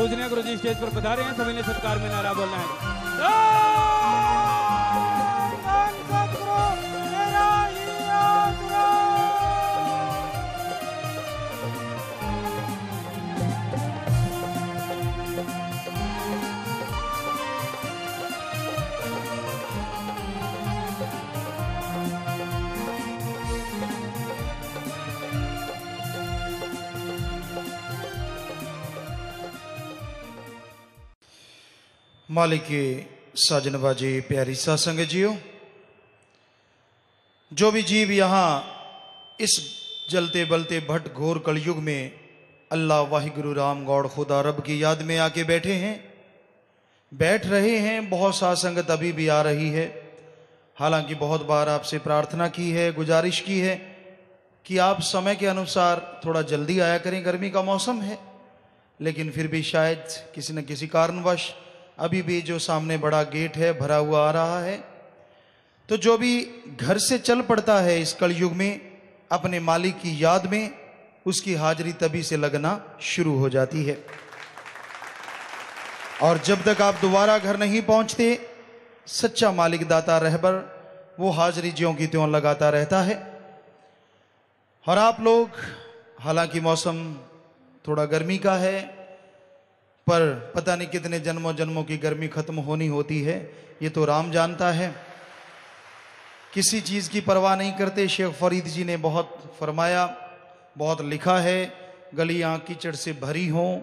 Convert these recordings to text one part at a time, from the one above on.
पूजनीय गुरु जी स्टेज पर पधारे हैं सभी ने सत्कार में नारा बोलना है। मालिक साजन बाजी, प्यारी सासंग जियो। जो भी जीव यहाँ इस जलते बलते भट्ट घोर कलयुग में अल्लाह वाहिगुरु राम गौड़ खुदा रब की याद में आके बैठे हैं, बैठ रहे हैं, बहुत सासंगत अभी भी आ रही है। हालाँकि बहुत बार आपसे प्रार्थना की है, गुजारिश की है कि आप समय के अनुसार थोड़ा जल्दी आया करें, गर्मी का मौसम है, लेकिन फिर भी शायद किसी न किसी कारणवश अभी भी जो सामने बड़ा गेट है, भरा हुआ आ रहा है। तो जो भी घर से चल पड़ता है इस कलयुग में, अपने मालिक की याद में, उसकी हाजिरी तभी से लगना शुरू हो जाती है। और जब तक आप दोबारा घर नहीं पहुँचते, सच्चा मालिक दाता रहबर, वो हाजिरी ज्यों की त्यों लगाता रहता है। और आप लोग, हालाँकि मौसम थोड़ा गर्मी का है पर पता नहीं कितने जन्मों जन्मों की गर्मी खत्म होनी होती है, ये तो राम जानता है। किसी चीज़ की परवाह नहीं करते, शेख फरीद जी ने बहुत फरमाया, बहुत लिखा है गलियाँ कीचड़ से भरी हों,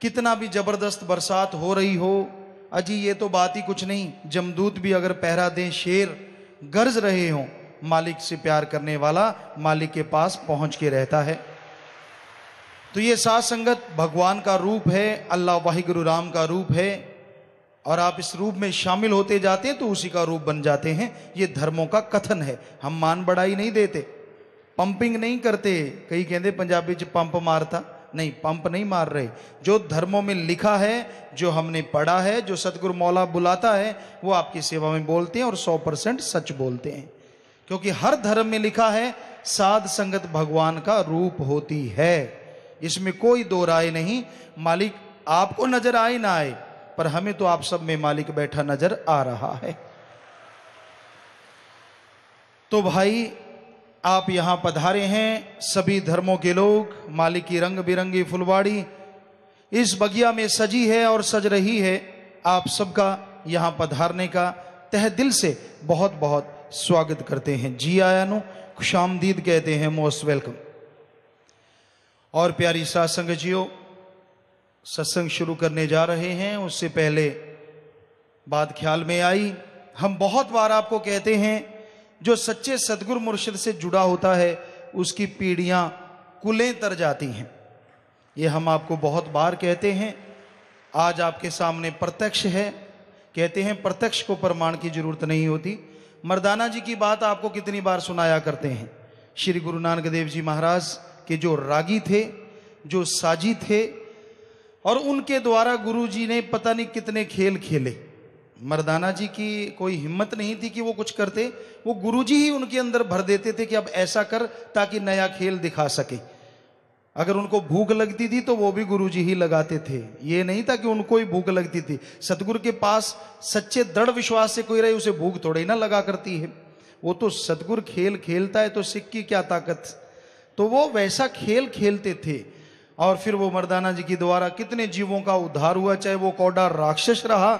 कितना भी ज़बरदस्त बरसात हो रही हो, अजी ये तो बात ही कुछ नहीं, जमदूत भी अगर पहरा दें शेर, गर्ज रहे हों, मालिक से प्यार करने वाला मालिक के पास पहुँच के रहता है। तो ये सात संगत भगवान का रूप है, अल्लाह वाहिगुरु राम का रूप है, और आप इस रूप में शामिल होते जाते हैं तो उसी का रूप बन जाते हैं। ये धर्मों का कथन है। हम मान बढ़ाई नहीं देते, पंपिंग नहीं करते। कई कहते पंजाबी च पंप मारता। नहीं, पंप नहीं मार रहे। जो धर्मों में लिखा है, जो हमने पढ़ा है, जो सतगुरु मौला बुलाता है, वो आपकी सेवा में बोलते हैं और सौ परसेंट सच बोलते हैं। क्योंकि हर धर्म में लिखा है साध संगत भगवान का रूप होती है। इसमें कोई दो राय नहीं। मालिक आपको नज़र आए ना आए, पर हमें तो आप सब में मालिक बैठा नज़र आ रहा है। तो भाई, आप यहाँ पधारे हैं, सभी धर्मों के लोग, मालिक की रंग बिरंगी फुलवाड़ी, इस बगिया में सजी है और सज रही है। आप सबका यहाँ पधारने का तह दिल से बहुत बहुत स्वागत करते हैं। जी आयानु खुशामदीद कहते हैं, मोस्ट वेलकम। और प्यारी सासंग जियो, सत्संग शुरू करने जा रहे हैं। उससे पहले बात ख्याल में आई। हम बहुत बार आपको कहते हैं, जो सच्चे सदगुरु मुर्शिद से जुड़ा होता है, उसकी पीढ़ियाँ कुलें तर जाती हैं। ये हम आपको बहुत बार कहते हैं। आज आपके सामने प्रत्यक्ष है। कहते हैं, प्रत्यक्ष को प्रमाण की ज़रूरत नहीं होती। मर्दाना जी की बात आपको कितनी बार सुनाया करते हैं। श्री गुरु नानक देव जी महाराज के जो रागी थे, जो साजी थे, और उनके द्वारा गुरुजी ने पता नहीं कितने खेल खेले। मर्दाना जी की कोई हिम्मत नहीं थी कि वो कुछ करते। वो गुरुजी ही उनके अंदर भर देते थे कि अब ऐसा कर ताकि नया खेल दिखा सके। अगर उनको भूख लगती थी तो वो भी गुरुजी ही लगाते थे। ये नहीं था कि उनको ही भूख लगती थी। सतगुरु के पास सच्चे दृढ़ विश्वास से कोई रहे, उसे भूख थोड़ी ना लगा करती है। वो तो सतगुर खेल खेलता है तो सिख की क्या ताकत? तो वो वैसा खेल खेलते थे। और फिर वो मर्दाना जी के द्वारा कितने जीवों का उद्धार हुआ चाहे वो कौडा राक्षस रहा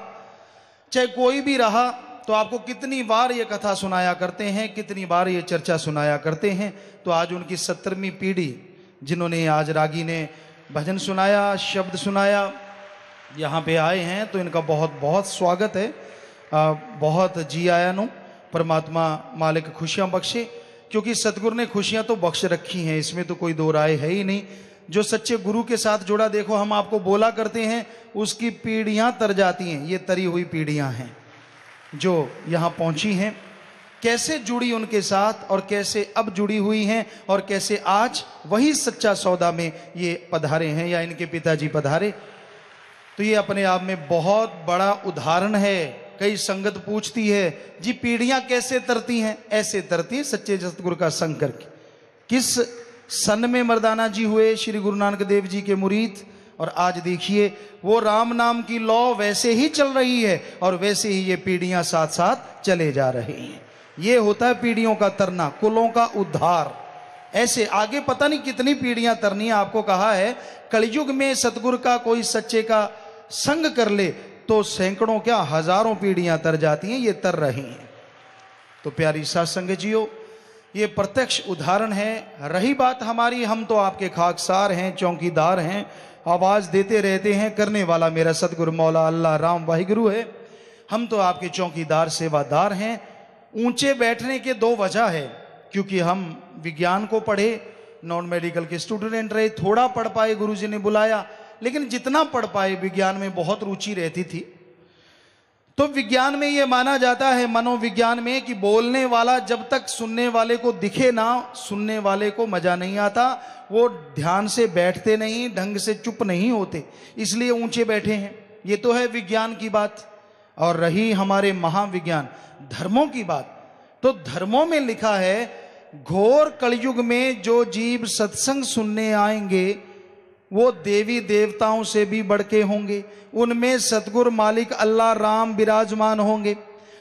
चाहे कोई भी रहा तो आपको कितनी बार ये कथा सुनाया करते हैं कितनी बार ये चर्चा सुनाया करते हैं। तो आज उनकी सत्तरवीं पीढ़ी जिन्होंने आज रागी ने भजन सुनाया शब्द सुनाया यहाँ पे आए हैं तो इनका बहुत बहुत स्वागत है। आ, बहुत जी आया नु परमात्मा मालिक खुशियाँ बख्शे। क्योंकि सतगुरु ने खुशियाँ तो बख्श रखी हैं, इसमें तो कोई दो राय है ही नहीं। जो सच्चे गुरु के साथ जुड़ा, देखो, हम आपको बोला करते हैं, उसकी पीढ़ियाँ तर जाती हैं। ये तरी हुई पीढ़ियाँ हैं, जो यहाँ पहुँची हैं। कैसे जुड़ी उनके साथ और कैसे अब जुड़ी हुई हैं और कैसे आज वही सच्चा सौदा में ये पधारे हैं या इनके पिताजी पधारे? तो ये अपने आप में बहुत बड़ा उदाहरण है। कई संगत पूछती है, जी, पीढ़ियाँ कैसे तरती हैं? ऐसे तरती है सच्चे सतगुरु का संग करके किस सन में मर्दाना जी हुए श्री गुरु नानक देव जी के मुरीद? और आज देखिए, वो राम नाम की लौ वैसे ही चल रही है और वैसे ही ये पीढ़ियाँ साथ साथ चले जा रही हैं। ये होता है पीढ़ियों का तरना, कुलों का उद्धार। ऐसे आगे पता नहीं कितनी पीढ़ियाँ तरनी आपको कहा है, कलयुग में सतगुरु का कोई सच्चे का संग कर ले तो सैकड़ों क्या हज़ारों पीढ़ियाँ तर जाती हैं, ये तर रही हैं। तो प्यारी सत्संग जियो, ये प्रत्यक्ष उदाहरण है, रही बात हमारी, हम तो आपके खाकसार हैं, चौकीदार हैं, आवाज़ देते रहते हैं, करने वाला मेरा सतगुरु मौला अल्लाह राम वाहिगुरु है। हम तो आपके चौकीदार सेवादार हैं। ऊँचे बैठने के दो वजह है, क्योंकि हम विज्ञान को पढ़े, नॉन मेडिकल के स्टूडेंट रहे, थोड़ा पढ़ पाए गुरु ने बुलाया लेकिन जितना पढ़ पाए, विज्ञान में बहुत रुचि रहती थी। तो विज्ञान में यह माना जाता है, मनोविज्ञान में कि बोलने वाला जब तक सुनने वाले को दिखे ना, सुनने वाले को मज़ा नहीं आता, वो ध्यान से बैठते नहीं, ढंग से चुप नहीं होते, इसलिए ऊँचे बैठे हैं। ये तो है विज्ञान की बात। और रही हमारे महाविज्ञान, धर्मों की बात। तो धर्मों में लिखा है, घोर कलयुग में जो जीव सत्संग सुनने आएँगे वो देवी देवताओं से भी बढ़ के होंगे, उनमें सतगुर मालिक अल्लाह राम विराजमान होंगे।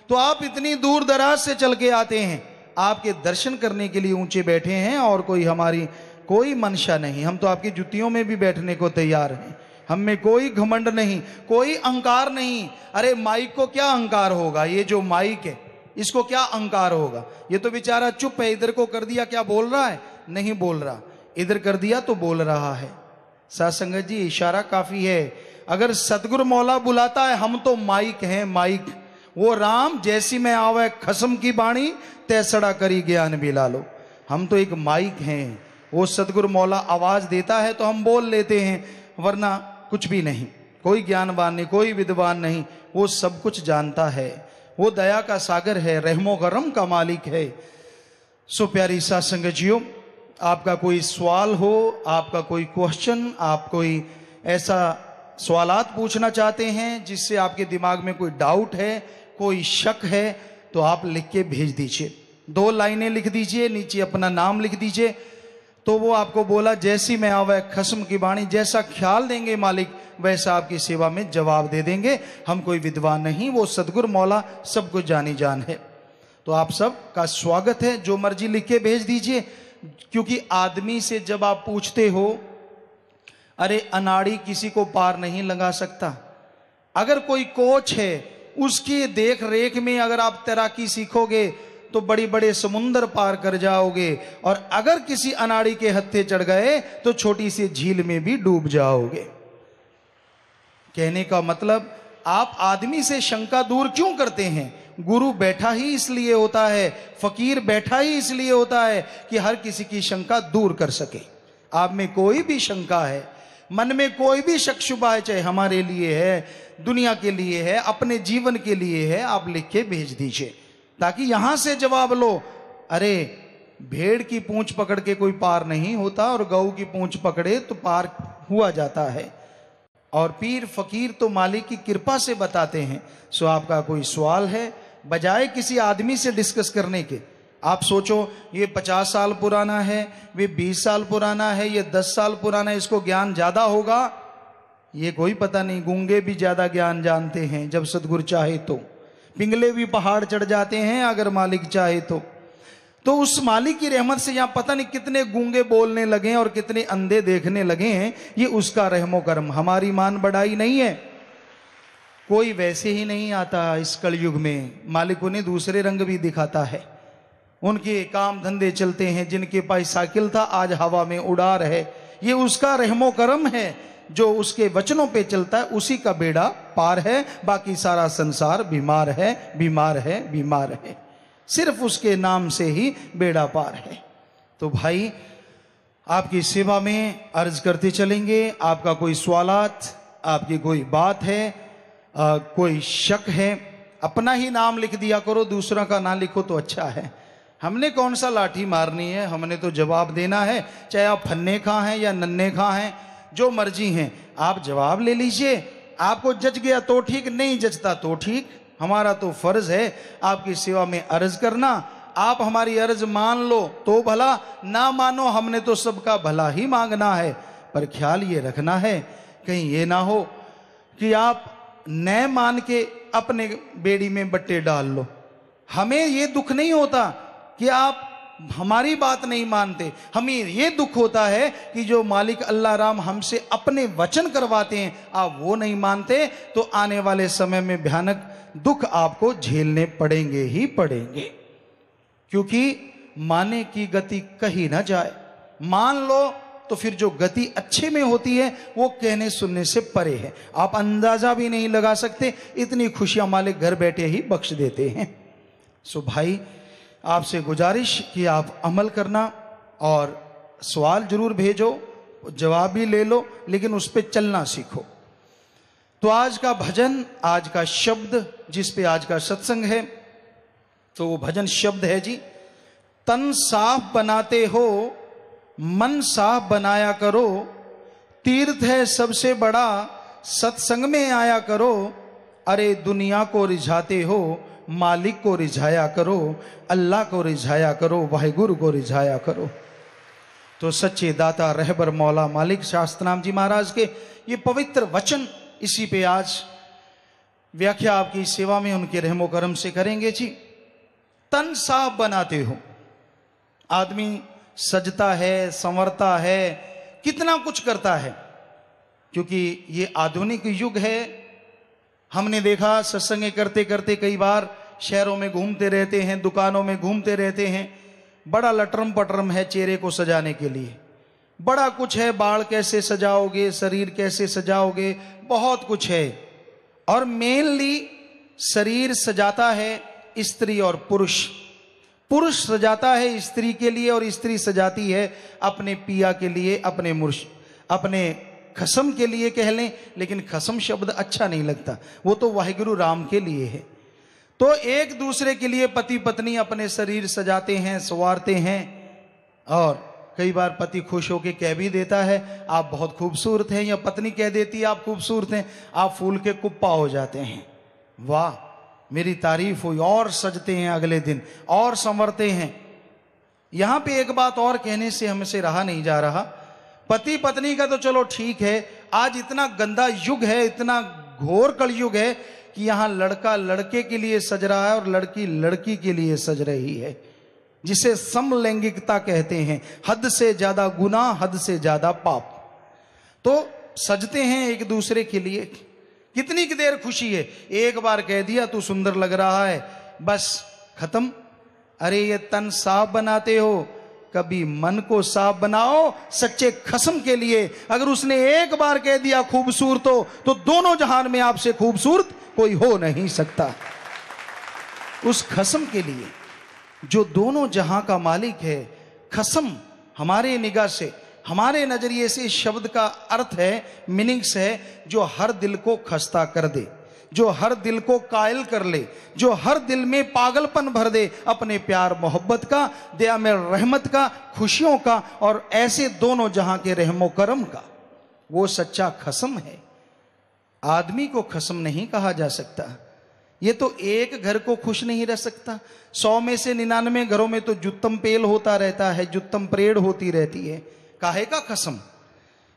तो आप इतनी दूर दराज से चल के आते हैं, आपके दर्शन करने के लिए ऊँचे बैठे हैं और कोई हमारी, कोई मंशा नहीं। हम तो आपकी जुतियों में भी बैठने को तैयार हैं। हम में कोई घमंड नहीं, कोई अहंकार नहीं। अरे, माइक को क्या अहंकार होगा? ये जो माइक है, इसको क्या अहंकार होगा? ये तो बेचारा चुप है, इधर को कर दिया, क्या बोल रहा है? नहीं बोल रहा। इधर कर दिया तो बोल रहा है। सत्संगत जी, इशारा काफ़ी है। अगर सतगुरु मौला बुलाता है, हम तो माइक हैं, माइक। वो राम, जैसी में आवे, खसम की बाणी, तैसड़ा करी ज्ञान भी ला लो। हम तो एक माइक हैं। वो सतगुरु मौला आवाज़ देता है तो हम बोल लेते हैं, वरना कुछ भी नहीं। कोई ज्ञानवान नहीं, कोई विद्वान नहीं, वो सब कुछ जानता है। वो दया का सागर है रहमो गरम का मालिक है। सो प्यारी सत्संग जियो आपका कोई सवाल हो, आपका कोई क्वेश्चन आप कोई ऐसा सवालात पूछना चाहते हैं जिससे आपके दिमाग में कोई डाउट है, कोई शक है तो आप लिख के भेज दीजिए। दो लाइनें लिख दीजिए, नीचे अपना नाम लिख दीजिए। तो वो आपको बोला, जैसी मैं आवे खसम की बाणी जैसा ख्याल देंगे मालिक, वैसा आपकी सेवा में जवाब दे देंगे। हम कोई विद्वान नहीं, वो सदगुर मौला, सब कुछ जानी जान है। तो आप सब का स्वागत है। जो मर्ज़ी लिख के भेज दीजिए। क्योंकि आदमी से जब आप पूछते हो, अरे, अनाड़ी किसी को पार नहीं लगा सकता। अगर कोई कोच है, उसकी देख रेख में अगर आप तैराकी सीखोगे तो बड़ी बड़े समुंदर पार कर जाओगे। और अगर किसी अनाड़ी के हत्थे चढ़ गए तो छोटी सी झील में भी डूब जाओगे। कहने का मतलब आप आदमी से शंका दूर क्यों करते हैं? गुरु बैठा ही इसलिए होता है, फकीर बैठा ही इसलिए होता है कि हर किसी की शंका दूर कर सके। आप में कोई भी शंका है, मन में कोई भी शक शुबा है, चाहे हमारे लिए है, दुनिया के लिए है, अपने जीवन के लिए है, आप लिख के भेज दीजिए, ताकि यहाँ से जवाब लो। अरे, भेड़ की पूंछ पकड़ के कोई पार नहीं होता और गऊ की पूंछ पकड़े तो पार हुआ जाता है। और पीर, फकीर तो मालिक की कृपा से बताते हैं। सो आपका कोई सवाल है बजाय किसी आदमी से डिस्कस करने के। आप सोचो, ये पचास साल पुराना है वे बीस साल पुराना है, ये दस साल पुराना है, इसको ज्ञान ज़्यादा होगा? ये कोई पता नहीं, गूँगे भी ज़्यादा ज्ञान जानते हैं, जब सदगुरु चाहे तो। पिंगले भी पहाड़ चढ़ जाते हैं, अगर मालिक चाहे तो। तो उस मालिक की रहमत से यहाँ पता नहीं कितने गूँगे बोलने लगे और कितने अंधे देखने लगे हैं, ये उसका रहमो कर्म। हमारी मान बढ़ाई नहीं है। कोई वैसे ही नहीं आता इस कलयुग में। मालिक उन्हें दूसरे रंग भी दिखाता है। उनके काम धंधे चलते हैं, जिनके पास साइकिल था, आज हवा में उड़ा रहे ये उसका रहमो करम है, जो उसके वचनों पे चलता है, उसी का बेड़ा पार है। बाकी सारा संसार बीमार है बीमार है बीमार है। सिर्फ़ उसके नाम से ही बेड़ा पार है। तो भाई, आपकी सेवा में अर्ज़ करते चलेंगे। आपका कोई सवालात, आपकी कोई बात है आ, कोई शक है? अपना ही नाम लिख दिया करो दूसरा का ना लिखो तो अच्छा है। हमने कौन सा लाठी मारनी है? हमने तो जवाब देना है चाहे आप फन्ने खा हैं या नन्हे खा हैं जो मर्ज़ी हैं। आप जवाब ले लीजिए। आपको जज गया तो ठीक नहीं जचता तो ठीक। हमारा तो फ़र्ज़ है आपकी सेवा में अर्ज़ करना। आप हमारी अर्ज़ मान लो तो भला ना मानो हमने तो सबका भला ही मांगना है। पर ख्याल ये रखना है कहीं ये ना हो कि आप न मान के अपने बेड़ी में बट्टे डाल लो। हमें ये दुख नहीं होता कि आप हमारी बात नहीं मानते। हमें ये दुख होता है कि जो मालिक अल्लाह राम हमसे अपने वचन करवाते हैं, आप वो नहीं मानते तो आने वाले समय में भयानक दुख आपको झेलने पड़ेंगे ही पड़ेंगे। क्योंकि माने की गति कहीं ना जाए। मान लो तो फिर जो गति अच्छे में होती है, वो कहने सुनने से परे है। आप अंदाज़ा भी नहीं लगा सकते, इतनी खुशियाँ मालिक घर बैठे ही बख्श देते हैं। सो भाई, आपसे गुजारिश कि आप अमल करना और सवाल ज़रूर भेजो, जवाब भी ले लो, लेकिन उस पर चलना सीखो। तो आज का भजन, आज का शब्द, जिस पे आज का सत्संग है तो वो भजन शब्द है जी, तन साफ़ बनाते हो मन साफ़ बनाया करो, तीर्थ है सबसे बड़ा, सत्संग में आया करो। अरे दुनिया को रिझाते हो, मालिक को रिझाया करो, अल्लाह को रिझाया करो, वाहिगुरु को रिझाया करो। तो सच्चे दाता, रहबर मौला मालिक शास्त्रनाम जी महाराज के ये पवित्र वचन इसी पे आज व्याख्या आपकी सेवा में उनके रहमो करम से करेंगे जी। तन साफ़ बनाते हो। आदमी सजता है संवरता है, कितना कुछ करता है। क्योंकि ये आधुनिक युग है। हमने देखा, सत्संग करते करते कई बार शहरों में घूमते रहते हैं, दुकानों में घूमते रहते हैं। बड़ा लटरम पटरम है चेहरे को सजाने के लिए। बड़ा कुछ है, बाल कैसे सजाओगे, शरीर कैसे सजाओगे, बहुत कुछ है। और मेनली शरीर सजाता है स्त्री और पुरुष। पुरुष सजाता है स्त्री के लिए और स्त्री सजाती है अपने पिया के लिए, अपने मुर्श, अपने खसम के लिए कह लें, लेकिन खसम शब्द अच्छा नहीं लगता। वो तो वाहिगुरु राम के लिए है। तो एक दूसरे के लिए पति पत्नी अपने शरीर सजाते हैं, संवारते हैं और कई बार पति खुश होकर कह भी देता है, आप बहुत खूबसूरत हैं। या पत्नी कह देती है, आप खूबसूरत हैं। आप फूल के कुप्पा हो जाते हैं। वाह! मेरी तारीफ़ हुई, और सजते हैं अगले दिन, और संवरते हैं। यहाँ पे एक बात और कहने से हमसे रहा नहीं जा रहा। पति पत्नी का तो चलो ठीक है, आज इतना गंदा युग है, इतना घोर कलयुग है कि यहाँ लड़का लड़के के लिए सज रहा है और लड़की लड़की के लिए सज रही है, जिसे समलैंगिकता कहते हैं। हद से ज़्यादा गुना हद से ज़्यादा पाप। तो सजते हैं एक दूसरे के लिए। कितनी की देर खुशी है? एक बार कह दिया, तू सुंदर लग रहा है। बस, खत्म। अरे, ये तन साफ़ बनाते हो। कभी मन को साफ़ बनाओ सच्चे खसम के लिए। अगर उसने एक बार कह दिया खूबसूरत हो तो दोनों जहान में आपसे खूबसूरत कोई हो नहीं सकता। उस खसम के लिए, जो दोनों जहाँ का मालिक है, खसम हमारे निगाह से हमारे नज़रिए से शब्द का अर्थ है मीनिंग्स है, जो हर दिल को खस्ता कर दे, जो हर दिल को कायल कर ले, जो हर दिल में पागलपन भर दे अपने प्यार मोहब्बत का, दया में रहमत का, खुशियों का, और ऐसे दोनों जहाँ के रहमो करम का। वो सच्चा खसम है। आदमी को खसम नहीं कहा जा सकता। ये तो एक घर को खुश नहीं रह सकता। सौ में से निन्यानवे घरों में तो जुत्तम पेल होता रहता है, जुत्तम परेड होती रहती है। काहे का खसम?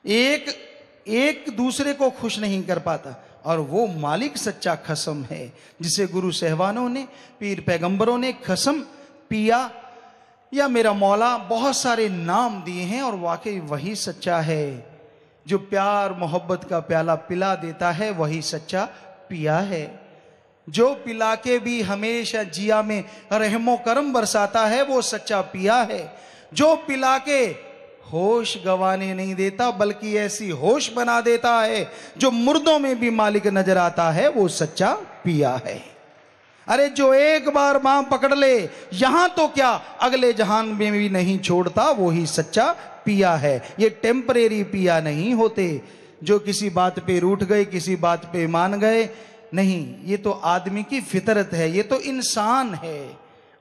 एक एक दूसरे को खुश नहीं कर पाता। और वो मालिक सच्चा खसम है, जिसे गुरु सहवानों ने, पीर पैगंबरों ने खसम पिया। या मेरा मौला बहुत सारे नाम दिए हैं और वाकई वही सच्चा है। जो प्यार, मोहब्बत का प्याला पिला देता है, वही सच्चा पिया है। जो पिला के भी हमेशा जिया में रहमो करम बरसाता है, वो सच्चा पिया है। जो पिला के होश गवाने नहीं देता, बल्कि ऐसी होश बना देता है, जो मुर्दों में भी मालिक नज़र आता है, वो सच्चा पिया है। अरे जो एक बार माँ पकड़ ले, यहाँ तो क्या अगले जहान में भी नहीं छोड़ता, वो ही सच्चा पिया है। ये टेम्परेरी पिया नहीं होते, जो किसी बात पे रूठ गए, किसी बात पे मान गए। नहीं, ये तो आदमी की फितरत है, ये तो इंसान है।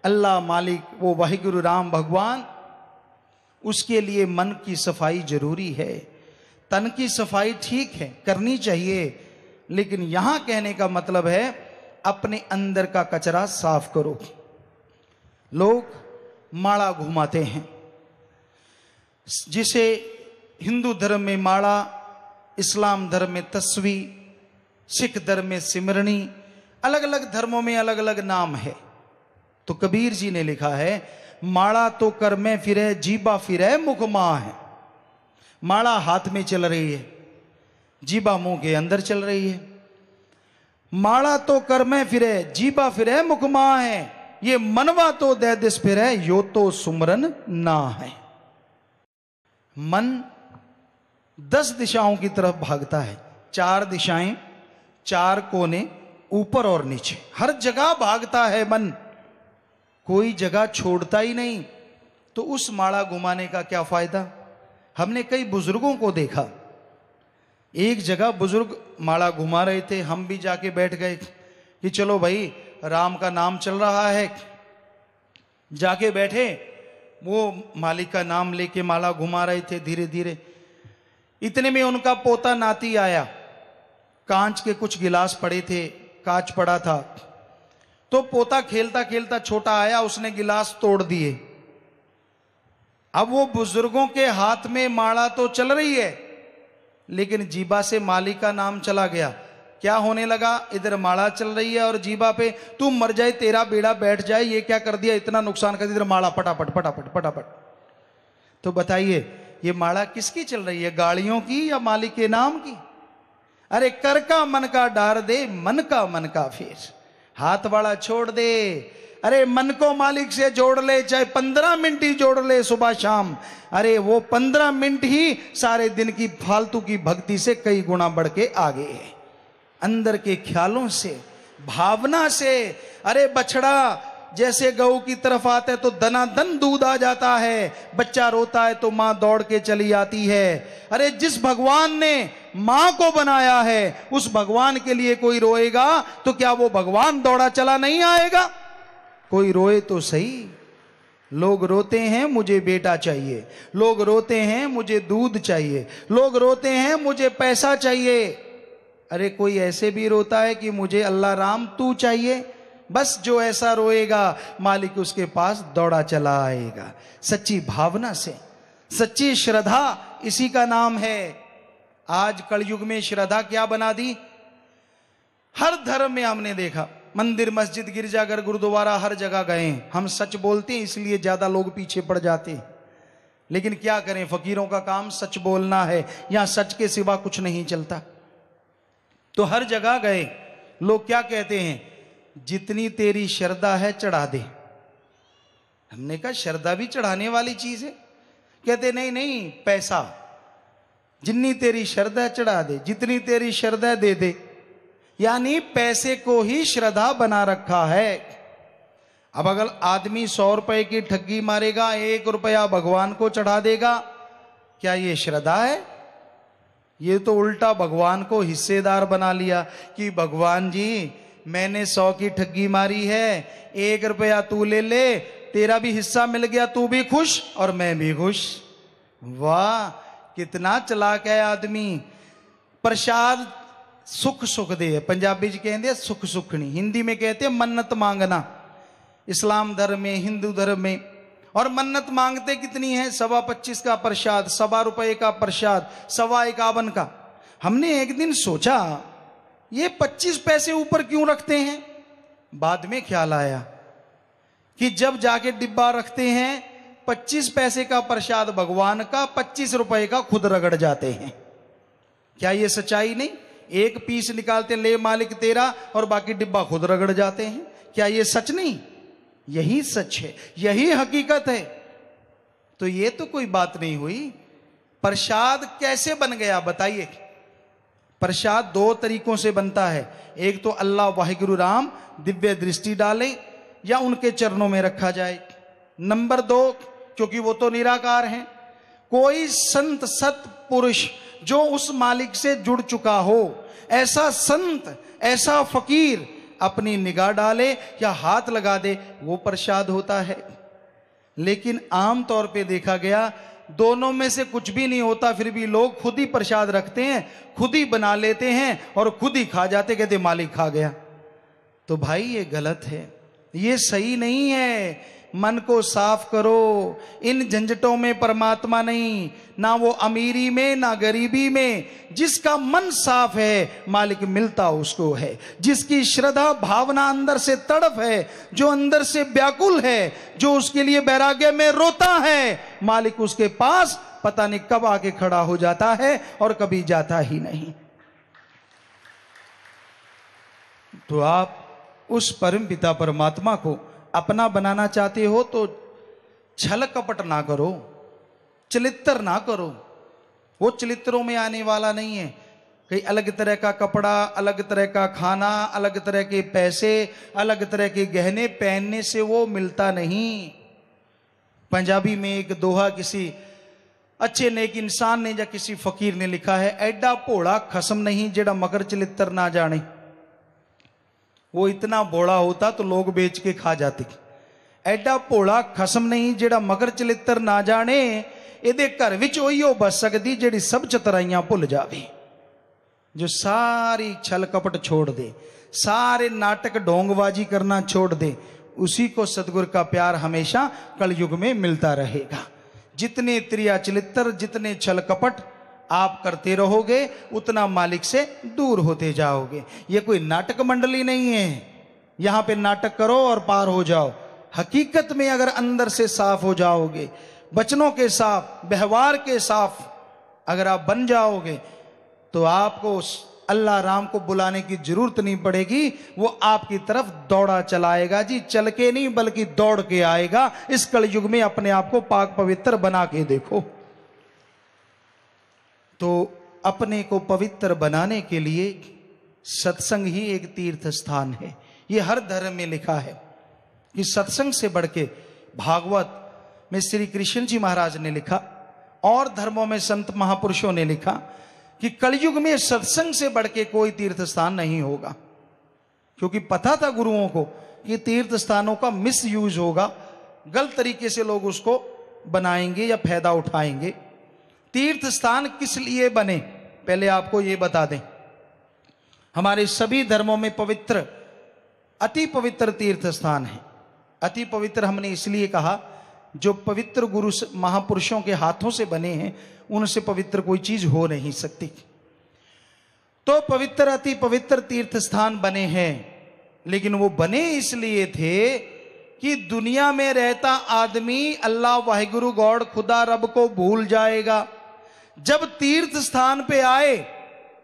अल्लाह मालिक, वो वाहिगुरु राम भगवान उसके लिए मन की सफ़ाई ज़रूरी है। तन की सफ़ाई ठीक है, करनी चाहिए, लेकिन यहाँ कहने का मतलब है, अपने अंदर का कचरा साफ़ करो। लोग माड़ा घुमाते हैं। जिसे हिंदू धर्म में माड़ा, इस्लाम धर्म में तस्वी, सिख धर्म में सिमरणी अलग अलग धर्मों में अलग अलग नाम है। तो कबीर जी ने लिखा है माड़ा तो कर में फिरे, जीबा फिरे, मुख माँ है। माड़ा हाथ में चल रही है, जीबा मुँह के अंदर चल रही है। माड़ा तो कर में फिरे, जीबा फिरे, मुख माँ है। ये मनवा तो दे दिस फिरे, यो तो सुमरन ना है। मन दस दिशाओं की तरफ़ भागता है, चार दिशाएँ, चार कोने, ऊपर और नीचे। हर जगह भागता है मन। कोई जगह छोड़ता ही नहीं तो उस माड़ा घुमाने का क्या फ़ायदा? हमने कई बुज़ुर्गों को देखा। एक जगह बुज़ुर्ग माड़ा घुमा रहे थे, हम भी जाके बैठ गए कि चलो भाई, राम का नाम चल रहा है। जाके बैठे, वो मालिक का नाम लेके माला घुमा रहे थे धीरे धीरे इतने में उनका पोता नाती आया। कांच के कुछ गिलास पड़े थे, कांच पड़ा था। तो पोता खेलता खेलता छोटा आया, उसने गिलास तोड़ दिए। अब वो बुज़ुर्गों के हाथ में माड़ा तो चल रही है, लेकिन जीबा से माली का नाम चला गया। क्या होने लगा? इधर माड़ा चल रही है और जीबा पे, तू मर जाए, तेरा बेड़ा बैठ जाए, ये क्या कर दिया? इतना नुकसान कर दिया, इधर माड़ा पटापट पटापट पटापट तो बताइए, ये माड़ा किसकी चल रही है? गाड़ियों की या मालिक के नाम की? अरे, कर का मन का, डार दे, मन का मन का फिर। हाथ वाला छोड़ दे। अरे, मन को मालिक से जोड़ ले, चाहे पंद्रह मिनट ही जोड़ ले सुबह शाम। अरे, वो पंद्रह मिनट ही सारे दिन की फालतू की भक्ति से कई गुना बढ़ के आगे है। अंदर के ख्यालों से, भावना से, अरे बछड़ा जैसे गऊ की तरफ़ आते है तो दना दन दूध आ जाता है। बच्चा रोता है तो माँ दौड़ के चली आती है। अरे जिस भगवान ने माँ को बनाया है, उस भगवान के लिए कोई रोएगा तो क्या वो भगवान दौड़ा चला नहीं आएगा? कोई रोए तो सही। लोग रोते हैं, मुझे बेटा चाहिए। लोग रोते हैं, मुझे दूध चाहिए। लोग रोते हैं, मुझे पैसा चाहिए। अरे कोई ऐसे भी रोता है कि मुझे अल्लाह राम तू चाहिए। बस जो ऐसा रोएगा, मालिक उसके पास दौड़ा चला आएगा। सच्ची भावना से, सच्ची श्रद्धा, इसी का नाम है। आज कलयुग में श्रद्धा क्या बना दी? हर धर्म में हमने देखा, मंदिर, मस्जिद, गिरजाघर, गुरुद्वारा, हर जगह गए। हम सच बोलते हैं, इसलिए ज़्यादा लोग पीछे पड़ जाते। लेकिन क्या करें, फकीरों का काम सच बोलना है यहाँ सच के सिवा कुछ नहीं चलता। तो हर जगह गए। लोग क्या कहते हैं? जितनी तेरी श्रद्धा है, चढ़ा दे। हमने कहा, श्रद्धा भी चढ़ाने वाली चीज़ है। कहते, नहीं नहीं, पैसा। जितनी तेरी श्रद्धा, चढ़ा दे। जितनी तेरी श्रद्धा, दे दे। यानी पैसे को ही श्रद्धा बना रखा है। अब अगर आदमी सौ रुपए की ठगी मारेगा, एक रुपया भगवान को चढ़ा देगा, क्या ये श्रद्धा है? ये तो उल्टा भगवान को हिस्सेदार बना लिया कि, भगवान जी मैंने सौ की ठगी मारी है, एक रुपया तू ले ले, तेरा भी हिस्सा मिल गया, तू भी खुश और मैं भी खुश। वाह, कितना चलाक है आदमी। प्रसाद सुख सुख दे, पंजाबी च कहते सुख सुखनी। हिंदी में कहते हैं मन्नत मांगना। इस्लाम धर्म में, हिंदू धर्म में। और मन्नत मांगते कितनी है? सवा पच्चीस का प्रसाद, सवा रुपए का प्रसाद, सवा इक्यावन का। हमने एक दिन सोचा ये पच्चीस पैसे ऊपर क्यों रखते हैं? बाद में ख्याल आया कि जब जाके डिब्बा रखते हैं, पच्चीस पैसे का प्रसाद भगवान का, पच्चीस रुपए का खुद रगड़ जाते हैं। क्या ये सच्चाई नहीं? एक पीस निकालते, ले मालिक तेरा, और बाकी डिब्बा खुद रगड़ जाते हैं। क्या ये सच नहीं? यही सच है, यही हकीकत है। तो ये तो कोई बात नहीं हुई। प्रसाद कैसे बन गया, बताइए। प्रसाद दो तरीकों से बनता है। एक तो अल्लाह वाहिगुरु राम दिव्य दृष्टि डाले या उनके चरणों में रखा जाए। नंबर दो, क्योंकि वो तो निराकार हैं, कोई संत सत पुरुष जो उस मालिक से जुड़ चुका हो, ऐसा संत, ऐसा फकीर अपनी निगाह डाले या हाथ लगा दे, वो प्रसाद होता है। लेकिन आम तौर पे देखा गया दोनों में से कुछ भी नहीं होता, फिर भी लोग खुद ही प्रसाद रखते हैं, खुद ही बना लेते हैं और खुद ही खा जाते, कहते, मालिक खा गया। तो भाई, ये गलत है। ये सही नहीं है। मन को साफ़ करो। इन झंझटों में परमात्मा नहीं, ना वो अमीरी में, ना गरीबी में। जिसका मन साफ़ है, मालिक मिलता उसको है। जिसकी श्रद्धा भावना अंदर से तड़प है, जो अंदर से व्याकुल है, जो उसके लिए बैराग्य में रोता है, मालिक उसके पास पता नहीं कब आके खड़ा हो जाता है और कभी जाता ही नहीं। तो आप उस परम पिता परमात्मा को अपना बनाना चाहते हो तो छल कपट ना करो चलित्र ना करो। वो चलित्रों में आने वाला नहीं है। कई अलग तरह का कपड़ा, अलग तरह का खाना, अलग तरह के पैसे, अलग तरह के गहने पहनने से वो मिलता नहीं। पंजाबी में एक दोहा किसी अच्छे नेक इंसान ने या किसी फकीर ने लिखा है एडा भोड़ा खसम नहीं, जेड़ा मकर चलित्र ना जाने। वो इतना बोड़ा होता तो लोग बेच के खा जाते ਐਡਾ ਭੋਲਾ ਖਸਮ ਨਹੀਂ ਜਿਹੜਾ ਮਗਰ ਚਲਿੱਤਰ ਨਾ ਜਾਣੇ ਇਹਦੇ ਘਰ ਵਿੱਚ ਉਹੀ ਉਹ ਬਸ ਸਕਦੀ ਜਿਹੜੀ ਸਭ ਚਤਰਾਈਆਂ ਭੁੱਲ ਜਾਵੇ जो सारी छल कपट छोड़ दे सारे नाटक ढोंगबाजी करना छोड़ दे उसी को सदगुरु का प्यार हमेशा कलयुग में मिलता रहेगा जितने त्रिया चलित्र जितने छल कपट आप करते रहोगे, उतना मालिक से दूर होते जाओगे। ये कोई नाटक मंडली नहीं है। यहाँ पे नाटक करो और पार हो जाओ। हकीकत में अगर अंदर से साफ़ हो जाओगे, बचनों के साफ़, व्यवहार के साफ़ अगर आप बन जाओगे तो आपको अल्लाह राम को बुलाने की ज़रूरत नहीं पड़ेगी। वो आपकी तरफ़ दौड़ा चलाएगा जी। चल के नहीं, बल्कि दौड़ के आएगा। इस कलयुग में अपने आप को पाक पवित्र बना के देखो। तो अपने को पवित्र बनाने के लिए सत्संग ही एक तीर्थ स्थान है। ये हर धर्म में लिखा है। कि सत्संग से बढ़ के भागवत में श्री कृष्ण जी महाराज ने लिखा, और धर्मों में संत महापुरुषों ने लिखा कि कलयुग में सत्संग से बढ़ के कोई तीर्थ स्थान नहीं होगा। क्योंकि पता था गुरुओं को कि तीर्थ स्थानों का मिस यूज़ होगा। गलत तरीके से लोग उसको बनाएँगे या फ़ायदा उठाएँगे। तीर्थ स्थान किस लिए बने? पहले आपको ये बता दें। हमारे सभी धर्मों में पवित्र, अति पवित्र तीर्थ स्थान है। अति पवित्र हमने इसलिए कहा, जो पवित्र गुरु महापुरुषों के हाथों से बने हैं, उनसे पवित्र कोई चीज़ हो नहीं सकती। तो पवित्र, अति पवित्र तीर्थ स्थान बने हैं, लेकिन वो बने इसलिए थे कि दुनिया में रहता आदमी अल्लाह वाहिगुरु गौड़ खुदा रब को भूल जाएगा। जब तीर्थ स्थान पे आए,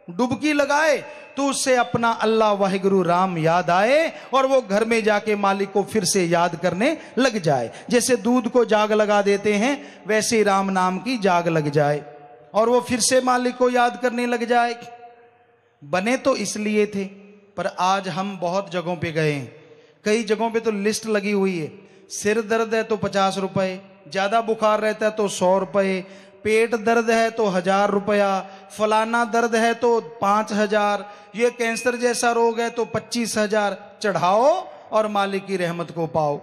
डुबकी लगाए तो उससे अपना अल्लाह वाहिगुरु राम याद आए और वो घर में जाके मालिक को फिर से याद करने लग जाए। जैसे दूध को जाग लगा देते हैं, वैसे राम नाम की जाग लग जाए और वो फिर से मालिक को याद करने लग जाए। बने तो इसलिए थे, पर आज हम बहुत जगहों पे गए हैं। कई जगहों पे तो लिस्ट लगी हुई है। सिर दर्द है तो पचास रुपए, ज़्यादा बुखार रहता है तो सौ रुपए पेट दर्द है तो हज़ार रुपया, फलाना दर्द है तो पाँच हज़ार, ये कैंसर जैसा रोग है तो पच्चीस हज़ार, चढ़ाओ और मालिक की रहमत को पाओ।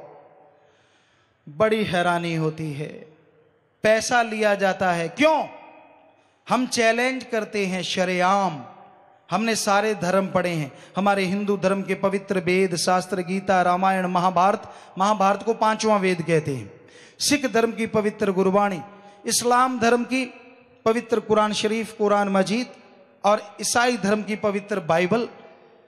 बड़ी हैरानी होती है। पैसा लिया जाता है। क्यों? हम चैलेंज करते हैं शरेआम। हमने सारे धर्म पढ़े हैं। हमारे हिंदू धर्म के पवित्र वेद, शास्त्र, गीता, रामायण, महाभारत महाभारत को पांचवा वेद कहते हैं। सिख धर्म की पवित्र गुरबाणी इस्लाम धर्म की पवित्र कुरान शरीफ, कुरान मजीद और ईसाई धर्म की पवित्र बाइबल।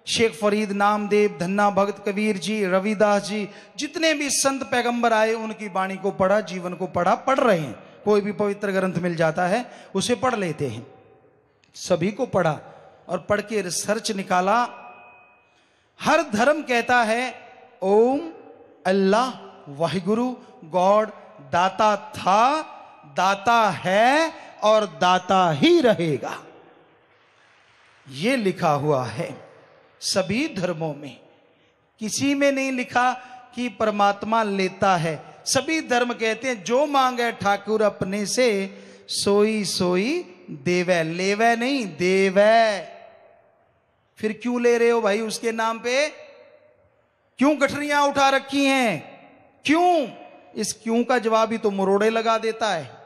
शेख फरीद, नामदेव, धन्ना, भगत कबीर जी, रविदास जी, जितने भी संत पैगंबर आए, उनकी वाणी को पढ़ा, जीवन को पढ़ा, पढ़ रहे हैं। कोई भी पवित्र ग्रंथ मिल जाता है, उसे पढ़ लेते हैं। सभी को पढ़ा और पढ़ के रिसर्च निकाला। हर धर्म कहता है, ओम अल्लाह वाहिगुरु, गॉड दाता था दाता है और दाता ही रहेगा। ये लिखा हुआ है। सभी धर्मों में किसी में नहीं लिखा कि परमात्मा लेता है। सभी धर्म कहते हैं, जो मांगे ठाकुर अपने से, सोई सोई देवै। लेवै नहीं, देवै। फिर क्यों ले रहे हो भाई उसके नाम पे? क्यों गठरियाँ उठा रखी हैं? क्यों? इस क्यों का जवाब ही तो मुरोड़े लगा देता है।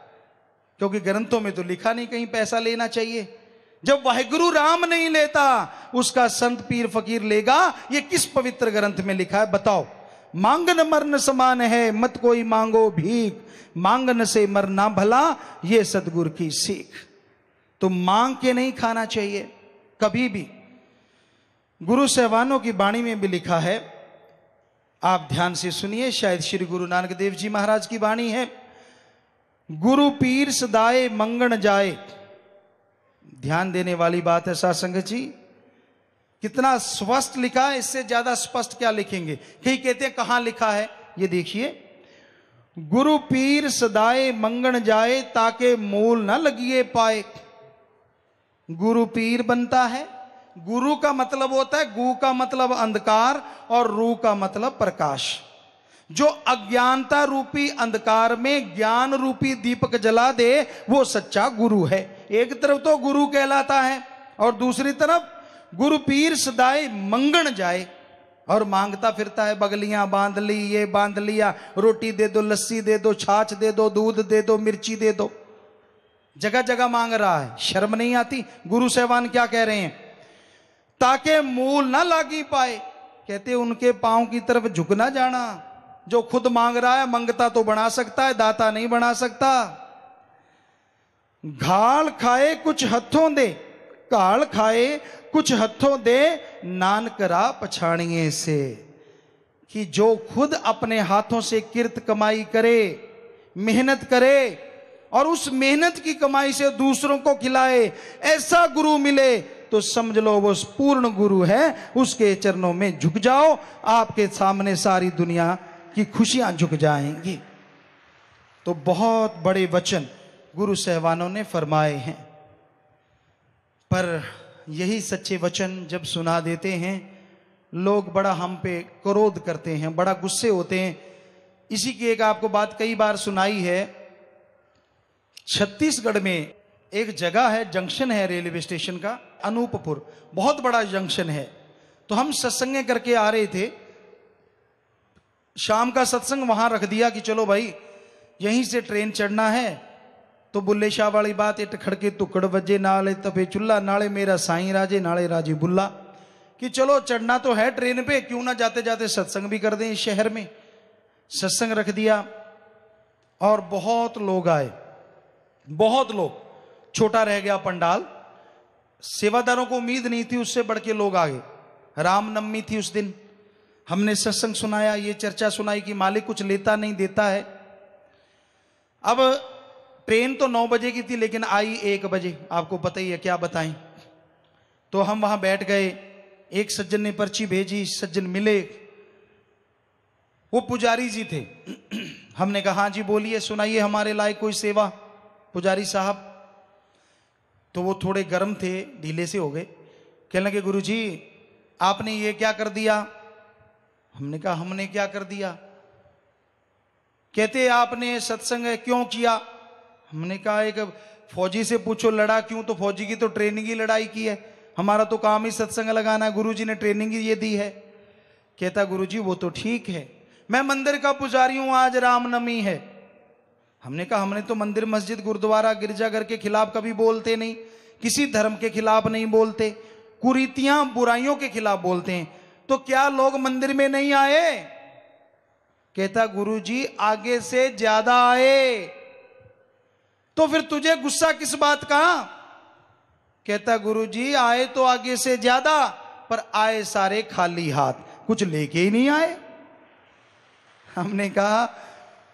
क्योंकि ग्रंथों में तो लिखा नहीं कहीं पैसा लेना चाहिए। जब वाहिगुरु राम नहीं लेता, उसका संत पीर फकीर लेगा, ये किस पवित्र ग्रंथ में लिखा है बताओ। मांगन मरन समान है, मत कोई मांगो भीख। मांगन से मरना भला, ये सदगुरु की सीख। तो मांग के नहीं खाना चाहिए, कभी भी। गुरु सहवानों की बाणी में भी लिखा है, आप ध्यान से सुनिए, शायद श्री गुरु नानक देव जी महाराज की बाणी है। गुरु पीर सदाए मंगण जाए। ध्यान देने वाली बात है सासंग जी, कितना स्वस्थ लिखा है, इससे ज़्यादा स्पष्ट क्या लिखेंगे? कहीं कहते हैं, कहाँ लिखा है? ये देखिए, गुरु पीर सदाए मंगण जाए ताके मूल ना लगिए पाए। गुरु पीर बनता है, गुरु का मतलब होता है, गु का मतलब अंधकार और रू का मतलब प्रकाश। जो अज्ञानता रूपी अंधकार में ज्ञान रूपी दीपक जला दे, वो सच्चा गुरु है। एक तरफ़ तो गुरु कहलाता है और दूसरी तरफ़ गुरु पीर सदाए मंगण जाए और माँगता फिरता है, बगलियाँ बाँध ली, ये बाँध लिया, रोटी दे दो, लस्सी दे दो, छाछ दे दो, दूध दे दो, मिर्ची दे दो। जगह जगह मांग रहा है, शर्म नहीं आती। गुरु सहवान क्या कह रहे हैं? ताके मूल ना लागी पाए। कहते उनके पाँव की तरफ़ झुकना जाना। जो खुद मांग रहा है, मंगता तो बना सकता है, दाता नहीं बना सकता। घाल खाए कुछ हथों दे, घाल खाए कुछ हथों दे नान करा पछाणिए से। कि जो खुद अपने हाथों से किर्त कमाई करे, मेहनत करे, और उस मेहनत की कमाई से दूसरों को खिलाए, ऐसा गुरु मिले तो समझ लो वो पूर्ण गुरु है, उसके चरणों में झुक जाओ, आपके सामने सारी दुनिया की खुशियाँ झुक जाएँगी। तो बहुत बड़े वचन गुरु सहवानों ने फरमाए हैं। पर यही सच्चे वचन जब सुना देते हैं, लोग बड़ा हम पे क्रोध करते हैं, बड़ा गुस्से होते हैं। इसी की एक आपको बात कई बार सुनाई है। छत्तीसगढ़ में एक जगह है, जंक्शन है रेलवे स्टेशन का, अनूपपुर। बहुत बड़ा जंक्शन है। तो हम सत्संग करके आ रहे थे शाम का सत्संग वहाँ रख दिया कि चलो भाई, यहीं से ट्रेन चढ़ना है। तो बुल्ले शाह वाली बात, इट खड़के टुकड़ बजे नाले तपे चुल्ला, नाले मेरा साई राजे, नाले राजे बुल्ला। कि चलो, चढ़ना तो है ट्रेन पे, क्यों ना जाते जाते सत्संग भी कर दें इस शहर में। सत्संग रख दिया, और बहुत लोग आए। बहुत लोग। छोटा रह गया पंडाल। सेवादारों को उम्मीद नहीं थी, उससे बढ़ के लोग आ गए रामनवमी थी उस दिन। हमने सत्संग सुनाया, ये चर्चा सुनाई कि मालिक कुछ लेता नहीं, देता है। अब ट्रेन तो नौ बजे की थी, लेकिन आई एक बजे। आपको पता ही है, क्या बताएँ? तो हम वहाँ बैठ गए। एक सज्जन ने पर्ची भेजी, सज्जन मिले। वो पुजारी जी थे। हमने कहा हाँ जी, बोलिए, सुनाइए हमारे लायक कोई सेवा। पुजारी साहब तो वो थोड़े गर्म थे, ढीले से हो गए। कहने लगे गुरु जी आपने ये क्या कर दिया? हमने कहा, हमने क्या कर दिया? कहते, आपने सत्संग क्यों किया? हमने कहा, एक फौजी से पूछो, लड़ा क्यों? तो फौजी की तो ट्रेनिंग ही लड़ाई की है। हमारा तो काम ही सत्संग लगाना है। गुरु जी ने ट्रेनिंग ही ये दी है। कहता गुरु जी वो तो ठीक है। मैं मंदिर का पुजारी हूँ, आज रामनवमी है। हमने कहा, हमने तो मंदिर, मस्जिद, गुरुद्वारा, गिरजाघर के खिलाफ कभी बोलते नहीं। किसी धर्म के खिलाफ नहीं बोलते। कुरीतियाँ बुराइयों के खिलाफ बोलते हैं। तो क्या लोग मंदिर में नहीं आए? कहता गुरु जी आगे से ज़्यादा आए। तो फिर तुझे गुस्सा किस बात का? कहता गुरु जी आए तो आगे से ज़्यादा, पर आए सारे खाली हाथ। कुछ लेके ही नहीं आए? हमने कहा,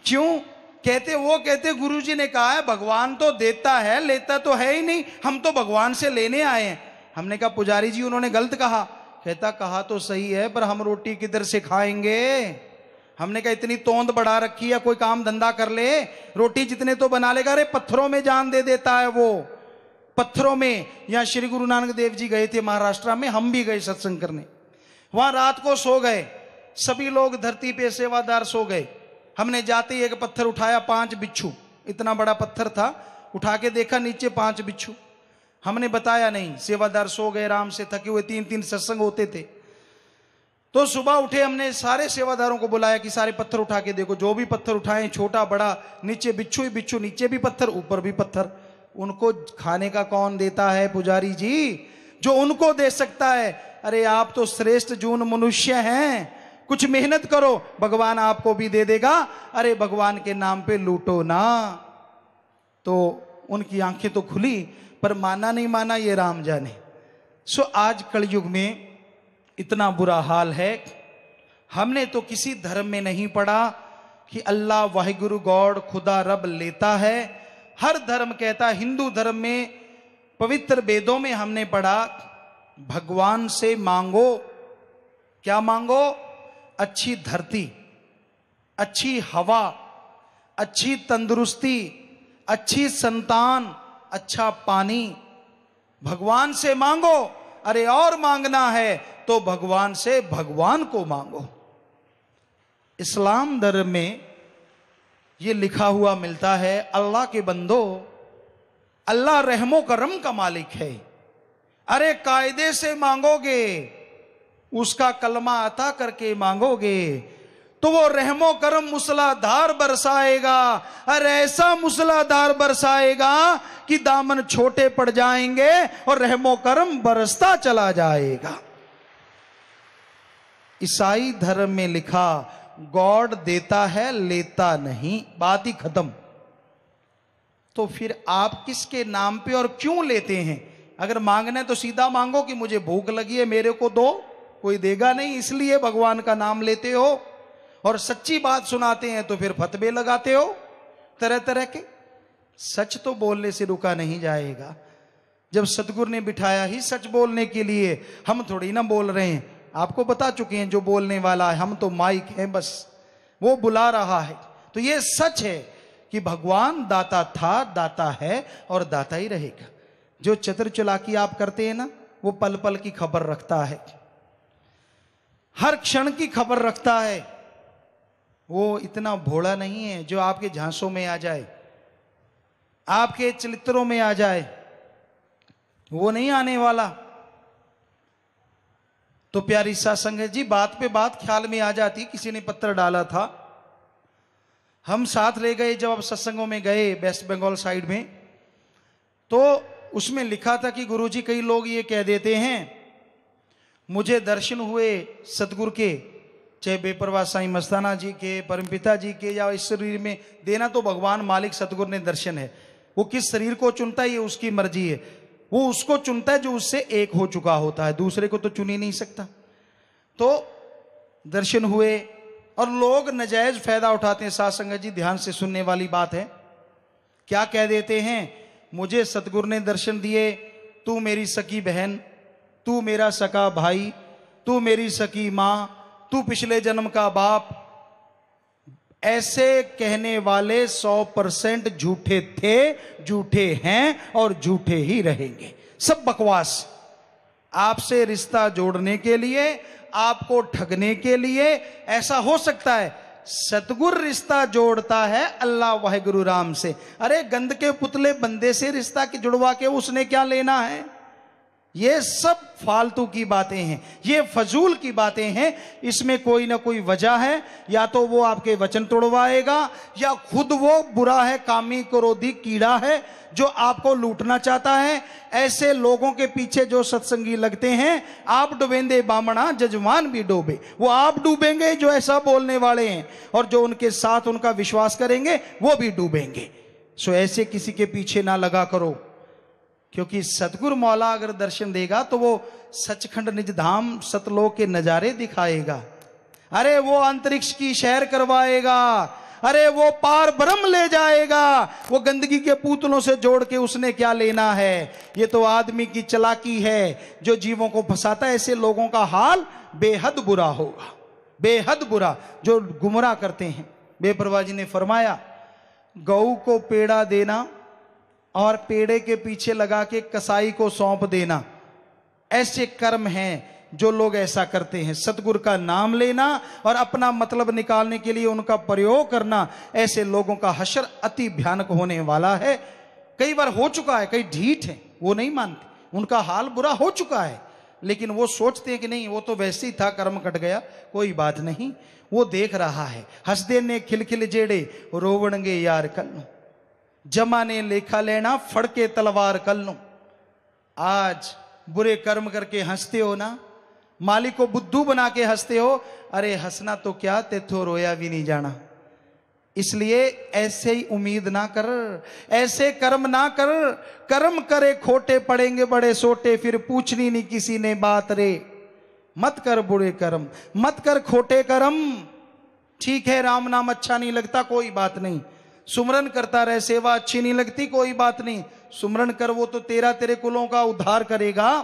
क्यों? कहते, वो कहते गुरु जी ने कहा है, भगवान तो देता है, लेता तो है ही नहीं, हम तो भगवान से लेने आए हैं। हमने कहा, पुजारी जी, उन्होंने गलत कहा। कहता, कहा तो सही है, पर हम रोटी किधर से खाएँगे? हमने कहा, इतनी तोंद बढ़ा रखी है, कोई काम धंधा कर ले। रोटी जितने तो बना लेगा। अरे, पत्थरों में जान दे देता है वो। पत्थरों में। यहाँ श्री गुरु नानक देव जी गए थे महाराष्ट्र में, हम भी गए सत्संग करने। वहाँ रात को सो गए। सभी लोग धरती पे सेवादार सो गए। हमने जाते ही एक पत्थर उठाया, पाँच बिच्छू। इतना बड़ा पत्थर था। उठा के देखा, नीचे पाँच बिच्छू। हमने बताया नहीं, सेवादार सो गए राम से थके हुए तीन तीन सत्संग होते थे। तो सुबह उठे हमने सारे सेवादारों को बुलाया कि सारे पत्थर उठा के देखो, जो भी पत्थर उठाए, छोटा, बड़ा, नीचे बिच्छू ही बिच्छू, नीचे भी पत्थर, ऊपर भी पत्थर। उनको खाने का कौन देता है, पुजारी जी? जो उनको दे सकता है। अरे, आप तो श्रेष्ठ जून मनुष्य हैं। कुछ मेहनत करो, भगवान आपको भी दे देगा। अरे, भगवान के नाम पे लूटो ना। तो उनकी आँखें तो खुली पर माना नहीं माना ये राम जाने। सो आज कलयुग में इतना बुरा हाल है। हमने तो किसी धर्म में नहीं पढ़ा कि अल्लाह, वाहिगुरु, गॉड, खुदा, रब लेता है। हर धर्म कहता हिंदू धर्म में, पवित्र वेदों में हमने पढ़ा, भगवान से मांगो। क्या मांगो? अच्छी धरती, अच्छी हवा, अच्छी तंदुरुस्ती, अच्छी संतान अच्छा पानी भगवान से मांगो, अरे और मांगना है तो भगवान से भगवान को मांगो। इस्लाम धर्म में यह लिखा हुआ मिलता है, अल्लाह के बंदो, अल्लाह रहमो करम का मालिक है। अरे कायदे से मांगोगे, उसका कलमा अता करके मांगोगे तो वो रहमो करम मुसलाधार बरसाएगा। अरे ऐसा मुसलाधार बरसाएगा कि दामन छोटे पड़ जाएँगे और रहमो करम बरसता चला जाएगा। ईसाई धर्म में लिखा, गॉड देता है, लेता नहीं, बात ही खत्म। तो फिर आप किसके नाम पे और क्यों लेते हैं? अगर मांगना है तो सीधा मांगो कि मुझे भूख लगी है, मेरे को दो, कोई देगा नहीं, इसलिए भगवान का नाम लेते हो। और सच्ची बात सुनाते हैं तो फिर फतवे लगाते हो तरह तरह के। सच तो बोलने से रुका नहीं जाएगा। जब सतगुरु ने बिठाया ही सच बोलने के लिए, हम थोड़ी ना बोल रहे हैं। आपको बता चुके हैं जो बोलने वाला है, हम तो माइक हैं बस। वो बुला रहा है। तो ये सच है कि भगवान दाता था, दाता है और दाता ही रहेगा। जो चतुर चलाकी आप करते हैं ना, वो पल पल की खबर रखता है। हर क्षण की खबर रखता है। वो इतना भोला नहीं है जो आपके झांसों में आ जाए, आपके चरित्रों में आ जाए, वो नहीं आने वाला। तो प्यारी सासंग जी, बात पे बात ख्याल में आ जाती, किसी ने पत्थर डाला था। हम साथ ले गए जब आप सत्संगों में गए वेस्ट बंगाल साइड में तो उसमें लिखा था कि गुरुजी कई लोग ये कह देते हैं, मुझे दर्शन हुए सतगुरु के चाहे बेपरवाह साईं मस्ताना जी के, परम पिता जी के, या इस शरीर में देना तो भगवान मालिक सतगुरु ने दर्शन है। वो किस शरीर को चुनता है, ये उसकी मर्ज़ी है। वो उसको चुनता है जो उससे एक हो चुका होता है, दूसरे को तो चुन ही नहीं सकता। तो दर्शन हुए और लोग नजायज फ़ायदा उठाते हैं। सात संगत जी, ध्यान से सुनने वाली बात है। क्या कह देते हैं, मुझे सतगुरु ने दर्शन दिए, तू मेरी सकी बहन, तू मेरा सका भाई, तू मेरी सकी माँ तू पिछले जन्म का बाप। ऐसे कहने वाले सौ परसेंट झूठे थे, झूठे हैं और झूठे ही रहेंगे। सब बकवास। आपसे रिश्ता जोड़ने के लिए, आपको ठगने के लिए ऐसा हो सकता है। सतगुर रिश्ता जोड़ता है अल्लाह वाहेगुरु राम से। अरे गंद के पुतले बंदे से रिश्ता की जुड़वा के उसने क्या लेना है? ये सब फालतू की बातें हैं, ये फजूल की बातें हैं, इसमें कोई ना कोई वजह है, या तो वो आपके वचन तोड़वाएगा, या खुद वो बुरा है, कामी क्रोधी कीड़ा है, जो आपको लूटना चाहता है। ऐसे लोगों के पीछे जो सत्संगी लगते हैं, आप डुबेंदे बामणा जजमान भी डूबे। वो आप डूबेंगे जो ऐसा बोलने वाले हैं, और जो उनके साथ उनका विश्वास करेंगे, वो भी डूबेंगे। सो ऐसे किसी के पीछे ना लगा करो। क्योंकि सतगुरु मौला अगर दर्शन देगा तो वो सचखंड निज धाम सतलोक के नजारे दिखाएगा। अरे वो अंतरिक्ष की शहर करवाएगा। अरे वो पार ब्रह्म ले जाएगा। वो गंदगी के पुतलों से जोड़ के उसने क्या लेना है? ये तो आदमी की चलाकी है जो जीवों को फंसाता है। ऐसे लोगों का हाल बेहद बुरा होगा। बेहद बुरा, जो गुमराह करते हैं। बेप्रभा जी ने फरमाया, गऊ को पेड़ा देना और पेड़े के पीछे लगा के कसाई को सौंप देना। ऐसे कर्म हैं जो लोग ऐसा करते हैं। सतगुरु का नाम लेना और अपना मतलब निकालने के लिए उनका प्रयोग करना, ऐसे लोगों का हशर अति भयानक होने वाला है। कई बार हो चुका है, कई ढीठ है, वो नहीं मानते। उनका हाल बुरा हो चुका है, लेकिन वो सोचते हैं कि नहीं, वो तो वैसे ही था, कर्म कट गया, कोई बात नहीं। वो देख रहा है हंसदे ने खिलखिल जेड़े, रोवणगे यार कल जमाने लेखा लेना, फड़के तलवार कल लो। आज बुरे कर्म करके हँसते हो ना, मालिक को बुद्धू बना के हँसते हो, अरे हंसना तो क्या, तेथो रोया भी नहीं जाना। इसलिए ऐसे ही उम्मीद ना कर, ऐसे कर्म ना कर, कर्म करे खोटे पड़ेंगे बड़े सोटे, फिर पूछनी नहीं किसी ने बात रे। मत कर बुरे कर्म, मत कर खोटे कर्म। ठीक है, राम नाम अच्छा नहीं लगता, कोई बात नहीं। सुमरन करता रहे, सेवा अच्छी नहीं लगती, कोई बात नहीं। सुमरन कर, वो तो तेरा तेरे कुलों का उद्धार करेगा।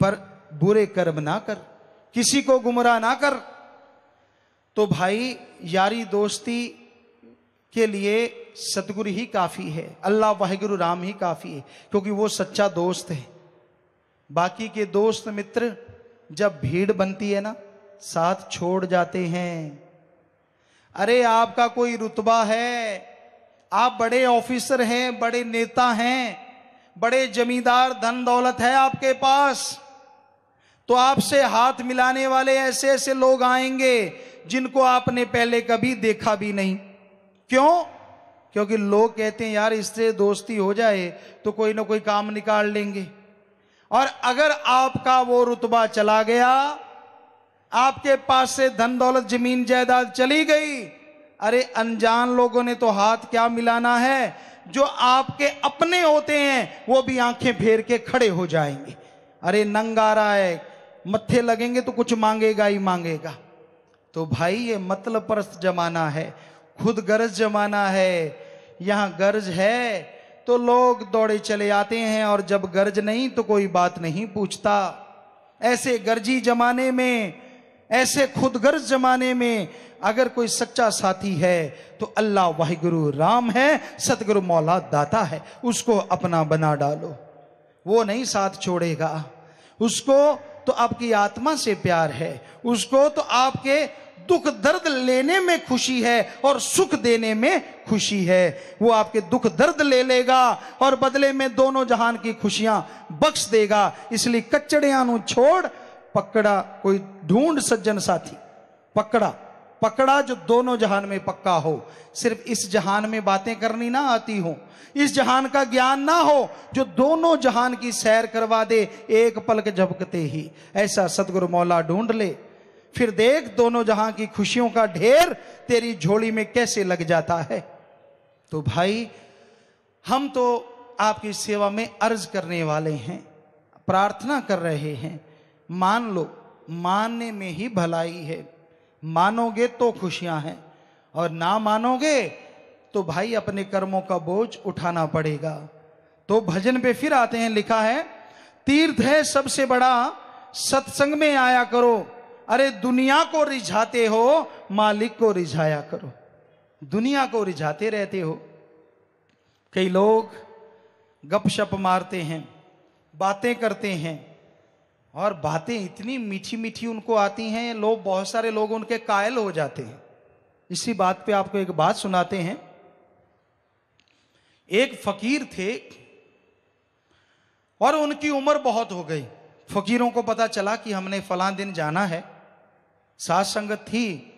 पर बुरे कर्म ना कर, किसी को गुमराह ना कर। तो भाई, यारी दोस्ती के लिए सतगुरु ही काफ़ी है, अल्लाह वाहिगुरु राम ही काफ़ी है, क्योंकि वो सच्चा दोस्त है। बाकी के दोस्त मित्र, जब भीड़ बनती है ना, साथ छोड़ जाते हैं। अरे आपका कोई रुतबा है? आप बड़े ऑफिसर हैं, बड़े नेता हैं, बड़े जमींदार धन दौलत है आपके पास। तो आपसे हाथ मिलाने वाले ऐसे ऐसे लोग आएँगे जिनको आपने पहले कभी देखा भी नहीं। क्यों? क्योंकि लोग कहते हैं, यार, इससे दोस्ती हो जाए तो कोई ना कोई काम निकाल लेंगे। और अगर आपका वो रुतबा चला गया आपके पास से धन दौलत ज़मीन जायदाद चली गई। अरे, अनजान लोगों ने तो हाथ क्या मिलाना है? जो आपके अपने होते हैं, वो भी आँखें फेर के खड़े हो जाएँगे। अरे, नंगा रहा है मत्थे लगेंगे तो कुछ मांगेगा ही मांगेगा। तो भाई, ये मतलब परस्त जमाना है, खुद गरज जमाना है, यहाँ गर्ज है तो लोग दौड़े चले आते हैं और जब गर्ज नहीं तो कोई बात नहीं पूछता। ऐसे गर्जी जमाने में ऐसे खुदगर्ज जमाने में अगर कोई सच्चा साथी है तो अल्लाह वाहिगुरु राम है सतगुरु मौला दाता है, उसको अपना बना डालो। वो नहीं साथ छोड़ेगा। उसको तो आपकी आत्मा से प्यार है, उसको तो आपके दुख दर्द लेने में खुशी है और सुख देने में खुशी है। वो आपके दुख दर्द ले लेगा और बदले में दोनों जहान की खुशियाँ बख्श देगा। इसलिए कच्चड़िया छोड़ पकड़ा, कोई ढूंढ सज्जन साथी, पकड़ा। पकड़ा जो दोनों जहान में पक्का हो। सिर्फ़ इस जहान में बातें करनी ना आती हो। इस जहान का ज्ञान ना हो, जो दोनों जहान की सैर करवा दे, एक पलक झपकते ही। ऐसा सदगुरु मौला ढूंढ ले। फिर देख दोनों जहाँ की खुशियों का ढेर, तेरी झोली में कैसे लग जाता है। तो भाई, हम तो आपकी सेवा में अर्ज़ करने वाले हैं, प्रार्थना कर रहे हैं। मान लो, मानने में ही भलाई है। मानोगे तो खुशियाँ हैं और ना मानोगे तो भाई अपने कर्मों का बोझ उठाना पड़ेगा। तो भजन पे फिर आते हैं, लिखा है, तीर्थ है सबसे बड़ा, सत्संग में आया करो, अरे दुनिया को रिझाते हो, मालिक को रिझाया करो। दुनिया को रिझाते रहते हो। कई लोग गपशप मारते हैं, बातें करते हैं और बातें इतनी मीठी मीठी उनको आती हैं, लोग, बहुत सारे लोग उनके कायल हो जाते हैं। इसी बात पे आपको एक बात सुनाते हैं। एक फकीर थे और उनकी उम्र बहुत हो गई। फकीरों को पता चला कि हमने फला दिन जाना है। सात संगत थी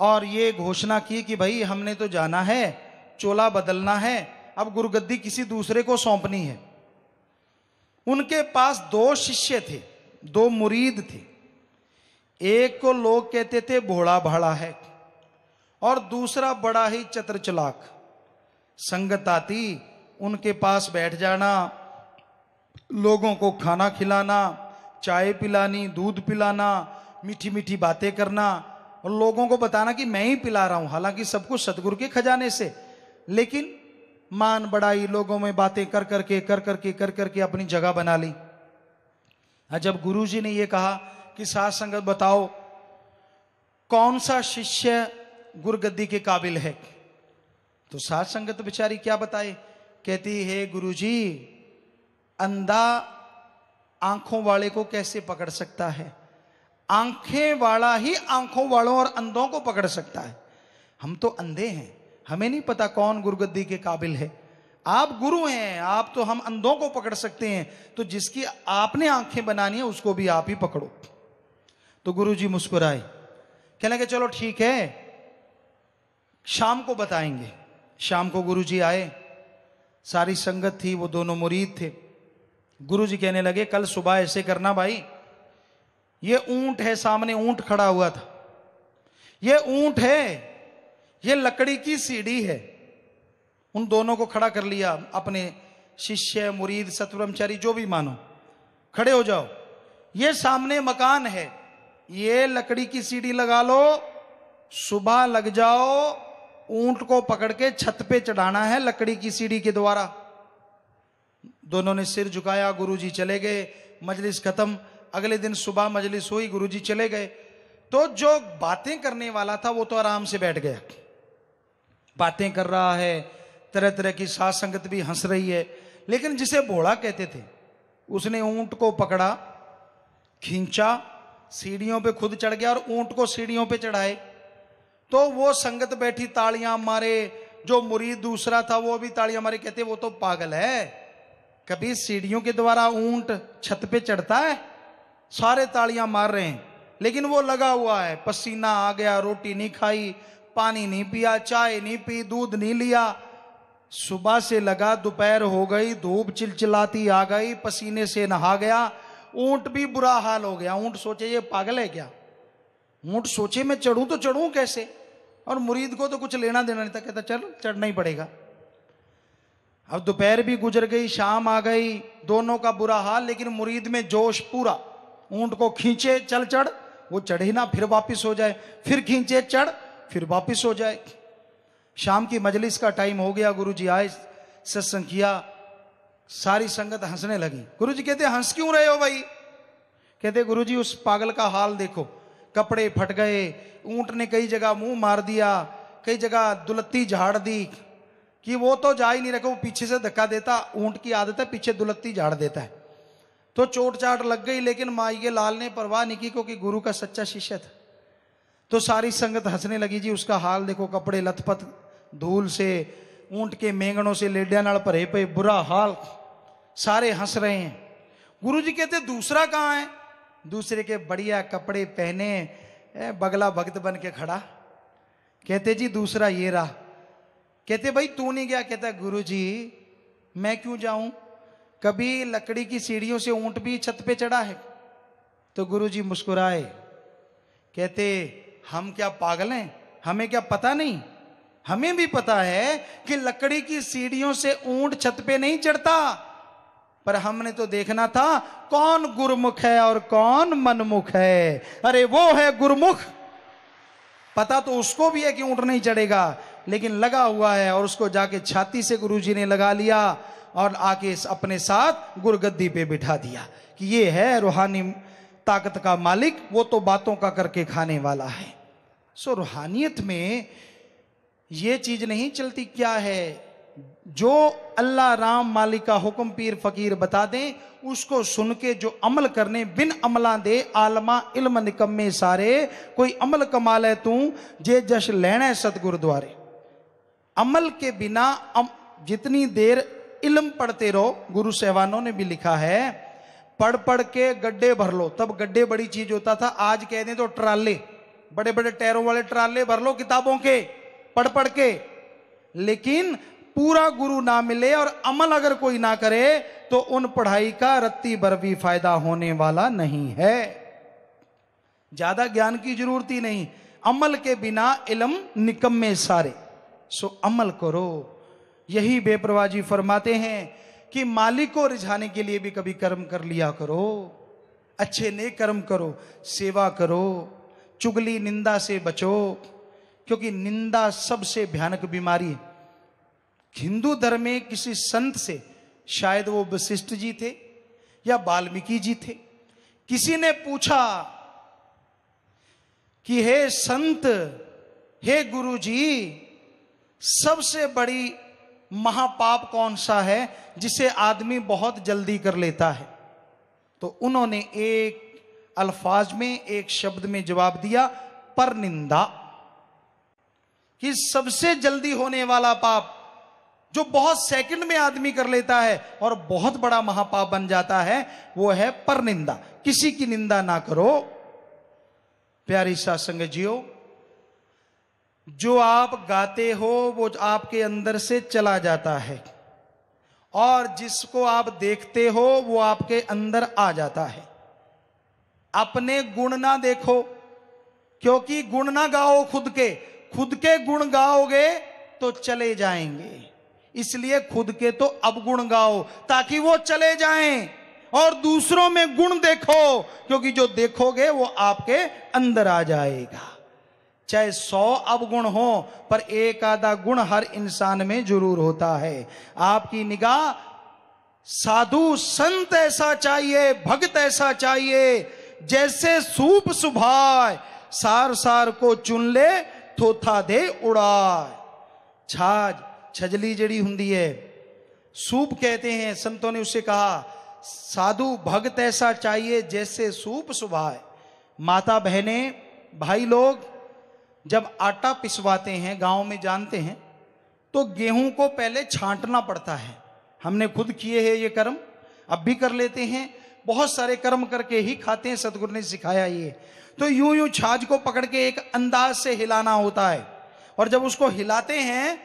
और ये घोषणा की कि भाई, हमने तो जाना है, चोला बदलना है, अब गुरुगद्दी किसी दूसरे को सौंपनी है। उनके पास दो शिष्य थे, दो मुरीद थे। एक को लोग कहते थे भोड़ा भाड़ा है। और दूसरा, बड़ा ही चतर चलाक। संगत आती, उनके पास बैठ जाना, लोगों को खाना खिलाना, चाय पिलानी, दूध पिलाना मीठी मीठी बातें करना, और लोगों को बताना कि मैं ही पिला रहा हूँ। हालाँकि सब कुछ सतगुरु के खजाने से, लेकिन मान बढ़ाई, लोगों में बातें कर करके कर करके कर करके अपनी जगह बना ली। जब गुरु जी ने यह कहा कि साथ संगत बताओ, कौन सा शिष्य गुरगद्दी के काबिल है? तो साथ संगत बेचारी क्या बताए? कहती, है गुरु जी अंधा आँखों वाले को कैसे पकड़ सकता है? आँखें वाला ही आँखों वालों और अंधों को पकड़ सकता है। हम तो अंधे हैं। हमें नहीं पता कौन गुरुगद्दी के काबिल है। आप गुरु हैं, आप तो हम अंधों को पकड़ सकते हैं तो जिसकी आपने आँखें बनानी है, उसको भी आप ही पकड़ो। तो गुरु जी मुस्कुराए। कहने लगे, चलो ठीक है, शाम को बताएँगे। शाम को गुरु जी आए। सारी संगत थी, वो दोनों मुरीद थे। गुरु जी कहने लगे, कल सुबह ऐसे करना भाई, ये ऊँट है, सामने ऊँट खड़ा हुआ था। ये ऊँट है ये लकड़ी की सीढ़ी है। उन दोनों को खड़ा कर लिया अपने शिष्य, मुरीद सतब्रह्मचारी जो भी मानो। खड़े हो जाओ। ये सामने मकान है। ये लकड़ी की सीढ़ी लगा लो। सुबह लग जाओ। ऊँट को पकड़ के छत पे चढ़ाना है लकड़ी की सीढ़ी के द्वारा। दोनों ने सिर झुकाया, गुरुजी चले गए। मजलिस खत्म। अगले दिन सुबह मजलिस हुई, गुरुजी चले गए। तो जो बातें करने वाला था, वो तो आराम से बैठ गया। बातें कर रहा है तरह तरह की सास संगत भी हंस रही है। लेकिन जिसे भोड़ा कहते थे, उसने ऊँट को पकड़ा, खींचा, सीढ़ियों पे खुद चढ़ गया और ऊँट को सीढ़ियों पे चढ़ाए। तो वो संगत बैठी तालियाँ मारे, जो मुरीद दूसरा था, वो भी तालियाँ मारे, कहते, वो तो पागल है। कभी सीढ़ियों के द्वारा ऊँट छत पे चढ़ता है? सारे तालियाँ मार रहे हैं। लेकिन वो लगा हुआ है, पसीना आ गया, रोटी नहीं खाई पानी नहीं पिया, चाय नहीं पी, दूध नहीं लिया। सुबह से लगा, दोपहर हो गई, धूप चिलचिलाती आ गई, पसीने से नहा गया। ऊँट भी बुरा हाल हो गया। ऊँट सोचे, ये पागल है क्या? ऊँट सोचे, मैं चढ़ूं तो चढ़ूं कैसे? और मुरीद को तो कुछ लेना देना नहीं था, कहता, चल, चढ़ना ही पड़ेगा। अब दोपहर भी गुजर गई, शाम आ गई, दोनों का बुरा हाल, लेकिन मुरीद में जोश पूरा। ऊँट को खींचे, चल, चढ़। वो चढ़े ना, फिर वापिस हो जाए। फिर खींचे, चढ़। फिर वापिस हो जाए। शाम की मजलिस का टाइम हो गया गुरु जी आए, सत्संग किया, सारी संगत हंसने लगी। गुरु जी कहते, हंस क्यों रहे हो भाई? कहते गुरु जी उस पागल का हाल देखो। कपड़े फट गए, ऊँट ने कई जगह मुँह मार दिया, कई जगह दुलत्ती झाड़ दी, कि वो तो जा ही नहीं रखे वो पीछे से धक्का देता, ऊँट की आदत है, पीछे दुलत्ती झाड़ देता है। तो चोट चाट लग गई, लेकिन माई के लाल ने परवाह नहीं की, क्योंकि गुरु का सच्चा शिष्य था। तो सारी संगत हंसने लगी जी, उसका हाल देखो, कपड़े लथपथ, धूल से, ऊँट के मेंगणों से, लेडिया नाल भरे पे, बुरा हाल, सारे हंस रहे हैं। गुरु जी कहते, दूसरा कहाँ है? दूसरे के बढ़िया कपड़े पहने बगला भक्त बन के खड़ा। कहते, जी, दूसरा ये रहा। कहते, भाई, तू नहीं गया? कहता, गुरु जी, मैं क्यों जाऊँ? कभी लकड़ी की सीढ़ियों से ऊँट भी छत पे चढ़ा है? तो गुरु जी मुस्कुराए। कहते हम क्या पागल हैं? हमें क्या पता नहीं? हमें भी पता है कि लकड़ी की सीढ़ियों से ऊँट छत पे नहीं चढ़ता। पर हमने तो देखना था कौन गुरमुख है और कौन मनमुख है। अरे वो है गुरमुख। पता तो उसको भी है कि ऊँट नहीं चढ़ेगा, लेकिन लगा हुआ है और उसको जाके छाती से गुरुजी ने लगा लिया और आके अपने साथ गुरगद्दी पे बिठा दिया कि ये है रूहानी ताकत का मालिक वो तो बातों का करके खाने वाला है। सो रूहानियत में ये चीज़ नहीं चलती क्या है? जो अल्लाह राम मालिक का हुक्म पीर फकीर बता दें उसको सुन के जो अमल करने बिन अमला दे आलमा इल्म निकम्मे सारे कोई अमल कमा ले तू जे जश लेना है सतगुरु द्वारे अमल के बिना अम, जितनी देर इल्म पढ़ते रहो गुरु सहवानों ने भी लिखा है पढ़ पढ़ के गड्ढे भर लो। तब गड्ढे बड़ी चीज़ होता था। आज कह दें तो ट्राले। बड़े बड़े टैरों वाले ट्राले भर लो किताबों के, पढ़ पढ़ के। लेकिन पूरा गुरु ना मिले और अमल अगर कोई ना करे तो उन पढ़ाई का रत्ती भर भी फ़ायदा होने वाला नहीं है। ज़्यादा ज्ञान की ज़रूरत ही नहीं। अमल के बिना इलम निकम्मे सारे। सो अमल करो। यही बेप्रवाजी फरमाते हैं। कि मालिक को रिझाने के लिए भी कभी कर्म कर लिया करो। अच्छे नेक कर्म करो, सेवा करो, चुगली निंदा से बचो, क्योंकि निंदा सबसे भयानक बीमारी है। हिंदू धर्म में किसी संत से शायद वो वशिष्ठ जी थे या वाल्मीकि जी थे, किसी ने पूछा कि हे संत, हे गुरु जी सबसे बड़ी महापाप कौन सा है जिसे आदमी बहुत जल्दी कर लेता है? तो उन्होंने एक अल्फाज में, एक शब्द में जवाब दिया पर निंदा कि सबसे जल्दी होने वाला पाप, जो बहुत सेकंड में आदमी कर लेता है और बहुत बड़ा महापाप बन जाता है, वो है पर निंदा किसी की निंदा ना करो। प्यारी सासंग जियो जो आप गाते हो, वो आपके अंदर से चला जाता है। और जिसको आप देखते हो, वो आपके अंदर आ जाता है। अपने गुण ना देखो, क्योंकि गुण ना गाओ खुद के। खुद के गुण गाओगे तो चले जाएँगे। इसलिए खुद के तो अवगुण गाओ, ताकि वो चले जाएँ। और दूसरों में गुण देखो, क्योंकि जो देखोगे, वो आपके अंदर आ जाएगा। चाहे सौ अवगुण हो, पर एक आधा गुण हर इंसान में ज़रूर होता है। आपकी निगाह, साधु संत ऐसा चाहिए, भक्त ऐसा चाहिए, जैसे सूप सुभाए सार सार को चुन ले, थोथा दे, उड़ाए। छाज छजली जड़ी हुंदी है। सूप कहते हैं, संतों ने उससे कहा, साधु, भक्त ऐसा चाहिए, जैसे सूप सुभाए। माता बहने भाई लोग जब आटा पिसवाते हैं, गाँव में जानते हैं तो गेहूँ को पहले छांटना पड़ता है। हमने खुद किए हैं ये कर्म, अब भी कर लेते हैं। बहुत सारे कर्म करके ही खाते हैं सतगुरु ने सिखाया ये। तो यूँ यूँ छाछ को पकड़ के एक अंदाज से हिलाना होता है। और जब उसको हिलाते हैं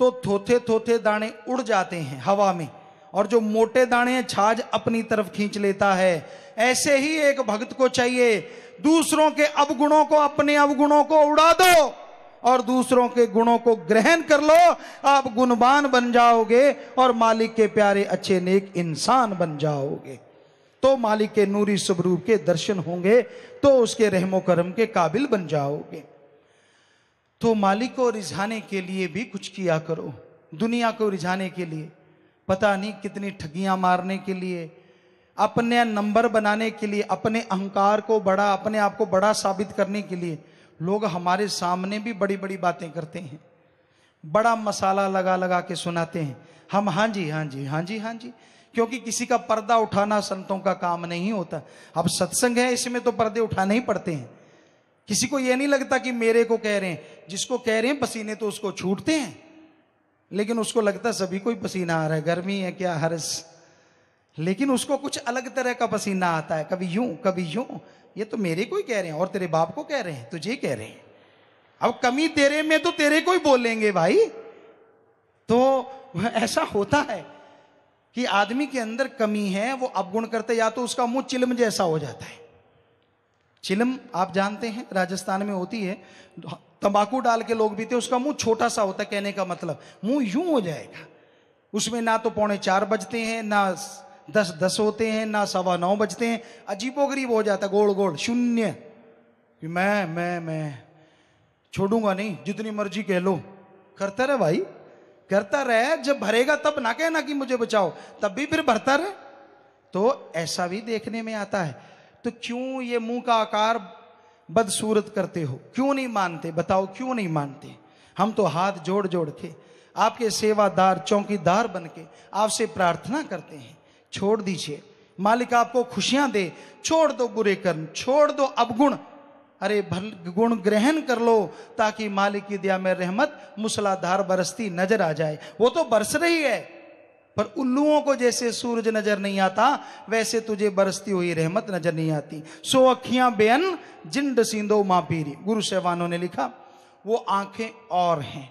तो थोथे थोथे दाने उड़ जाते हैं हवा में। और जो मोटे दाने हैं, छाछ अपनी तरफ़ खींच लेता है। ऐसे ही एक भक्त को चाहिए, दूसरों के अवगुणों को अपने अवगुणों को उड़ा दो और दूसरों के गुणों को ग्रहण कर लो। आप गुणवान बन जाओगे और मालिक के प्यारे अच्छे नेक इंसान बन जाओगे। तो मालिक के नूरी स्वरूप के दर्शन होंगे तो उसके रहमो करम के काबिल बन जाओगे। तो मालिक को रिझाने के लिए भी कुछ किया करो, दुनिया को रिझाने के लिए, पता नहीं कितनी ठगियाँ मारने के लिए अपने नंबर बनाने के लिए, अपने अहंकार को बड़ा, अपने आप को बड़ा साबित करने के लिए लोग हमारे सामने भी बड़ी बड़ी बातें करते हैं। बड़ा मसाला लगा लगा के सुनाते हैं। हम हाँ जी हाँ जी हाँ जी हाँ जी। क्योंकि किसी का पर्दा उठाना संतों का काम नहीं होता। अब सत्संग है, इसमें तो पर्दे उठाने ही पड़ते हैं। किसी को यह नहीं लगता कि मेरे को कह रहे हैं। जिसको कह रहे हैं पसीने तो उसको छूटते हैं। लेकिन उसको लगता सभी को ही पसीना आ रहा है। गर्मी है क्या, हर्ष? लेकिन उसको कुछ अलग तरह का पसीना आता है। कभी यूँ कभी यूँ। ये तो मेरे को ही कह रहे हैं और तेरे बाप को कह रहे हैं, तुझे कह रहे हैं। अब कमी तेरे में तो तेरे को ही बोलेंगे भाई। तो ऐसा होता है कि आदमी के अंदर कमी है, वो अवगुण करते, या तो उसका मुँह चिलम जैसा हो जाता है। चिलम, आप जानते हैं, राजस्थान में होती है। तंबाकू डाल के लोग थे उसका मुँह छोटा सा होता है, कहने का मतलब। मुँह यूँ हो जाएगा। उसमें ना तो पौने चार बजते हैं, ना दस दस होते हैं, ना सवा नौ बजते हैं। अजीबो गरीब हो जाता, गोल गोल, शून्य। मैं मैं मैं, छोड़ूँगा नहीं, जितनी मर्ज़ी कह लो। करता रहे भाई। करता रहे, जब भरेगा तब ना कहना कि मुझे बचाओ। तब भी फिर भरता रहे। तो ऐसा भी देखने में आता है। तो क्यों ये मुँह का आकार बदसूरत करते हो? क्यों नहीं मानते? बताओ, क्यों नहीं मानते? हम तो हाथ जोड़ जोड़ के, आपके सेवादार, चौकीदार बन के आपसे प्रार्थना करते हैं। छोड़ दीजिए। मालिक आपको खुशियाँ दे। छोड़ दो बुरे कर्म, छोड़ दो अवगुण। अरे, भल, गुण ग्रहण कर लो, ताकि मालिक की दया में रहमत, मुसलाधार बरसती नज़र आ जाए। वो तो बरस रही है, पर उल्लुओं को जैसे सूरज नज़र नहीं आता, वैसे तुझे बरसती हुई रहमत नज़र नहीं आती। सो अखियाँ बेअन, जिंद सिंदो माँ पीरी गुरु साहबानों ने लिखा, वो आँखें और हैं,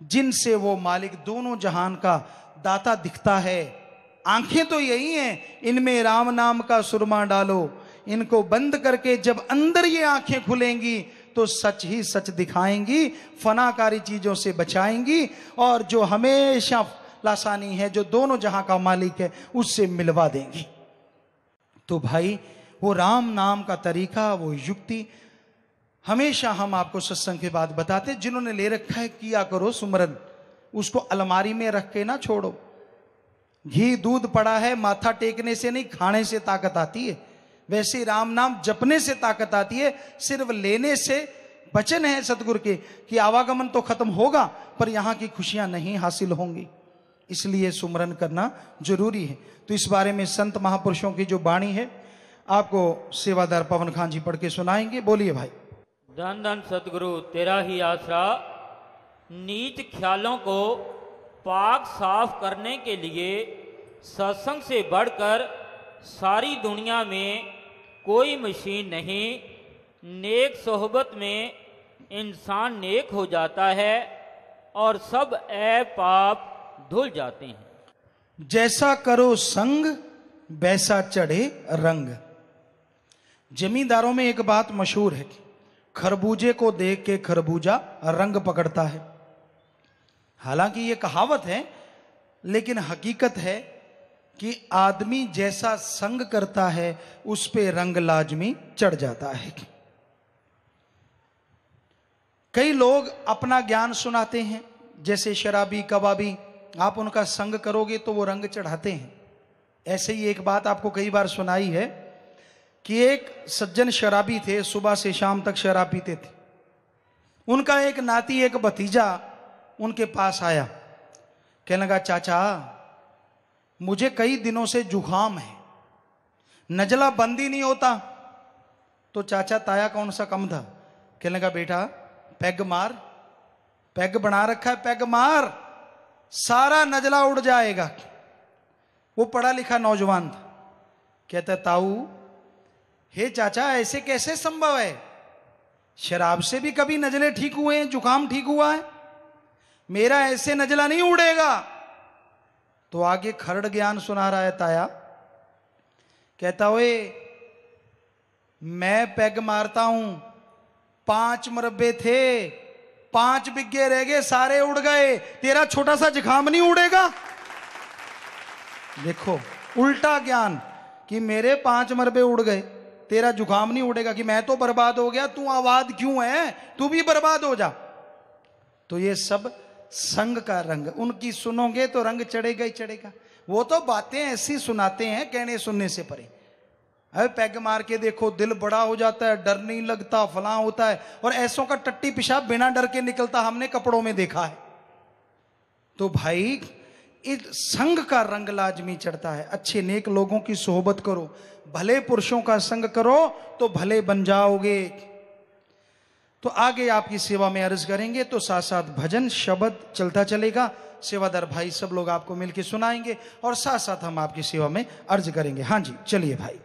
जिनसे वो मालिक दोनों जहान का दाता दिखता है। आँखें तो यही हैं, इनमें राम नाम का सुरमा डालो। इनको बंद करके जब अंदर ये आँखें खुलेंगी तो सच ही सच दिखाएँगी, फनाकारी चीज़ों से बचाएँगी, और जो हमेशा लासानी है, जो दोनों जहाँ का मालिक है, उससे मिलवा देंगी। तो भाई, वो राम नाम का तरीका, वो युक्ति, हमेशा हम आपको सत्संग के बाद बताते, जिन्होंने ले रखा है, किया करो सुमरन। उसको अलमारी में रख के ना छोड़ो। घी दूध पड़ा है, माथा टेकने से नहीं, खाने से ताकत आती है। वैसे राम नाम जपने से ताकत आती है, सिर्फ़ लेने से वचन है सतगुरु के कि आवागमन तो खत्म होगा, पर यहाँ की खुशियाँ नहीं हासिल होंगी। इसलिए सुमरन करना ज़रूरी है। तो इस बारे में संत महापुरुषों की जो बाणी है, आपको सेवादार पवन खान जी पढ़ के सुनाएँगे। बोलिए भाई। धन धन सतगुरु, तेरा ही आसरा, नीच ख्यालों को पाक साफ़ करने के लिए सत्संग से बढ़कर सारी दुनिया में कोई मशीन नहीं, नेक सोहबत में इंसान नेक हो जाता है और सब ए पाप धुल जाते हैं। जैसा करो संग, वैसा चढ़े रंग। जमींदारों में एक बात मशहूर है कि खरबूजे को देख के खरबूजा रंग पकड़ता है। हालाँकि ये कहावत है, लेकिन हकीकत है कि आदमी जैसा संग करता है, उस पे रंग लाजमी चढ़ जाता है। कई लोग अपना ज्ञान सुनाते हैं, जैसे शराबी, कबाबी, आप उनका संग करोगे तो वो रंग चढ़ाते हैं। ऐसे ही एक बात आपको कई बार सुनाई है कि एक सज्जन शराबी थे, सुबह से शाम तक शराब पीते थे। उनका एक नाती, एक भतीजा उनके पास आया। कहने लगा, चाचा, मुझे कई दिनों से जुखाम है। नजला बंद नहीं होता। तो चाचा ताया कौन सा कम था? कहने लगा, बेटा, पैग मार। पैग बना रखा है, पैग मार। सारा नजला उड़ जाएगा। वो पढ़ा लिखा नौजवान था। कहता, ताऊ, हे चाचा, ऐसे कैसे संभव है? शराब से भी कभी नजले ठीक हुए हैं जुकाम ठीक हुआ है? मेरा ऐसे नजला नहीं उड़ेगा। तो आगे खरड़ ज्ञान सुना रहा है ताया। कहता हुए मैं पैग मारता हूँ। पाँच मरबे थे, पाँच बिग्गे रह गए, सारे उड़ गए। तेरा छोटा सा जुखाम नहीं उड़ेगा? देखो, उल्टा ज्ञान कि मेरे पाँच मरबे उड़ गए। तेरा जुखाम नहीं उड़ेगा कि मैं तो बर्बाद हो गया, तू आवाज़ क्यों है? तू भी बर्बाद हो जा। तो ये सब संग का रंग। उनकी सुनोगे तो रंग चढ़ेगा ही चढ़ेगा। वो तो बातें ऐसी सुनाते हैं, कहने सुनने से परे। अरे पैग मार के देखो, दिल बड़ा हो जाता है, डर नहीं लगता, फला होता है। और ऐसों का टट्टी पिशाब बिना डर के निकलता, हमने कपड़ों में देखा है। तो भाई, इस संग का रंग लाजमी चढ़ता है। अच्छे नेक लोगों की सोहबत करो, भले पुरुषों का संग करो तो भले बन जाओगे। तो आगे आपकी सेवा में अर्ज़ करेंगे तो साथ साथ भजन, शब्द चलता चलेगा। सेवादार भाई सब लोग आपको मिलकर सुनाएँगे और साथ साथ हम आपकी सेवा में अर्ज़ करेंगे। हाँ जी, चलिए भाई।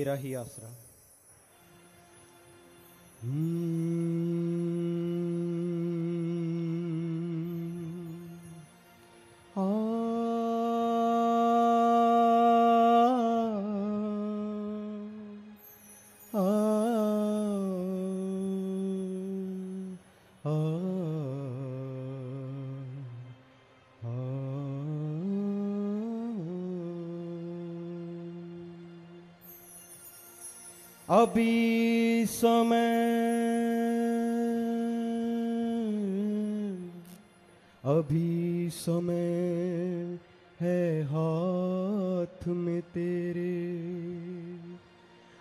तेरा ही आसरा। आ, अभी समय अभी समय है हाथ में तेरे।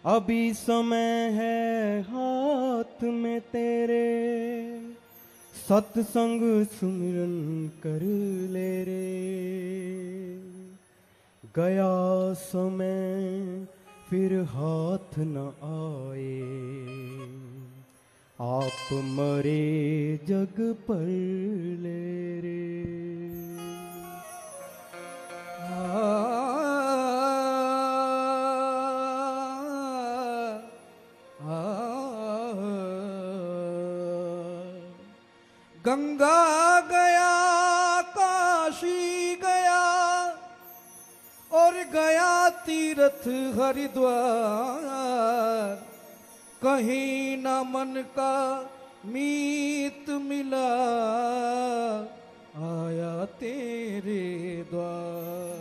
अभी समय है हाथ में तेरे। सत्संग सुमिरन कर ले रे। गया समय फिर हाथ न आए आप मरे जग पर ले रे गंगा गया तीर्थ हरिद्वार कहीं न मन का मीत मिला आया तेरे द्वार।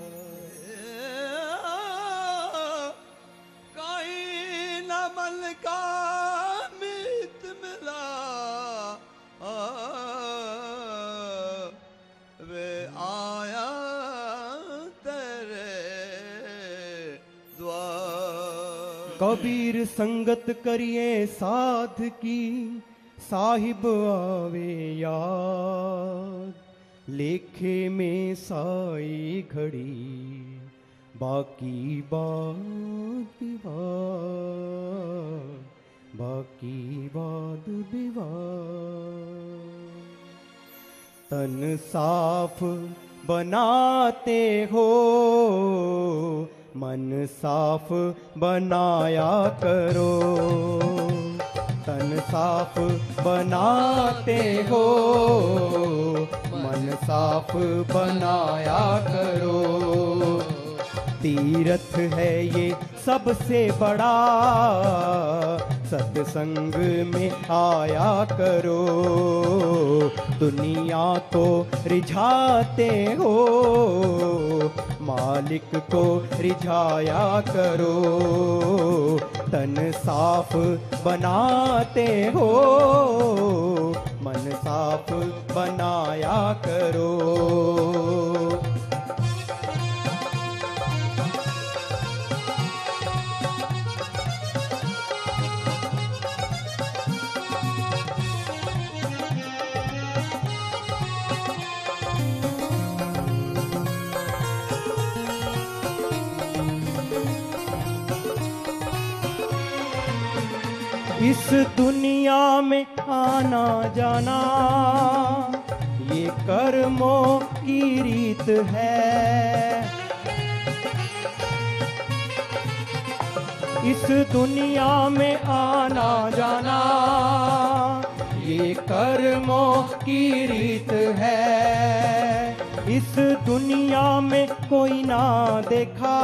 कबीर संगत करिए साध की, साहिब आवे याद। लेखे में साई घड़ी, बाकी बात विवाद, बाकी बात विवाद। तन साफ़ बनाते हो मन साफ़ बनाया करो। तन साफ़ बनाते हो। मन साफ़ बनाया करो। तीर्थ है ये सबसे बड़ा। सत्संग में आया करो। दुनिया को रिझाते हो। मालिक को रिझाया करो। तन साफ़ बनाते हो। मन साफ़ बनाया करो। इस दुनिया में आना जाना, ये कर्मों की रीत है। इस दुनिया में आना जाना, ये कर्मों की रीत है। इस दुनिया में कोई ना देखा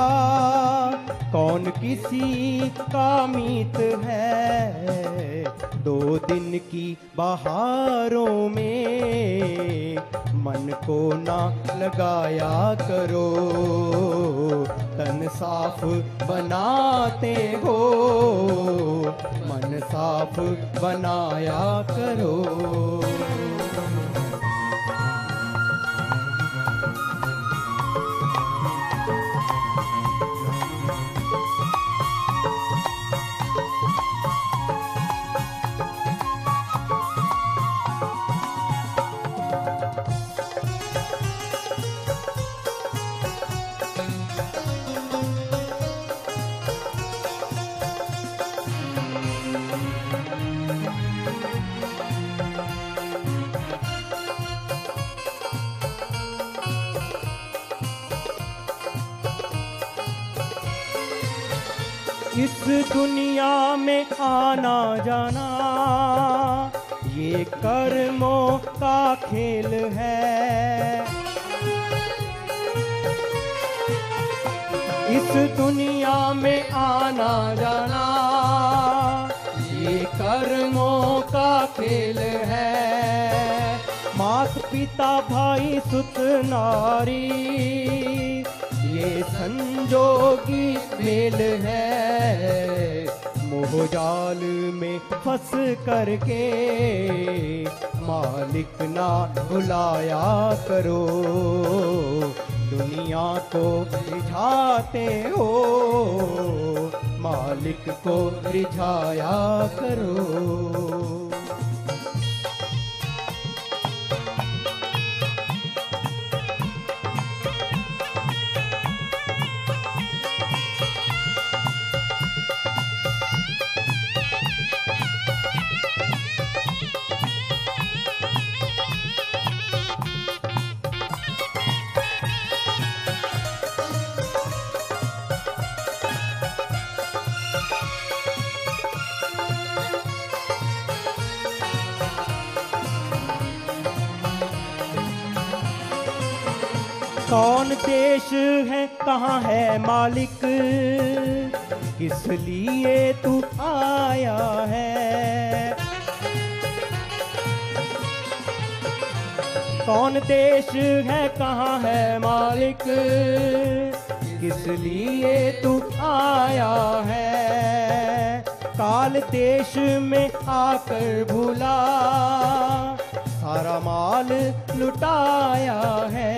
कौन किसी का मीत है? दो दिन की बहारों में मन को ना लगाया करो। तन साफ़ बनाते हो, मन साफ़ बनाया करो। दुनिया में आना जाना, ये कर्मों का खेल है। इस दुनिया में आना जाना, ये कर्मों का खेल है। मात पिता भाई सुत नारी संजोगी मेल है। मोहजाल में फंस करके मालिक ना भुलाया करो। दुनिया को रिझाते हो, मालिक को रिझाया करो। कौन देश है, कहाँ है मालिक? किस लिए तू आया है? कौन देश है, कहाँ है मालिक? किस लिए तू आया है? काल देश में आकर भूला, सारा माल लुटाया है।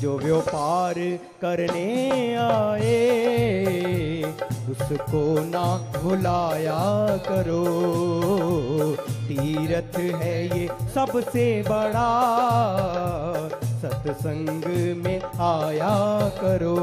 जो व्यापार करने आए, उसको ना भुलाया करो। तीरथ है ये सबसे बड़ा, सत्संग में आया करो।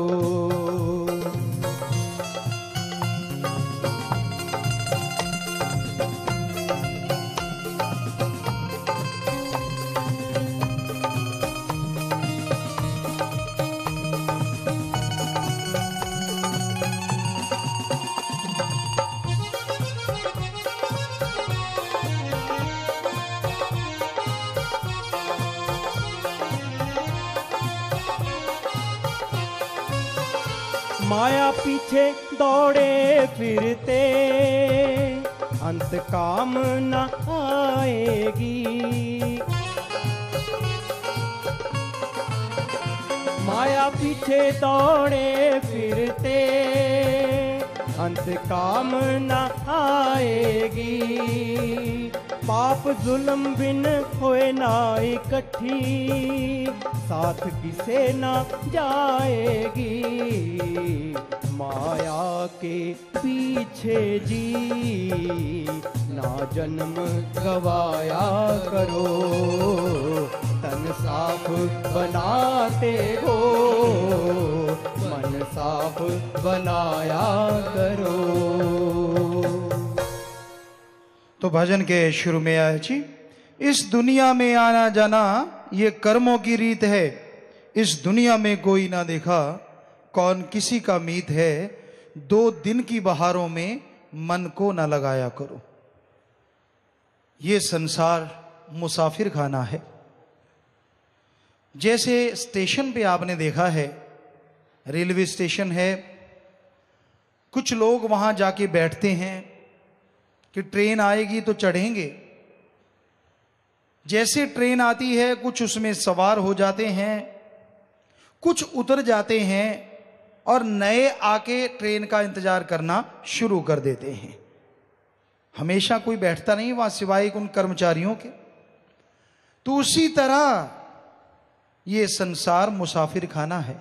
माया पीछे दौड़े फिरते अंत काम न आएगी माया पीछे दौड़े फिरते अंत काम न आएगी। पाप जुलम बिन होए ना इकट्ठी। साथ किसे ना जाएगी। माया के पीछे जी। ना जन्म गवाया करो। तन साफ़ बनाते हो। मन साफ़ बनाया करो। तो भजन के शुरू में आया जी, इस दुनिया में आना जाना ये कर्मों की रीत है। इस दुनिया में कोई ना देखा कौन किसी का मीत है। दो दिन की बहारों में मन को ना लगाया करो। ये संसार मुसाफिर खाना है। जैसे स्टेशन पे आपने देखा है, रेलवे स्टेशन है, कुछ लोग वहाँ जाके बैठते हैं कि ट्रेन आएगी तो चढ़ेंगे। जैसे ट्रेन आती है, कुछ उसमें सवार हो जाते हैं, कुछ उतर जाते हैं और नए आके ट्रेन का इंतज़ार करना शुरू कर देते हैं। हमेशा कोई बैठता नहीं वहाँ सिवाय उन कर्मचारियों के। तो उसी तरह ये संसार मुसाफिर खाना है।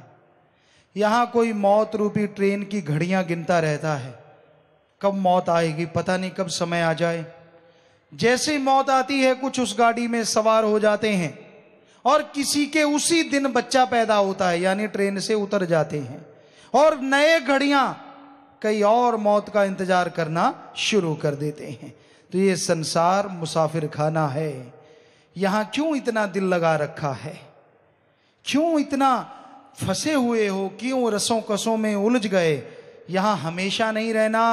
यहाँ कोई मौत रूपी ट्रेन की घड़ियाँ गिनता रहता है। कब मौत आएगी, पता नहीं कब समय आ जाए। जैसे मौत आती है, कुछ उस गाड़ी में सवार हो जाते हैं और किसी के उसी दिन बच्चा पैदा होता है, यानी ट्रेन से उतर जाते हैं। और नए घड़ियाँ कई और मौत का इंतज़ार करना शुरू कर देते हैं। तो ये संसार मुसाफिर खाना है। यहाँ क्यों इतना दिल लगा रखा है? क्यों इतना फंसे हुए हो? क्यों रसों कसों में उलझ गए? यहाँ हमेशा नहीं रहना।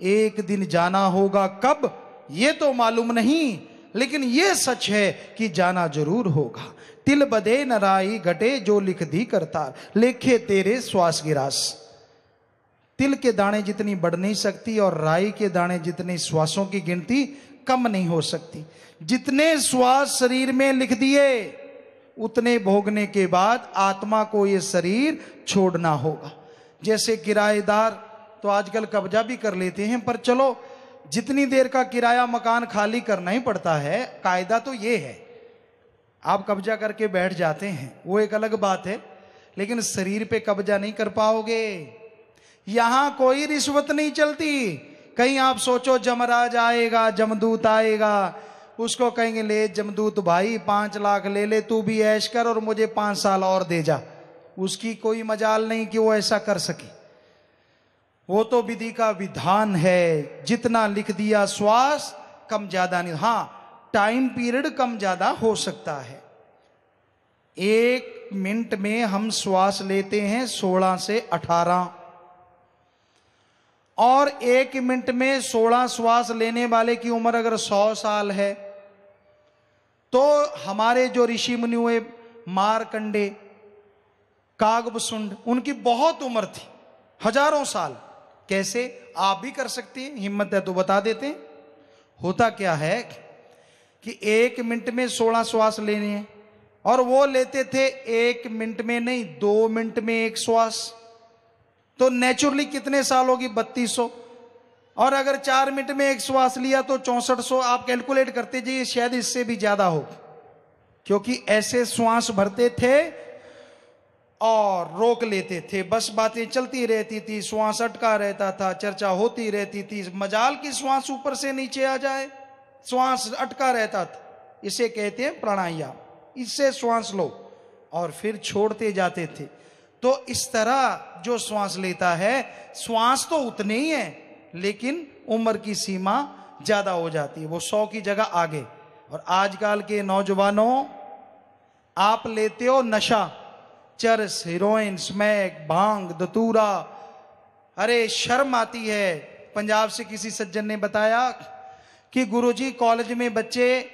एक दिन जाना होगा कब? ये तो मालूम नहीं। लेकिन ये सच है कि जाना ज़रूर होगा। तिल बदे नराई घटे जो लिख दी करतार। लेखे तेरे श्वास गिरास। तिल के दाने जितनी बढ़ नहीं सकती और राई के दाने जितनी श्वासों की गिनती कम नहीं हो सकती। जितने श्वास शरीर में लिख दिए उतने भोगने के बाद आत्मा को ये शरीर छोड़ना होगा। जैसे किराएदार तो आजकल कब्जा भी कर लेते हैं, पर चलो, जितनी देर का किराया मकान खाली करना ही पड़ता है, कायदा तो ये है। आप कब्जा करके बैठ जाते हैं, वो एक अलग बात है, लेकिन शरीर पे कब्जा नहीं कर पाओगे। यहाँ कोई रिश्वत नहीं चलती। कहीं आप सोचो, जमराज आएगा, जमदूत आएगा उसको कहेंगे, ले जमदूत भाई, पाँच लाख ले ले, तू भी ऐश कर और मुझे पाँच साल और दे जा। उसकी कोई मजाल नहीं कि वो ऐसा कर सके। वो तो विधि का विधान है, जितना लिख दिया श्वास, कम ज़्यादा नहीं। हाँ टाइम पीरियड कम ज़्यादा हो सकता है। एक मिनट में हम श्वास लेते हैं 16 से 18 और एक मिनट में 16 श्वास लेने वाले की उम्र अगर सौ साल है तो हमारे जो ऋषि मुनि हुए मारकंडे कागबसुंड उनकी बहुत उम्र थी, हज़ारों साल। कैसे? आप भी कर सकते हैं, हिम्मत है तो बता देते हैं। होता क्या है कि एक मिनट में सोलह श्वास लेने हैं, और वो लेते थे एक मिनट में नहीं, दो मिनट में एक श्वास। तो नेचुरली कितने साल होगी? बत्तीस। सौ और अगर चार मिनट में एक श्वास लिया तो चौसठ सौ आप कैलकुलेट करते जाइए, शायद इससे भी ज़्यादा हो। क्योंकि ऐसे श्वास भरते थे और रोक लेते थे। बस बातें चलती रहती थी, श्वास अटका रहता था, चर्चा होती रहती थी। मजाल की श्वास ऊपर से नीचे आ जाए, श्वास अटका रहता था। इसे कहते हैं प्राणायाम। इससे श्वास लो और फिर छोड़ते जाते थे। तो इस तरह जो श्वास लेता है, श्वास तो उतने ही है, लेकिन उम्र की सीमा ज़्यादा हो जाती है। वो सौ की जगह आगे। और आजकल के नौजवानों, आप लेते हो नशा चरस हीरोइन स्मैक, भाँग, दतूरा। अरे, शर्म आती है। पंजाब से किसी सज्जन ने बताया कि गुरुजी, कॉलेज में बच्चे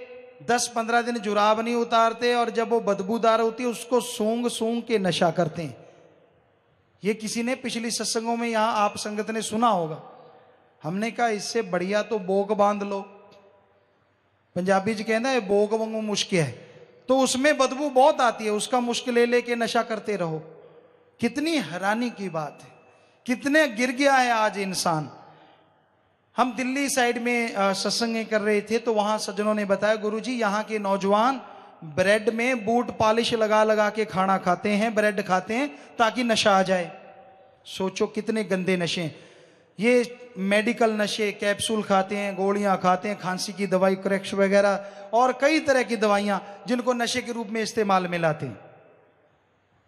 10-15 दिन जुराब नहीं उतारते और जब वो बदबूदार होती है, उसको सूंग सूंग के नशा करते हैं। ये किसी ने पिछली सत्संगों में यहाँ आप संगत ने सुना होगा। हमने कहा, इससे बढ़िया तो बोग बाँध लो। पंजाबी जी कहना है, बोग वंगू मुश्किल है। तो उसमें बदबू बहुत आती है, उसका मुश्किल ले लेके नशा करते रहो। कितनी हैरानी की बात है। कितने गिर गया है आज इंसान। हम दिल्ली साइड में सत्संग कर रहे थे तो वहाँ सज्जनों ने बताया, गुरुजी, यहाँ के नौजवान ब्रेड में बूट पॉलिश लगा लगा के खाना खाते हैं, ब्रेड खाते हैं, ताकि नशा आ जाए। सोचो कितने गंदे नशे ये मेडिकल नशे, कैप्सूल खाते हैं, गोलियाँ खाते हैं, खांसी की दवाई, क्रैक्स वगैरह, और कई तरह की दवाइयाँ जिनको नशे के रूप में इस्तेमाल में लाते हैं।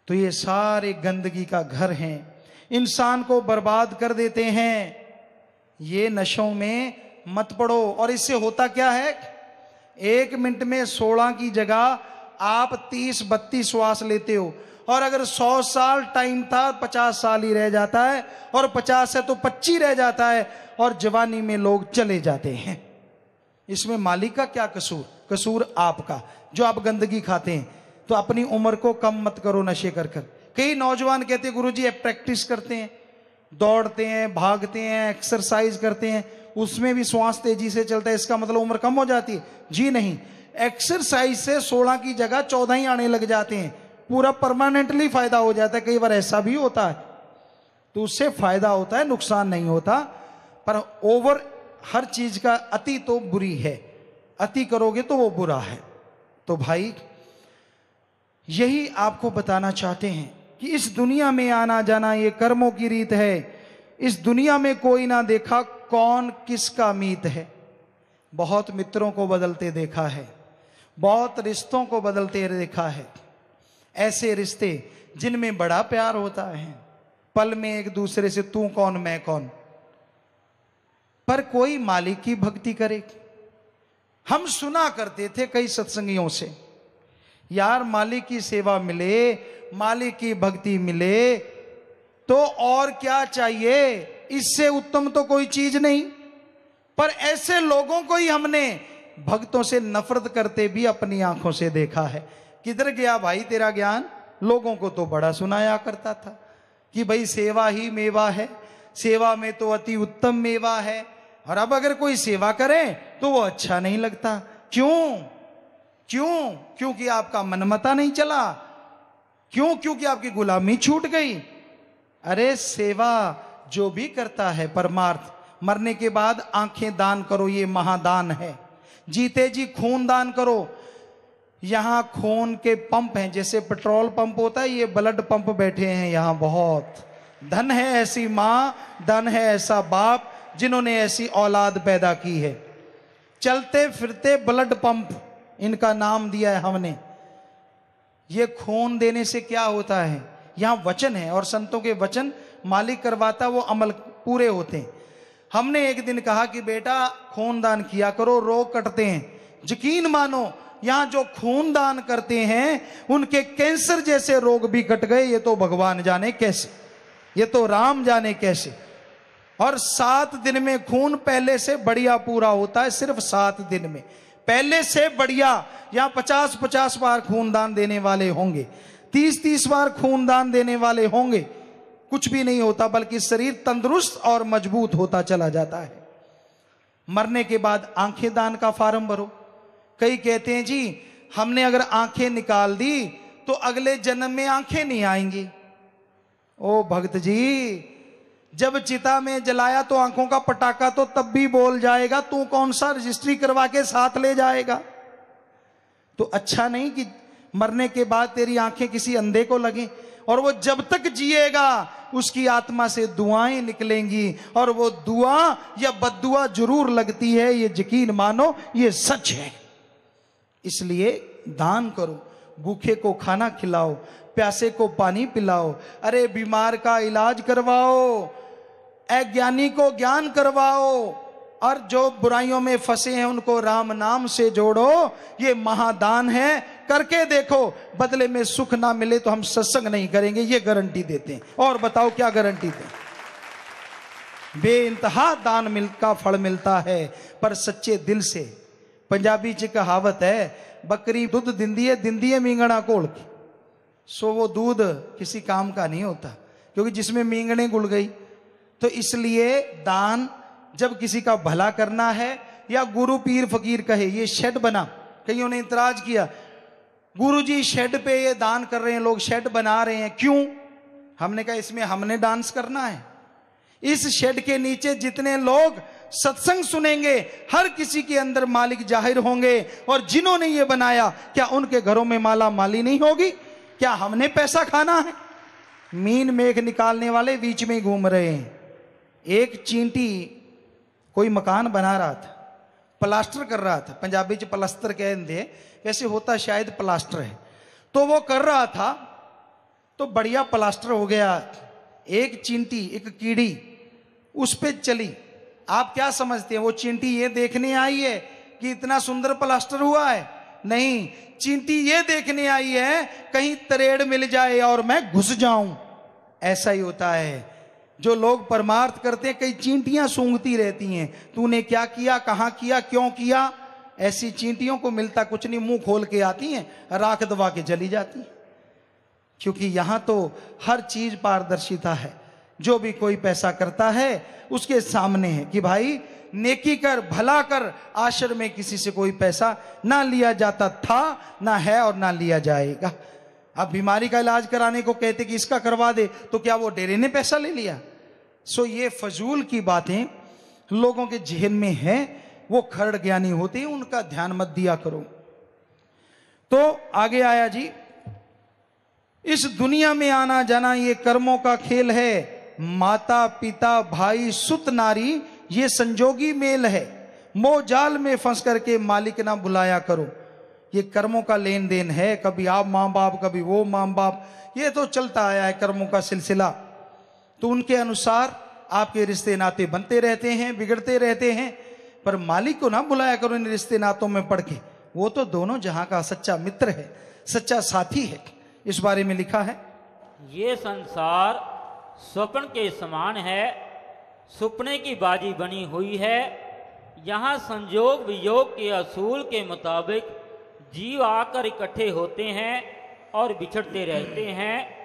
तो ये सारे गंदगी का घर हैं। इंसान को बर्बाद कर देते हैं। ये नशों में मत पड़ो। और इससे होता क्या है? एक मिनट में सोलह की जगह आप तीस बत्तीस श्वास लेते हो। और अगर सौ साल टाइम था, पचास साल ही रह जाता है, और पचास है तो पच्चीस रह जाता है, और जवानी में लोग चले जाते हैं। इसमें मालिक का क्या कसूर? कसूर आपका, जो आप गंदगी खाते हैं। तो अपनी उम्र को कम मत करो नशे कर कर। कई नौजवान कहते हैं गुरु जी प्रैक्टिस करते हैं, दौड़ते हैं, भागते हैं, एक्सरसाइज करते हैं। उसमें भी श्वास तेज़ी से चलता है, इसका मतलब उम्र कम हो जाती है। जी नहीं एक्सरसाइज से सोलह की जगह चौदह ही आने लग जाते हैं। पूरा परमानेंटली फ़ायदा हो जाता है, कई बार ऐसा भी होता है। तो उससे फ़ायदा होता है, नुकसान नहीं होता, पर ओवर हर चीज़ का अति तो बुरी है। अति करोगे तो वो बुरा है। तो भाई, यही आपको बताना चाहते हैं कि इस दुनिया में आना जाना ये कर्मों की रीत है। इस दुनिया में कोई ना देखा कौन किसका मीत है? बहुत मित्रों को बदलते देखा है। बहुत रिश्तों को बदलते देखा है। ऐसे रिश्ते जिनमें बड़ा प्यार होता है। पल में एक दूसरे से तू कौन, मैं कौन? पर कोई मालिक की भक्ति करे। हम सुना करते थे कई सत्संगियों से, यार, मालिक की सेवा मिले, मालिक की भक्ति मिले तो और क्या चाहिए? इससे उत्तम तो कोई चीज़ नहीं। पर ऐसे लोगों को ही हमने भक्तों से नफरत करते भी अपनी आँखों से देखा है। किधर गया भाई तेरा ज्ञान? लोगों को तो बड़ा सुनाया करता था कि भाई सेवा ही मेवा है। सेवा में तो अति उत्तम मेवा है। और अब अगर कोई सेवा करे तो वो अच्छा नहीं लगता। क्यों? क्यों? क्योंकि आपका मनमता नहीं चला। क्यों? क्योंकि आपकी गुलामी छूट गई। अरे सेवा जो भी करता है परमार्थ, मरने के बाद आँखें दान करो, ये महादान है। जीते जी, खून दान करो। यहाँ खून के पंप हैं, जैसे पेट्रोल पंप होता है, ये ब्लड पंप बैठे हैं यहाँ बहुत। धन है ऐसी माँ, धन है ऐसा बाप, जिन्होंने ऐसी औलाद पैदा की है। चलते फिरते ब्लड पंप, इनका नाम दिया है हमने। ये खून देने से क्या होता है? यहाँ वचन है, और संतों के वचन मालिक करवाता, वो अमल पूरे होते हैं। हमने एक दिन कहा कि बेटा खून दान किया करो, रोग कटते हैं। यकीन मानो, यहाँ जो खून दान करते हैं, उनके कैंसर जैसे रोग भी कट गए, ये तो भगवान जाने कैसे? ये तो राम जाने कैसे? और सात दिन में खून पहले से बढ़िया पूरा होता है, सिर्फ़ सात दिन में। पहले से बढ़िया, यहाँ पचास पचास बार खून दान देने वाले होंगे। तीस तीस बार खून दान देने वाले होंगे। कुछ भी नहीं होता, बल्कि शरीर तंदुरुस्त और मज़बूत होता चला जाता है। मरने के बाद आँखें दान का फार्म भरो। कई कहते हैं, जी, हमने अगर आँखें निकाल दी तो अगले जन्म में आँखें नहीं आएँगी। ओ भक्त जी, जब चिता में जलाया तो आँखों का पटाखा तो तब भी बोल जाएगा, तू कौन सा रजिस्ट्री करवा के साथ ले जाएगा? तो अच्छा नहीं कि मरने के बाद तेरी आँखें किसी अंधे को लगे। और वो जब तक जिएगा, उसकी आत्मा से दुआएँ निकलेंगी। और वो दुआ या बदुआ ज़रूर लगती है, ये यकीन मानो, ये सच है। इसलिए दान करो, भूखे को खाना खिलाओ, प्यासे को पानी पिलाओ, अरे बीमार का इलाज करवाओ, अज्ञानी को ज्ञान करवाओ, और जो बुराइयों में फंसे हैं, उनको राम नाम से जोड़ो, ये महादान है करके देखो, बदले में सुख ना मिले तो हम सत्संग नहीं करेंगे, ये गारंटी देते हैं। और बताओ क्या गारंटी दें? बे इंतहा दान मिल का फल मिलता है, पर सच्चे दिल से। पंजाबी च कहावत है, बकरी दूध दिंदी है दिंदी है मींगना घोल के। सो वो दूध किसी काम का नहीं होता, क्योंकि जिसमें मींगणे गुल गई। तो इसलिए दान जब किसी का भला करना है, या गुरु पीर फकीर कहे, ये शेड बना, कईयों ने इतराज किया गुरु जी शेड पे ये दान कर रहे हैं, लोग शेड बना रहे हैं। क्यों? हमने कहा, इसमें हमने डांस करना है। इस शेड के नीचे जितने लोग सत्संग सुनेंगे, हर किसी के अंदर मालिक ज़ाहिर होंगे। और जिन्होंने ये बनाया, क्या उनके घरों में माला माली नहीं होगी? क्या हमने पैसा खाना है? मीन मेघ निकालने वाले बीच में घूम रहे हैं। एक चींटी कोई मकान बना रहा था। प्लास्टर कर रहा था। पंजाबी च प्लास्टर कहते वैसे होता शायद प्लास्टर है। तो वो कर रहा था तो बढ़िया प्लास्टर हो गया। एक चिंटी, एक कीड़ी, उस पे चली। आप क्या समझते हैं? वो चिंटी ये देखने आई है कि इतना सुंदर प्लास्टर हुआ है? नहीं, चिंटी ये देखने आई है, कहीं तरेड़ मिल जाए और मैं घुस जाऊँ। ऐसा ही होता है। जो लोग परमार्थ करते हैं, कई चींटियाँ सूंघती रहती हैं। तूने क्या किया, कहाँ किया, क्यों किया? ऐसी चींटियों को मिलता कुछ नहीं, मुँह खोल के आती हैं, राख दबा के चली जाती क्योंकि यहाँ तो हर चीज़ पारदर्शिता है। जो भी कोई पैसा करता है, उसके सामने है कि भाई, नेकी कर, भला कर, आश्रम में किसी से कोई पैसा ना लिया जाता था, ना है और ना लिया जाएगा। अब बीमारी का इलाज कराने को कहते कि इसका करवा दे तो क्या वो डेरे ने पैसा ले लिया? सो ये फजूल की बातें लोगों के जहन में है, वो खरड़ ज्ञानी होते हैं, उनका ध्यान मत दिया करो। तो आगे आया जी, इस दुनिया में आना जाना ये कर्मों का खेल है। माता, पिता, भाई, सुत नारी, ये संजोगी मेल है। मोह जाल में फंस करके मालिक ना बुलाया करो। ये कर्मों का लेन देन है, कभी आप माँ बाप कभी वो माँ बाप ये तो चलता आया है कर्मों का सिलसिला। तो उनके अनुसार आपके रिश्ते नाते बनते रहते हैं, बिगड़ते रहते हैं, पर मालिक को ना बुलाया करो इन रिश्ते नातों में पढ़ के। वो तो दोनों जहाँ का सच्चा मित्र है, सच्चा साथी है। इस बारे में लिखा है, ये संसार स्वप्न के समान है, सुपने की बाजी बनी हुई है। यहाँ संजोग वियोग के असूल के मुताबिक जीव आकर इकट्ठे होते हैं और बिछड़ते रहते हैं।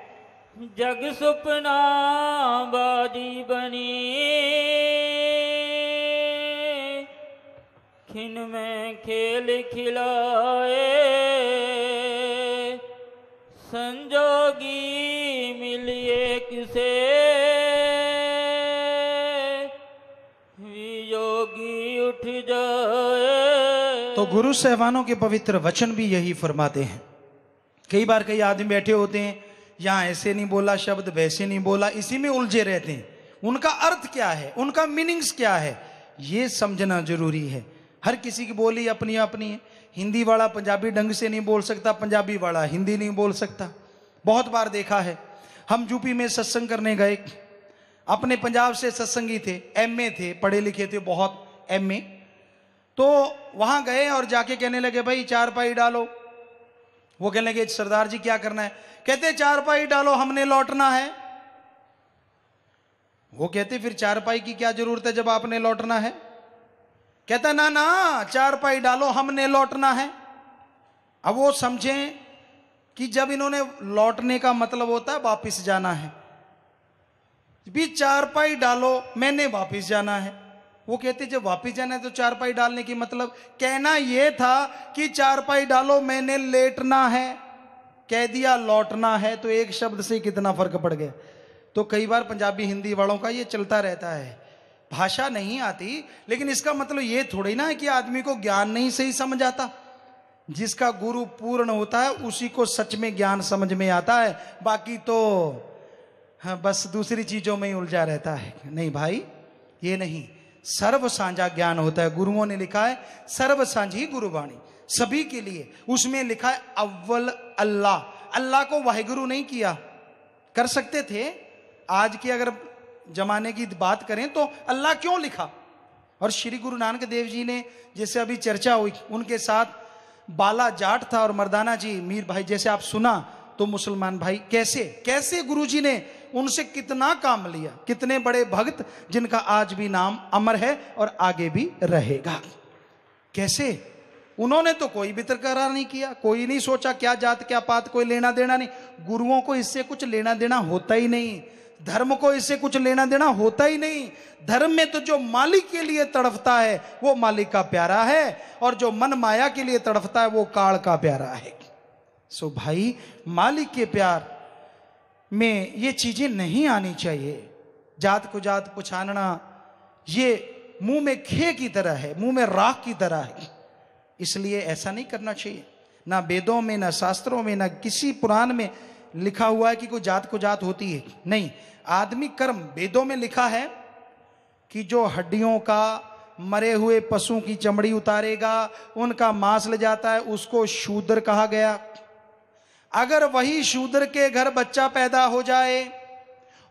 जग सुपना बाजी बनी। खिन में खेल खिलाए। संजोगी गुरु साहबानों के पवित्र वचन भी यही फरमाते हैं। कई बार कई आदमी बैठे होते हैं, यहाँ ऐसे नहीं बोला, शब्द वैसे नहीं बोला, इसी में उलझे रहते हैं। उनका अर्थ क्या है? उनका मीनिंग्स क्या है? ये समझना ज़रूरी है। हर किसी की बोली अपनी अपनी है। हिंदी वाला पंजाबी ढंग से नहीं बोल सकता, पंजाबी वाला हिंदी नहीं बोल सकता। बहुत बार देखा है। हम यूपी में सत्संग करने गए। अपने पंजाब से सत्संगी थे एमए थे, पढ़े लिखे थे बहुत एमए तो वहाँ गए और जाके कहने लगे, भाई, चार पाई डालो। वो कहने लगे, सरदार जी, क्या करना है? कहते, चार पाई डालो, हमने लौटना है। वो कहते, फिर चार पाई की क्या ज़रूरत है जब आपने लौटना है? कहता, ना ना, चार पाई डालो, हमने लौटना है। अब वो समझें कि जब इन्होंने लौटने का मतलब होता है, वापिस जाना है। भी चार पाई डालो, मैंने वापिस जाना है। वो कहते, जब वापिस जाना है तो चार पाई डालने की मतलब कहना यह था कि चार पाई डालो, मैंने लेटना है। कह दिया, लौटना है तो एक शब्द से कितना फ़र्क पड़ गया। तो कई बार पंजाबी हिंदी वालों का ये चलता रहता है। भाषा नहीं आती, लेकिन इसका मतलब ये थोड़ी ना है कि आदमी को ज्ञान नहीं सही समझ आता। जिसका गुरु पूर्ण होता है, उसी को सच में ज्ञान समझ में आता है। बाकी तो हाँ बस दूसरी चीज़ों में ही उलझा रहता है। नहीं भाई, ये नहीं। सर्व साझा ज्ञान होता है। गुरुओं ने लिखा है, सर्व साझी गुरुवाणी। सभी के लिए उसमें लिखा है, अव्वल अल्लाह। अल्लाह को वाहिगुरु नहीं किया। कर सकते थे। आज की अगर जमाने की बात करें तो अल्लाह क्यों लिखा? और श्री गुरु नानक देव जी ने जैसे अभी चर्चा हुई, उनके साथ बाला जाट था और मर्दाना जी, मीर भाई जैसे आप सुना तो मुसलमान भाई, कैसे? कैसे गुरु जी ने उनसे कितना काम लिया? कितने बड़े भक्त जिनका आज भी नाम अमर है और आगे भी रहेगा? कैसे? उन्होंने तो कोई भी तकरार नहीं किया, कोई नहीं सोचा क्या जात क्या पात, कोई लेना देना नहीं। गुरुओं को इससे कुछ लेना देना होता ही नहीं। धर्म को इससे कुछ लेना देना होता ही नहीं। धर्म में तो जो मालिक के लिए तड़फता है, वो मालिक का प्यारा है, और जो मन माया के लिए तड़फता है, वो काल का प्यारा है। सो भाई, मालिक के प्यार में ये चीज़ें नहीं आनी चाहिए। जात को जात पुछानना, ये मुँह में खे की तरह है, मुँह में राख की तरह है। इसलिए ऐसा नहीं करना चाहिए। ना वेदों में, ना शास्त्रों में, ना किसी पुराण में लिखा हुआ है कि कोई जात को जात होती है। नहीं, आदमी कर्म वेदों में लिखा है कि जो हड्डियों का मरे हुए पशु की चमड़ी उतारेगा, उनका मांस ले जाता है, उसको शूद्र कहा गया। अगर वही शूद्र के घर बच्चा पैदा हो जाए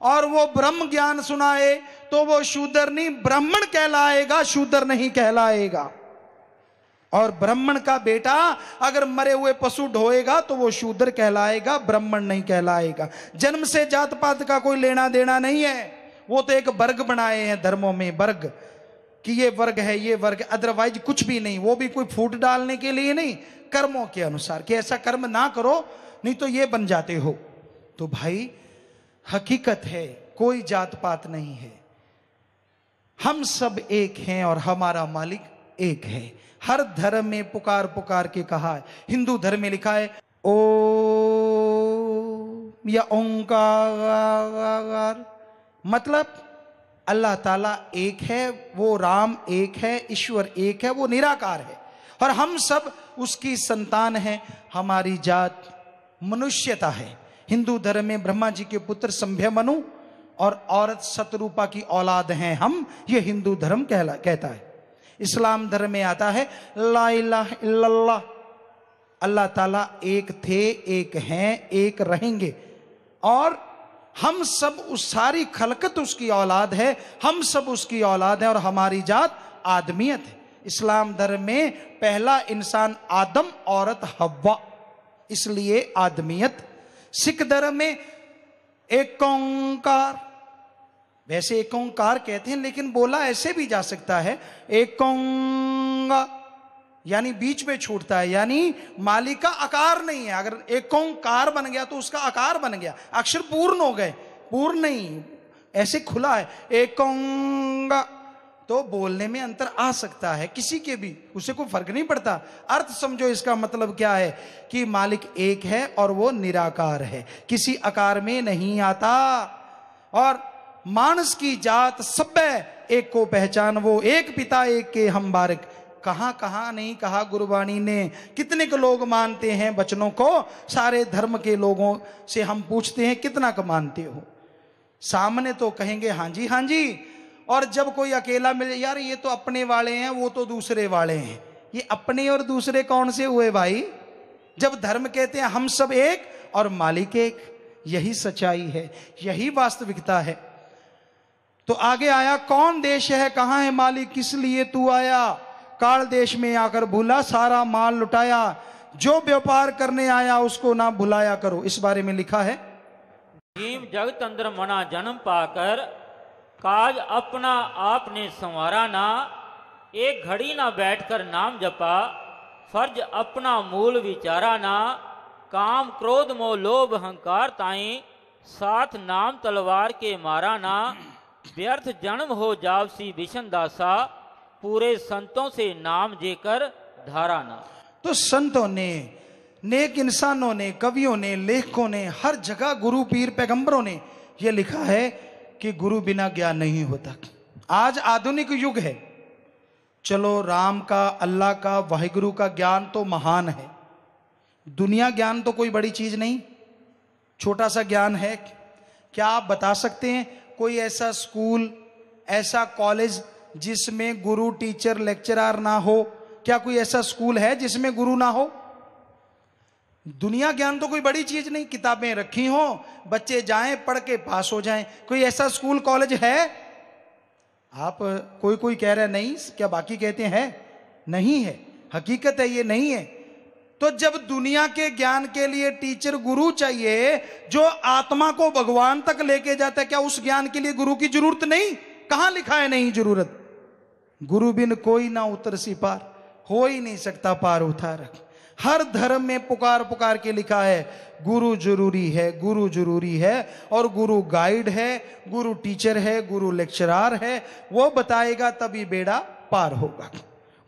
और वो ब्रह्म ज्ञान सुनाए तो वो शूद्र नहीं, ब्राह्मण कहलाएगा, शूद्र नहीं कहलाएगा। और ब्राह्मण का बेटा अगर मरे हुए पशु ढोएगा तो वो शूद्र कहलाएगा, ब्राह्मण नहीं कहलाएगा। जन्म से जात पात का कोई लेना देना नहीं है। वो तो एक वर्ग बनाए हैं धर्मों में, वर्ग। कि ये वर्ग है, ये वर्ग अदरवाइज़ कुछ भी नहीं। वो भी कोई फूट डालने के लिए नहीं, कर्मों के अनुसार, कि ऐसा कर्म ना करो नहीं तो ये बन जाते हो। तो भाई, हकीकत है, कोई जात पात नहीं है। हम सब एक हैं और हमारा मालिक एक है। हर धर्म में पुकार पुकार के कहा है। हिंदू धर्म में लिखा है ओ या ओंकार। मतलब अल्लाह ताला एक है, वो राम एक है, ईश्वर एक है, वो निराकार है। और हम सब उसकी संतान है, हमारी जात मनुष्यता है। हिंदू धर्म में ब्रह्मा जी के पुत्र संभ्य मनु और औरत सतरूपा की औलाद हैं हम, ये हिंदू धर्म कहला, कहता है। इस्लाम धर्म में आता है, ला अल्लाह ताला एक थे, एक हैं, एक रहेंगे। और हम सब उस सारी खलकत उसकी औलाद है, हम सब उसकी औलाद है और हमारी जात आदमियत है। इस्लाम धर्म में पहला इंसान आदम, औरत हवा इसलिए आदमियत सिख धर्म में एक ओंकार। वैसे एक ओंकार कहते हैं, लेकिन बोला ऐसे भी जा सकता है, एक यानी बीच में छूटता है, यानी मालिक का आकार नहीं है। अगर एक ओंकार बन गया तो उसका आकार बन गया। अक्षर पूर्ण हो गए, पूर्ण नहीं, ऐसे खुला है, एक तो बोलने में अंतर आ सकता है, किसी के भी, उसे कोई फ़र्क नहीं पड़ता। अर्थ समझो इसका मतलब क्या है कि मालिक एक है और वो निराकार है। किसी आकार में नहीं आता और मानस की जात सब एक को पहचान, वो एक पिता, एक के हम बारक। कहाँ कहाँ नहीं कहा गुरुवाणी ने? कितने के लोग मानते हैं वचनों को? सारे धर्म के लोगों से हम पूछते हैं, कितना का मानते हो? सामने तो कहेंगे हाँ जी हाँ जी। और जब कोई अकेला मिले, यार, ये तो अपने वाले हैं, वो तो दूसरे वाले हैं। ये अपने और दूसरे कौन से हुए भाई? जब धर्म कहते हैं, हम सब एक और मालिक एक। यही सच्चाई है, यही वास्तविकता है। तो आगे आया, कौन देश है, कहाँ है मालिक? किस लिए तू आया? काल देश में आकर भूला, सारा माल लुटाया। जो व्यापार करने आया, उसको ना भुलाया करो। इस बारे में लिखा है। जीव जगत अंदर मना जन्म पाकर काज अपना आपने संवारा ना, एक घड़ी ना बैठकर नाम जपा, फ़र्ज़ अपना मूल विचारा ना, काम क्रोध मोह लोभ अहंकार ताई साथ नाम तलवार के मारा ना, व्यर्थ जन्म हो जावसी विशन दासा, पूरे संतों से नाम जेकर धारा ना। तो संतों ने, नेक इंसानों ने, कवियों ने, लेखकों ने, हर जगह गुरु, पीर, पैगंबरों ने यह लिखा है कि गुरु बिना ज्ञान नहीं होता। आज आधुनिक युग है। चलो, राम का, अल्लाह का, वाहिगुरु का ज्ञान तो महान है। दुनिया ज्ञान तो कोई बड़ी चीज़ नहीं। छोटा सा ज्ञान है। क्या आप बता सकते हैं, कोई ऐसा स्कूल, ऐसा कॉलेज जिसमें गुरु, टीचर, लेक्चरर ना हो? क्या कोई ऐसा स्कूल है जिसमें गुरु ना हो? दुनिया ज्ञान तो कोई बड़ी चीज़ नहीं, किताबें रखी हो, बच्चे जाएँ, पढ़ के पास हो जाएँ। कोई ऐसा स्कूल, कॉलेज है? आप कोई कोई कह रहे नहीं, क्या बाकी कहते हैं? नहीं है। हकीकत है, ये नहीं है। तो जब दुनिया के ज्ञान के लिए टीचर, गुरु चाहिए, जो आत्मा को भगवान तक लेके जाता है, क्या उस ज्ञान के लिए गुरु की ज़रूरत नहीं? कहाँ लिखा है नहीं ज़रूरत? गुरु बिन कोई ना उतर सी पार हो ही नहीं सकता पार उतार हर धर्म में पुकार पुकार के लिखा है, गुरु ज़रूरी है, गुरु ज़रूरी है, और गुरु गाइड है, गुरु टीचर है, गुरु लेक्चरार है, वो बताएगा तभी बेड़ा पार होगा।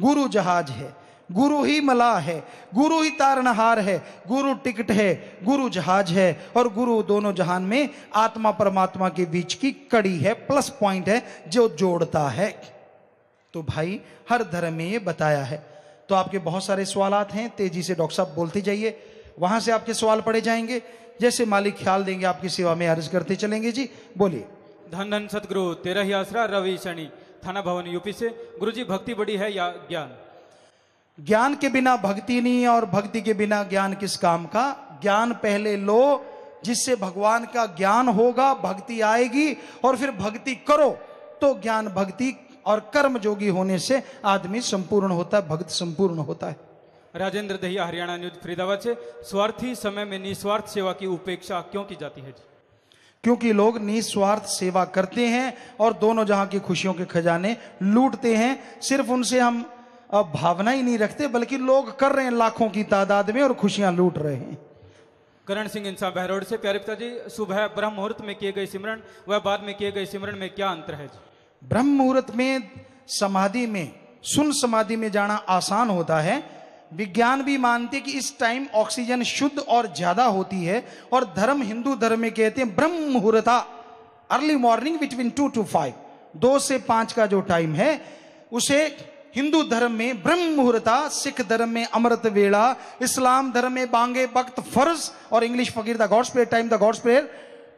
गुरु जहाज़ है, गुरु ही मला है, गुरु ही तारणहार है, गुरु टिकट है, गुरु जहाज़ है, और गुरु दोनों जहान में आत्मा परमात्मा के बीच की कड़ी है प्लस पॉइंट है, जो जोड़ता है। तो भाई, हर धर्म में ये बताया है तो आपके बहुत सारे सवाल हैं तेज़ी से डॉक्टर साहब बोलते जाइए। वहाँ से आपके सवाल पड़े जाएँगे। जैसे मालिक ख्याल देंगे आपकी सेवा में अर्ज़ करते चलेंगे। जी बोलिए। धन धन सतगुरु तेरा ही आसरा रवि शनि। थाना भवन यूपी से। गुरु जी भक्ति बड़ी है या ज्ञान? ज्ञान के बिना भक्ति नहीं और भक्ति के बिना ज्ञान किस काम का? ज्ञान पहले लो जिससे भगवान का ज्ञान होगा भक्ति आएगी और फिर भक्ति करो। तो ज्ञान भक्ति और कर्म जोगी होने से आदमी संपूर्ण होता है भक्त संपूर्ण होता है। राजेंद्र दहिया हरियाणा न्यूज़ फरीदाबाद से। स्वार्थी समय में निस्वार्थ सेवा की उपेक्षा क्यों की जाती है जी? क्योंकि लोग निस्वार्थ सेवा करते हैं और दोनों जहाँ की खुशियों के खजाने लूटते हैं। सिर्फ़ उनसे हम भावना ही नहीं रखते बल्कि लोग कर रहे हैं लाखों की तादाद में और खुशियाँ लूट रहे हैं। करण सिंह इंसा बहरोड से प्यारे पिताजी सुबह ब्रह्म मुहूर्त में किए गए सिमरण व बाद में किए गए सिमरण में क्या अंतर है जी? ब्रह्म मुहूर्त में, समाधि में, सुन समाधि में जाना आसान होता है। विज्ञान भी मानते कि इस टाइम ऑक्सीजन शुद्ध और ज़्यादा होती है और धर्म हिंदू धर्म में कहते हैं Brahma Muhurta early morning between two to five दो से पाँच का जो टाइम है, उसे हिंदू धर्म में ब्रह्म मुहूर्ता सिख धर्म में अमृत वेला, इस्लाम धर्म में बांगे वक्त फ़र्ज़ और इंग्लिश फकीर the god's prayer time the god's prayer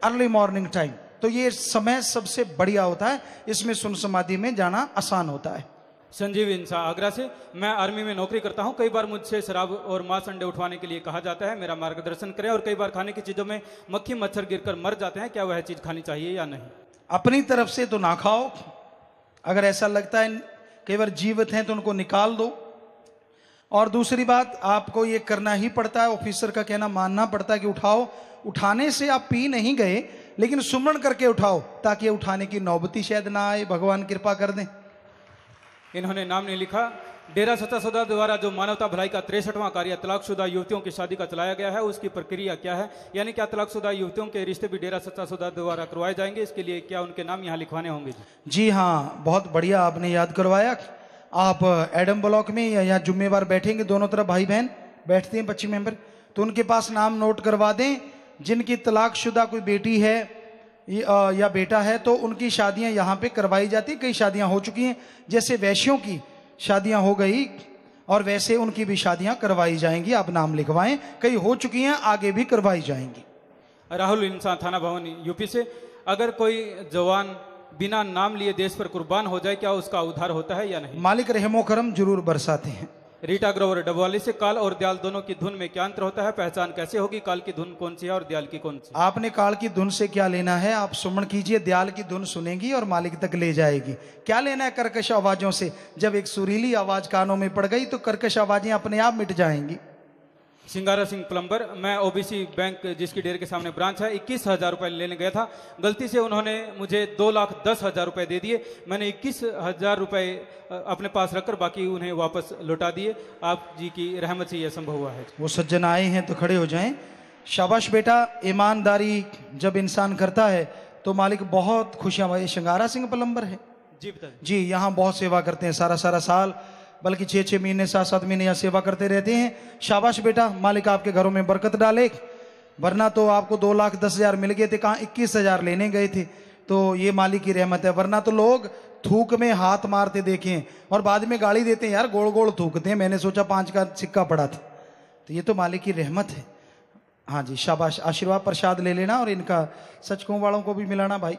early morning time तो ये समय सबसे बढ़िया होता है। इसमें सुन समाधि में जाना आसान होता है। संजीव इंसा आगरा से मैं आर्मी में नौकरी करता हूँ। कई बार मुझसे शराब और मांस अंडे उठवाने के लिए कहा जाता है मेरा मार्गदर्शन करें और कई बार खाने की चीज़ों में मक्खी मच्छर गिरकर मर जाते हैं क्या वह चीज़ खानी चाहिए या नहीं? अपनी तरफ़ से तो ना खाओ। अगर ऐसा लगता है कई बार जीवित हैं तो उनको निकाल दो। और दूसरी बात आपको ये करना ही पड़ता है। ऑफिसर का कहना मानना पड़ता है कि उठाओ। उठाने से आप पी नहीं गए लेकिन सुमरण करके उठाओ ताकि उठाने की नौबती शायद ना आए। भगवान कृपा कर दें। इन्होंने नाम नहीं लिखा। डेरा सच्चा सौदा द्वारा जो मानवता भलाई का तिरसठवां कार्य तलाकशुदा युवतियों की शादी का चलाया गया है उसकी प्रक्रिया क्या है? यानी क्या तलाकशुदा युवतियों के रिश्ते भी डेरा सच्चा सौदा द्वारा करवाए जाएँगे? इसके लिए क्या उनके नाम यहाँ लिखवाने होंगे जी? हाँ बहुत बढ़िया आपने याद करवाया। आप एडम ब्लॉक में या यहाँ जुम्मेवार बैठेंगे दोनों तरफ़ भाई बहन बैठते हैं पच्चीस मेंबर। तो उनके पास नाम नोट करवा दें। जिनकी तलाकशुदा कोई बेटी है या बेटा है तो उनकी शादियाँ यहाँ पे करवाई जाती कई शादियाँ हो चुकी हैं। जैसे वैश्यों की शादियाँ हो गई और वैसे उनकी भी शादियाँ करवाई जाएँगी। आप नाम लिखवाएँ। कई हो चुकी हैं आगे भी करवाई जाएँगी। राहुल इंसान थाना भवन यूपी से। अगर कोई जवान बिना नाम लिए देश पर कुर्बान हो जाए क्या उसका उद्धार होता है या नहीं? मालिक रहमो करम ज़रूर बरसाते हैं। रीटा ग्रोवर डबवाली से काल और दयाल दोनों की धुन में क्या अंतर होता है? पहचान कैसे होगी? काल की धुन कौन सी है और दयाल की कौन सी? आपने काल की धुन से क्या लेना है? आप सुमण कीजिए, दयाल की धुन सुनेगी और मालिक तक ले जाएगी। क्या लेना है कर्कश आवाजों से? जब एक सुरीली आवाज़ कानों में पड़ गई तो कर्कश आवाज़ें अपने आप मिट जाएँगी। सिंगारा सिंह प्लम्बर मैं ओबीसी बैंक जिसकी डेरे के सामने ब्रांच है इक्कीस हज़ार रुपये लेने गया था। गलती से उन्होंने मुझे दो लाख दस हज़ार रुपये दे दिए। मैंने इक्कीस हज़ार रुपये अपने पास रखकर बाकी उन्हें वापस लौटा दिए। आप जी की रहमत से यह संभव हुआ है। वो सज्जन आए हैं तो खड़े हो जाएँ। शाबाश बेटा ईमानदारी जब इंसान करता है तो मालिक बहुत खुशियाँ भाई शंगारा सिंह प्लम्बर है। जी जी यहाँ बहुत सेवा करते हैं सारा सारा साल। बल्कि छः छः महीने, सात सात महीने यहाँ सेवा करते रहते हैं। शाबाश बेटा, मालिक आपके घरों में बरकत डाले। वरना तो आपको दो लाख दस हज़ार मिल गए थे, कहाँ इक्कीस हज़ार लेने गए थे। तो ये मालिक की रहमत है। वरना तो लोग थूक में हाथ मारते देखे और बाद में गाड़ी देते हैं, यार गोल गोल थूकते हैं। मैंने सोचा पाँच का सिक्का पड़ा था। तो ये तो मालिक की रहमत है। हाँ जी शाबाश। आशीर्वाद प्रसाद ले लेना और इनका सचकों वालों को भी मिलाना भाई।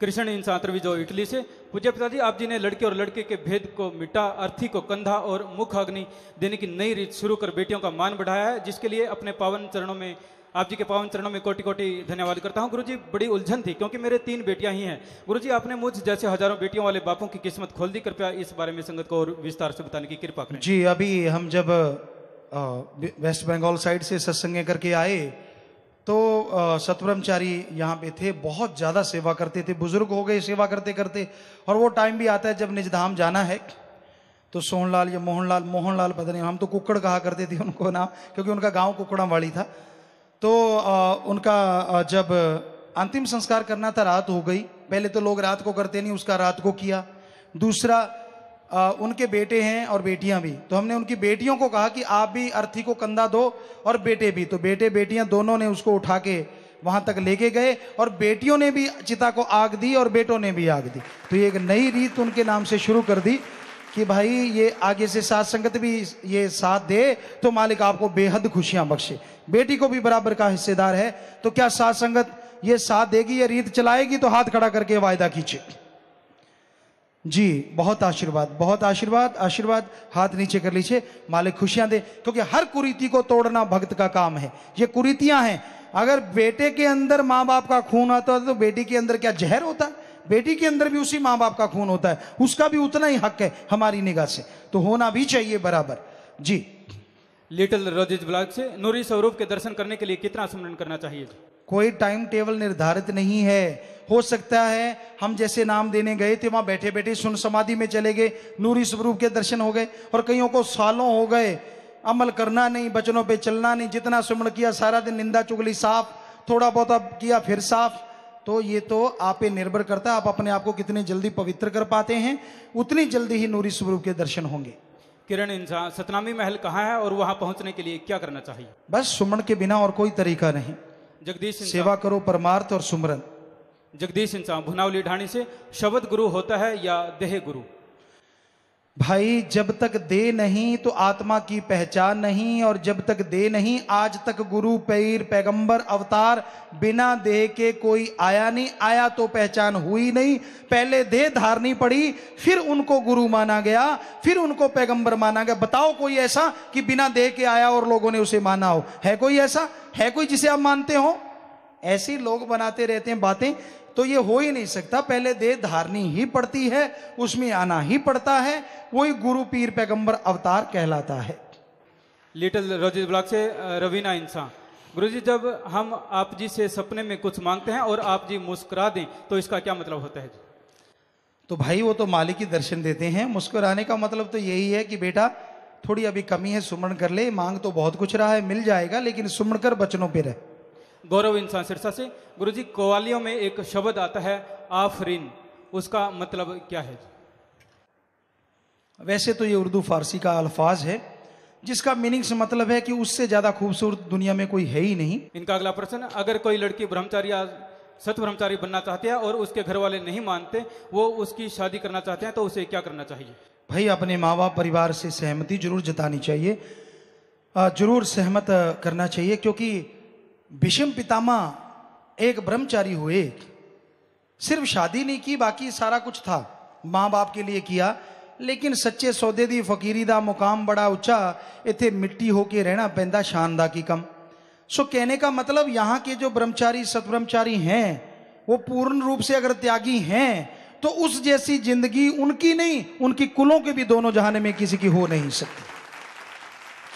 कृष्ण इंसान त्रिवी जो इटली से। पूज्य पिताजी आप जी ने लड़के और लड़के के भेद को मिटा अर्थी को कंधा और मुख अग्नि देने की नई रीत शुरू कर बेटियों का मान बढ़ाया है जिसके लिए अपने पावन चरणों में आप जी के पावन चरणों में कोटि कोटि धन्यवाद करता हूँ। गुरुजी बड़ी उलझन थी क्योंकि मेरे तीन बेटियाँ ही हैं। गुरुजी आपने मुझ जैसे हज़ारों बेटियों वाले बापों की किस्मत खोल दी। कृपया इस बारे में संगत को और विस्तार से बताने की कृपा करें। जी अभी हम जब वेस्ट बंगाल साइड से सत्संग करके आए तो सतब्रह्मचारी यहाँ पे थे बहुत ज़्यादा सेवा करते थे बुज़ुर्ग हो गए सेवा करते करते और वो टाइम भी आता है जब निजधाम जाना है। तो सोहनलाल या मोहनलाल मोहनलाल पता नहीं हम तो कुक्कड़ कहा करते थे उनको नाम क्योंकि उनका गाँव कुकड़ा वाली था। तो अ, उनका जब अंतिम संस्कार करना था रात हो गई पहले तो लोग रात को करते नहीं उसका रात को किया। दूसरा अ, उनके बेटे हैं और बेटियाँ भी। तो हमने उनकी बेटियों को कहा कि आप भी अर्थी को कंधा दो और बेटे भी। तो बेटे बेटियाँ दोनों ने उसको उठा के वहाँ तक लेके गए और बेटियों ने भी चिता को आग दी और बेटों ने भी आग दी। तो ये एक नई रीत उनके नाम से शुरू कर दी कि भाई ये आगे से साथ संगत भी ये साथ दे तो मालिक आपको बेहद खुशियाँ बख्शे। बेटी को भी बराबर का हिस्सेदार है। तो क्या साथ संगत ये साथ देगी ये रीत चलाएगी तो हाथ खड़ा करके वायदा कीजिए। जी, बहुत आशीर्वाद बहुत आशीर्वाद आशीर्वाद हाथ नीचे कर लीजिए, मालिक खुशियाँ दे, क्योंकि हर कुरीति को तोड़ना भक्त का काम है। ये कुरीतियाँ हैं। अगर बेटे के अंदर माँ बाप का खून आता है तो बेटी के अंदर क्या जहर होता है? बेटी के अंदर भी उसी माँ बाप का खून होता है। उसका भी उतना ही हक है, हमारी निगाह से। तो होना भी चाहिए बराबर। जी। लिटिल रोजेज ब्लॉक से नूरी स्वरूप के दर्शन करने के लिए कितना सुमरन करना चाहिए? कोई टाइम टेबल निर्धारित नहीं है। हो सकता है हम जैसे नाम देने गए थे, वहाँ बैठे बैठे सुन समाधि में चले गए, नूरी स्वरूप के दर्शन हो गए और कईयों को सालों हो गए। अमल करना नहीं, बचनों पे चलना नहीं, जितना सुमरण किया सारा दिन निंदा चुगली साफ़ थोड़ा बहुत अब किया फिर साफ़। तो ये तो आप पे निर्भर करता है, आप अपने आप को कितने जल्दी पवित्र कर पाते हैं, उतनी जल्दी ही नूरी स्वरूप के दर्शन होंगे। किरण इंसान सतनामी महल कहाँ है और वहाँ पहुँचने के लिए क्या करना चाहिए? बस सुमरण के बिना और कोई तरीका नहीं। जगदीश सेवा करो परमार्थ और सुमरन। जगदीश इंसान भुनावली ढाणी से शब्द गुरु होता है या देह गुरु? भाई, जब तक दे नहीं तो आत्मा की पहचान नहीं, और जब तक दे नहीं, आज तक गुरु, पैर, पैगंबर, अवतार, बिना देह के कोई आया नहीं। आया तो पहचान हुई नहीं। पहले देह धारनी पड़ी, फिर उनको गुरु माना गया, फिर उनको पैगंबर माना गया। बताओ कोई ऐसा कि बिना देह के आया और लोगों ने उसे माना हो? है कोई ऐसा? है कोई जिसे आप मानते हो? ऐसे लोग बनाते रहते हैं बातें। तो ये हो ही नहीं सकता। पहले देह धारनी ही पड़ती है उसमें आना ही पड़ता है वही गुरु पीर पैगंबर अवतार कहलाता है। लिटिल रोजेज ब्लॉक से रवीना इंसान। गुरुजी जब हम आप जी से सपने में कुछ मांगते हैं और आप जी मुस्कुरा दें तो इसका क्या मतलब होता है तो भाई वो तो मालिक ही दर्शन देते हैं। मुस्कुराने का मतलब तो यही है कि बेटा थोड़ी अभी कमी है सुमरण कर ले। मांग तो बहुत कुछ रहा है मिल जाएगा लेकिन सुमण कर बचनों पर रहे। गौरव इंसान सिरसा से गुरु जी कवालियों में एक शब्द आता है आफरीन। उसका मतलब क्या है? वैसे तो ये उर्दू फारसी का अल्फाज है जिसका मीनिंग्स मतलब है कि उससे ज़्यादा खूबसूरत दुनिया में कोई है ही नहीं। इनका अगला प्रश्न अगर कोई लड़की ब्रह्मचारी सत ब्रह्मचारी बनना चाहते है और उसके घर वाले नहीं मानते वो उसकी शादी करना चाहते हैं तो उसे क्या करना चाहिए? भाई अपने माँ बाप परिवार से सहमति ज़रूर जतानी चाहिए। ज़रूर सहमत करना चाहिए क्योंकि भीष्म पितामह एक ब्रह्मचारी हुए सिर्फ शादी नहीं की बाकी सारा कुछ था माँ बाप के लिए किया लेकिन सच्चे सौदे ਦੀ ਫਕੀਰੀ ਦਾ ਮੁਕਾਮ ਬੜਾ ਉੱਚਾ ਇੱਥੇ ਮਿੱਟੀ ਹੋ ਕੇ ਰਹਿਣਾ ਪੈਂਦਾ ਸ਼ਾਨ ਦਾ ਕੀ ਕਮ सो कहने का मतलब यहाँ के जो ब्रह्मचारी सतब्रह्मचारी हैं वो पूर्ण रूप से अगर त्यागी हैं तो उस जैसी जिंदगी उनकी नहीं उनकी कुलों के भी दोनों जहाने में किसी की हो नहीं सकती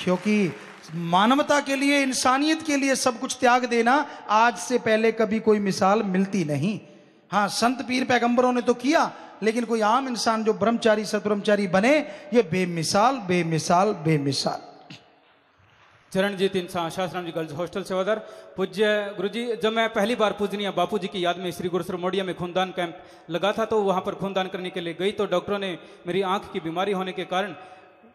क्योंकि मानवता के लिए, इंसानियत के लिए सब कुछ त्याग देना आज से पहले कभी कोई मिसाल मिलती नहीं। हाँ संत पीर पैगंबरों ने तो किया, लेकिन कोई आम इंसान जो ब्रह्मचारी, सतब्रह्मचारी बने, ये बेमिसाल बेमिसाल बेमिसाल। चरणजीत इंसान शास्त्राम जी गर्ल्स हॉस्टल सेवादार पूज्य गुरुजी, जब मैं पहली बार पूजनीय बापू जी की याद में श्री गुरुसर मोडिया में खूनदान कैंप लगा था तो वहाँ पर खूनदान करने के लिए गई तो डॉक्टरों ने मेरी आँख की बीमारी होने के कारण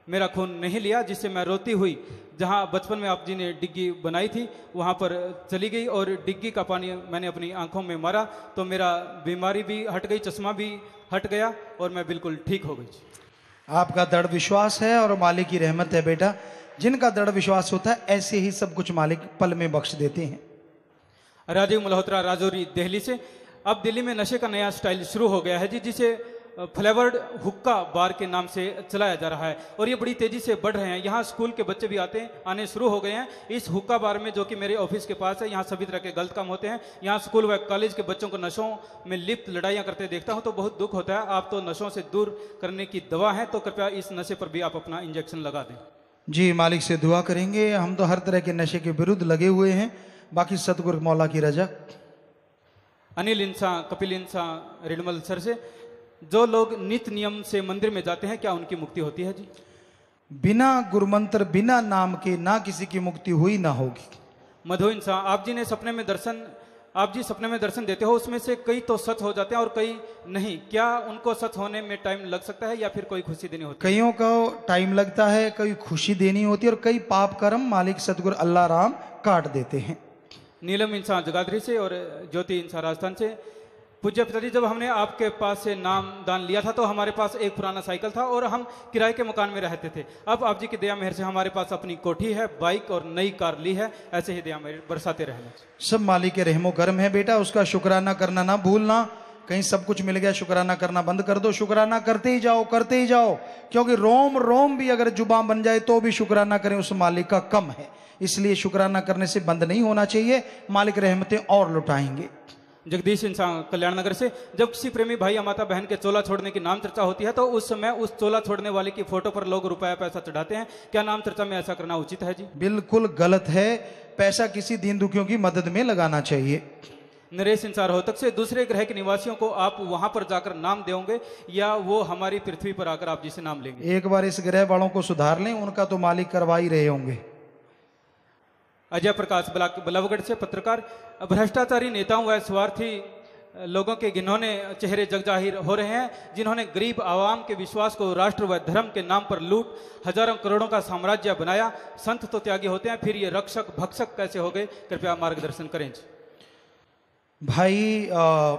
मेरा खून नहीं लिया जिससे मैं रोती हुई जहाँ बचपन में आप जी ने डिग्गी बनाई थी वहाँ पर चली गई और डिग्गी का पानी मैंने अपनी आँखों में मारा तो मेरा बीमारी भी हट गई चश्मा भी हट गया और मैं बिल्कुल ठीक हो गई आपका दृढ़ विश्वास है और मालिक की रहमत है बेटा। जिनका दृढ़ विश्वास होता है ऐसे ही सब कुछ मालिक पल में बख्श देते हैं। राजीव मल्होत्रा राजौरी दिल्ली से। अब दिल्ली में नशे का नया स्टाइल शुरू हो गया है जी जिसे फ्लेवर्ड हुक्का बार के नाम से चलाया जा रहा है और ये बड़ी तेज़ी से बढ़ रहे हैं। यहाँ स्कूल के बच्चे भी आते हैं आने शुरू हो गए हैं। इस हुक्का बार में जो कि मेरे ऑफ़िस के पास है यहाँ सभी तरह के गलत काम होते हैं। यहाँ स्कूल व कॉलेज के बच्चों को नशों में लिप्त लड़ाइयाँ करते देखता हूँ तो बहुत दुख होता है। आप तो नशों से दूर करने की दवा है तो कृपया इस नशे पर भी आप अपना इंजेक्शन लगा दें। जी मालिक से दुआ करेंगे। हम तो हर तरह के नशे के विरुद्ध लगे हुए हैं। बाकी सतगुरु मौला की रजा। अनिल इंसा कपिल इंसा रिडमल सर से जो लोग नित्य नियम से मंदिर में जाते हैं क्या उनकी मुक्ति होती है जी? बिना गुरुमंत्र बिना नाम के ना किसी की मुक्ति हुई ना होगी। मधु इंसा आप जी ने सपने में दर्शन आप जी सपने में दर्शन देते हो उसमें से कई तो सच हो जाते हैं और कई नहीं। क्या उनको सच होने में टाइम लग सकता है या फिर कोई खुशी देनी होती कईयों को टाइम लगता है कई खुशी देनी होती है और कई पाप कर्म मालिक सतगुरु अल्लाह राम काट देते हैं। नीलम इंसान जगाधरी से और ज्योति इंसान राजस्थान से। पूज्य पिताजी, जब हमने आपके पास से नाम दान लिया था तो हमारे पास एक पुराना साइकिल था और हम किराए के मकान में रहते थे। अब आप जी की दया मेहर से हमारे पास अपनी कोठी है, बाइक और नई कार ली है, ऐसे ही दया मेहर बरसाते रहना सब मालिक रहमो करम है बेटा, उसका शुक्राना करना ना भूलना। कहीं सब कुछ मिल गया, शुक्राना करना बंद कर दो। शुक्राना करते ही जाओ, करते ही जाओ। क्योंकि रोम रोम भी अगर ज़ुबान बन जाए तो भी शुक्राना करें, उस मालिक का कम है। इसलिए शुक्राना करने से बंद नहीं होना चाहिए। मालिक रहमतें और लुटाएँगे। जगदीश इंसान कल्याण नगर से जब किसी प्रेमी भाई या माता बहन के चोला छोड़ने की नाम चर्चा होती है तो उस समय उस चोला छोड़ने वाले की फ़ोटो पर लोग रुपया पैसा चढ़ाते हैं। क्या नाम चर्चा में ऐसा करना उचित है जी? बिल्कुल गलत है। पैसा किसी दीन दुखियों की मदद में लगाना चाहिए। नरेश इंसार रोहतक से दूसरे ग्रह के निवासियों को आप वहाँ पर जाकर नाम देंगे या वो हमारी पृथ्वी पर आकर आप जिसे नाम लेंगे? एक बार इस ग्रह वालों को सुधार लें उनका तो मालिक करवा ही रहे होंगे। अजय प्रकाश बला- बल्लभगढ़ से पत्रकार। भ्रष्टाचारी नेताओं व स्वार्थी लोगों के घिनौने चेहरे जग ज़ाहिर हो रहे हैं जिन्होंने गरीब आवाम के विश्वास को राष्ट्र व धर्म के नाम पर लूट हज़ारों करोड़ों का साम्राज्य बनाया संत तो त्यागी होते हैं फिर ये रक्षक भक्षक कैसे हो गए? कृपया मार्गदर्शन करें। भाई आ,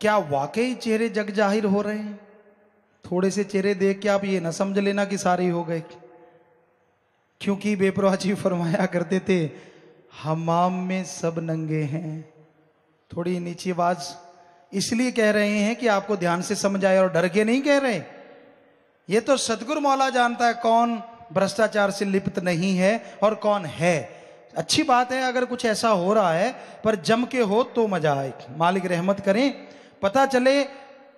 क्या वाकई चेहरे जग ज़ाहिर हो रहे हैं? थोड़े से चेहरे देख के आप ये ना समझ लेना कि सारे हो गए। क्योंकि बेपरवाची फरमाया करते थे, हमाम में सब नंगे हैं। थोड़ी नीची आवाज़ इसलिए कह रहे हैं कि आपको ध्यान से समझ आए और डर के नहीं कह रहे। ये तो सतगुरु मौला जानता है कौन भ्रष्टाचार से लिप्त नहीं है और कौन है। अच्छी बात है, अगर कुछ ऐसा हो रहा है, पर जम के हो तो मज़ा आए। मालिक रहमत करें। पता चले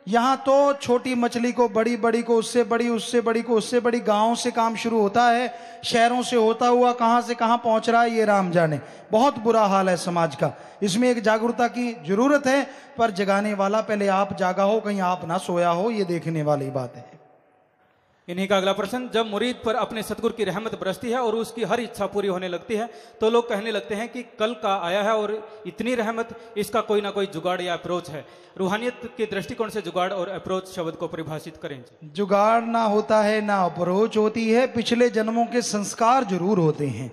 यहाँ तो छोटी मछली को, बड़ी बड़ी को, उससे बड़ी उससे बड़ी को, उससे बड़ी गाँव से काम शुरू होता है, शहरों से होता हुआ कहाँ से कहाँ पहुँच रहा है, ये राम जाने। बहुत बुरा हाल है समाज का। इसमें एक जागरूकता की ज़रूरत है, पर जगाने वाला, पहले आप जागा हो, कहीं आप ना सोया हो, ये देखने वाली बात है। इन्हीं का अगला प्रश्न, जब मुरीद पर अपने सतगुरु की रहमत बरसती है और उसकी हर इच्छा पूरी होने लगती है तो लोग कहने लगते हैं कि कल का आया है और इतनी रहमत, इसका कोई ना कोई जुगाड़ या अप्रोच है। रूहानियत के दृष्टिकोण से जुगाड़ और अप्रोच शब्द को परिभाषित करें जुगाड़ ना होता है, ना अप्रोच होती है। पिछले जन्मों के संस्कार ज़रूर होते हैं।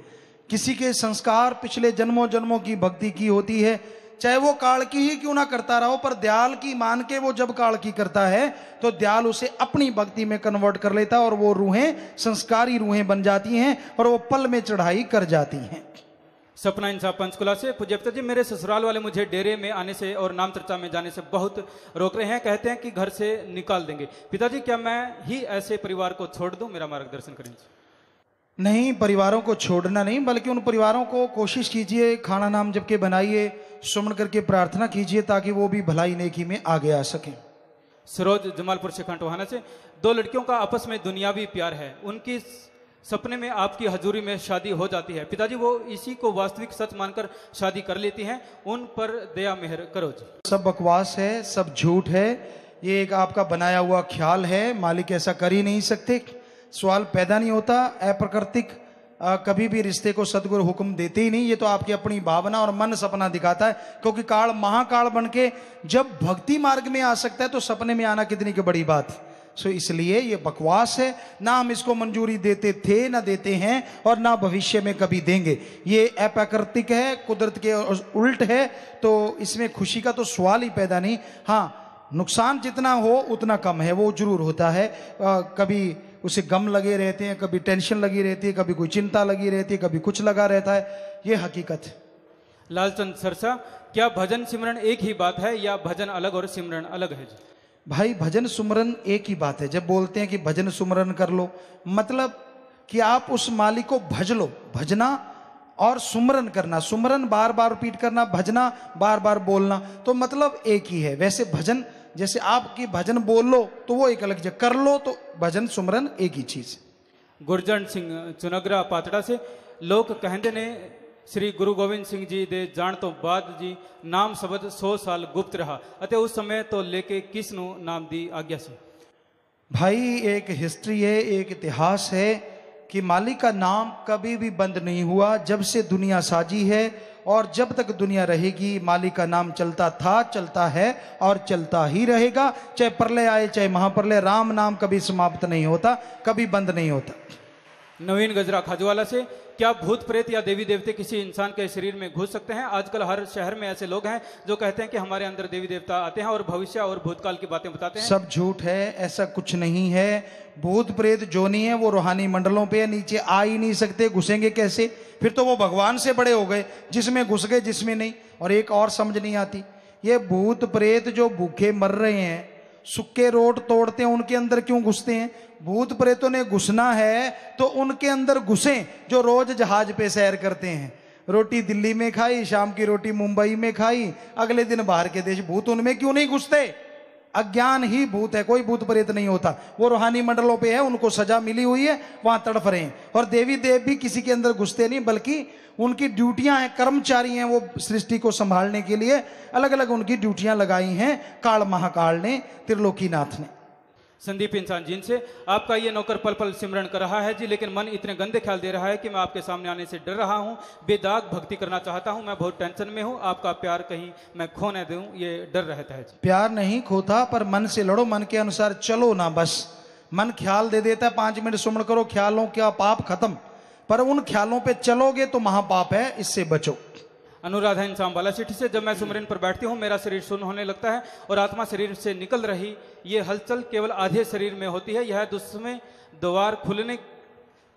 किसी के संस्कार पिछले जन्मों जन्मों की भक्ति की होती है। चाहे वो काल की ही क्यों ना करता रहो पर दयाल की मान के वो जब काल की करता है तो दयाल उसे अपनी भक्ति में कन्वर्ट कर लेता और वो रूहें संस्कारी रूहें बन जाती हैं और वो पल में चढ़ाई कर जाती हैं। सपना इंसाफ पंचकुला से पूज्य पिताजी मेरे ससुराल वाले मुझे डेरे में आने से और नाम चर्चा में जाने से बहुत रोक रहे हैं कहते हैं कि घर से निकाल देंगे। पिताजी क्या मैं ही ऐसे परिवार को छोड़ दूँ? मेरा मार्गदर्शन करें नहीं परिवारों को छोड़ना नहीं बल्कि उन परिवारों को कोशिश कीजिए खाना नाम जब के बनाइए सुमन करके प्रार्थना कीजिए ताकि वो भी भलाई नेकी में आगे आ सकें। सरोज जमालपुर से खंडवाना से दो लड़कियों का आपस में दुनियावी प्यार है। उनकी सपने में आपकी हजूरी में शादी हो जाती है। पिताजी वो इसी को वास्तविक सच मानकर शादी कर लेती हैं। उन पर दया मेहर करो जी। सब बकवास है सब झूठ है। ये एक आपका बनाया हुआ ख्याल है। मालिक ऐसा कर ही नहीं सकते। सवाल पैदा नहीं होता। अप्रकृतिक आ, कभी भी रिश्ते को सदगुरु हुक्म देते ही नहीं ये तो आपकी अपनी भावना और मन सपना दिखाता है क्योंकि काल महाकाल बन के जब भक्ति मार्ग में आ सकता है तो सपने में आना कितनी की बड़ी बात सो इसलिए ये बकवास है ना हम इसको मंजूरी देते थे ना देते हैं और ना भविष्य में कभी देंगे। ये अप्राकृतिक है कुदरत के उल्ट है तो इसमें खुशी का तो सवाल ही पैदा नहीं। हाँ नुकसान जितना हो उतना कम है वो ज़रूर होता है। आ, कभी उसे गम लगे रहते हैं कभी टेंशन लगी रहती है कभी कोई चिंता लगी रहती है कभी कुछ लगा रहता है। ये हकीकत है। लालचंद सरसा क्या भजन सिमरन एक ही बात है या भजन अलग और सिमरन अलग है जी? भाई भजन सुमरन एक ही बात है। जब बोलते हैं कि भजन सुमरन कर लो मतलब कि आप उस मालिक को भज लो। भजना और सुमरन करना। सुमरन बार बार रिपीट करना भजना बार बार बोलना तो मतलब एक ही है। वैसे भजन जैसे आपकी भजन बोल लो तो वो एक अलग जगह कर लो तो भजन सुमरन एक ही चीज गुरजन सिंह चुनगरा पातड़ा से लोग कहते ने ਸ੍ਰੀ ਗੁਰੂ ਗੋਬਿੰਦ ਸਿੰਘ ਜੀ ਦੇ ਜਾਣ ਤੋਂ ਬਾਅਦ ਜੀ ਨਾਮ ਸ਼ਬਦ 100 ਸਾਲ ਗੁਪਤ ਰਹਾ ਅਤੇ ਉਸ ਸਮੇਂ ਤੋਂ ਲੈ ਕੇ ਕਿਸ ਨੂੰ ਨਾਮ ਦੀ ਆਗਿਆ ਸੀ भाई एक हिस्ट्री है एक इतिहास है कि मालिक का नाम कभी भी बंद नहीं हुआ जब से दुनिया साजी है और जब तक दुनिया रहेगी मालिक का नाम चलता था, चलता है और चलता ही रहेगा। चाहे प्रलय आए, चाहे महाप्रलय राम नाम कभी समाप्त नहीं होता, कभी बंद नहीं होता। नवीन गजरा खाजवाला से। क्या भूत प्रेत या देवी देवते किसी इंसान के शरीर में घुस सकते हैं? आजकल हर शहर में ऐसे लोग हैं जो कहते हैं कि हमारे अंदर देवी देवता आते हैं और भविष्य और भूतकाल की बातें बताते हैं। सब झूठ है, ऐसा कुछ नहीं है। भूत प्रेत जो नहीं है, वो रूहानी मंडलों पे नीचे आ ही नहीं सकते। घुसेंगे कैसे? फिर तो वो भगवान से बड़े हो गए, जिसमें घुस गए, जिसमें नहीं। और एक और समझ नहीं आती। ये भूत प्रेत जो भूखे मर रहे हैं सुक्के रोड तोड़ते हैं, उनके अंदर क्यों घुसते हैं? भूत प्रेतों ने घुसना है तो उनके अंदर घुसे जो रोज जहाज़ पे सैर करते हैं। रोटी दिल्ली में खाई, शाम की रोटी मुंबई में खाई, अगले दिन बाहर के देश भूत उनमें क्यों नहीं घुसते? अज्ञान ही भूत है, कोई भूत प्रेत नहीं होता। वो रूहानी मंडलों पे है, उनको सजा मिली हुई है, वहाँ तड़फ रहे हैं। और देवी देव भी किसी के अंदर घुसते नहीं, बल्कि उनकी ड्यूटियाँ हैं, कर्मचारी हैं वो सृष्टि को संभालने के लिए। अलग अलग उनकी ड्यूटियाँ लगाई हैं, काल महाकाल ने, त्रिलोकीनाथ ने। संदीप इंसान जिन से आपका ये नौकर पल पल सिमरण कर रहा है जी, लेकिन मन इतने गंदे ख्याल दे रहा है कि मैं आपके सामने आने से डर रहा हूँ। बेदाग भक्ति करना चाहता हूँ, मैं बहुत टेंशन में हूँ, आपका प्यार कहीं मैं खो न दूँ, ये डर रहता है जी। प्यार नहीं खोता, पर मन से लड़ो, मन के अनुसार चलो ना बस। मन ख्याल दे देता है, पाँच मिनट सुमण करो, ख्यालों क्या पाप खत्म। पर उन ख्यालों पे चलोगे तो महापाप है, इससे बचो। अनुराधा इंसान वाला सिटी से जब मैं सुमरन पर बैठती हूँ मेरा शरीर सुन होने लगता है और आत्मा शरीर से निकल रही ये हलचल केवल आधे शरीर में होती है। यह दुष्मय द्वार खुलने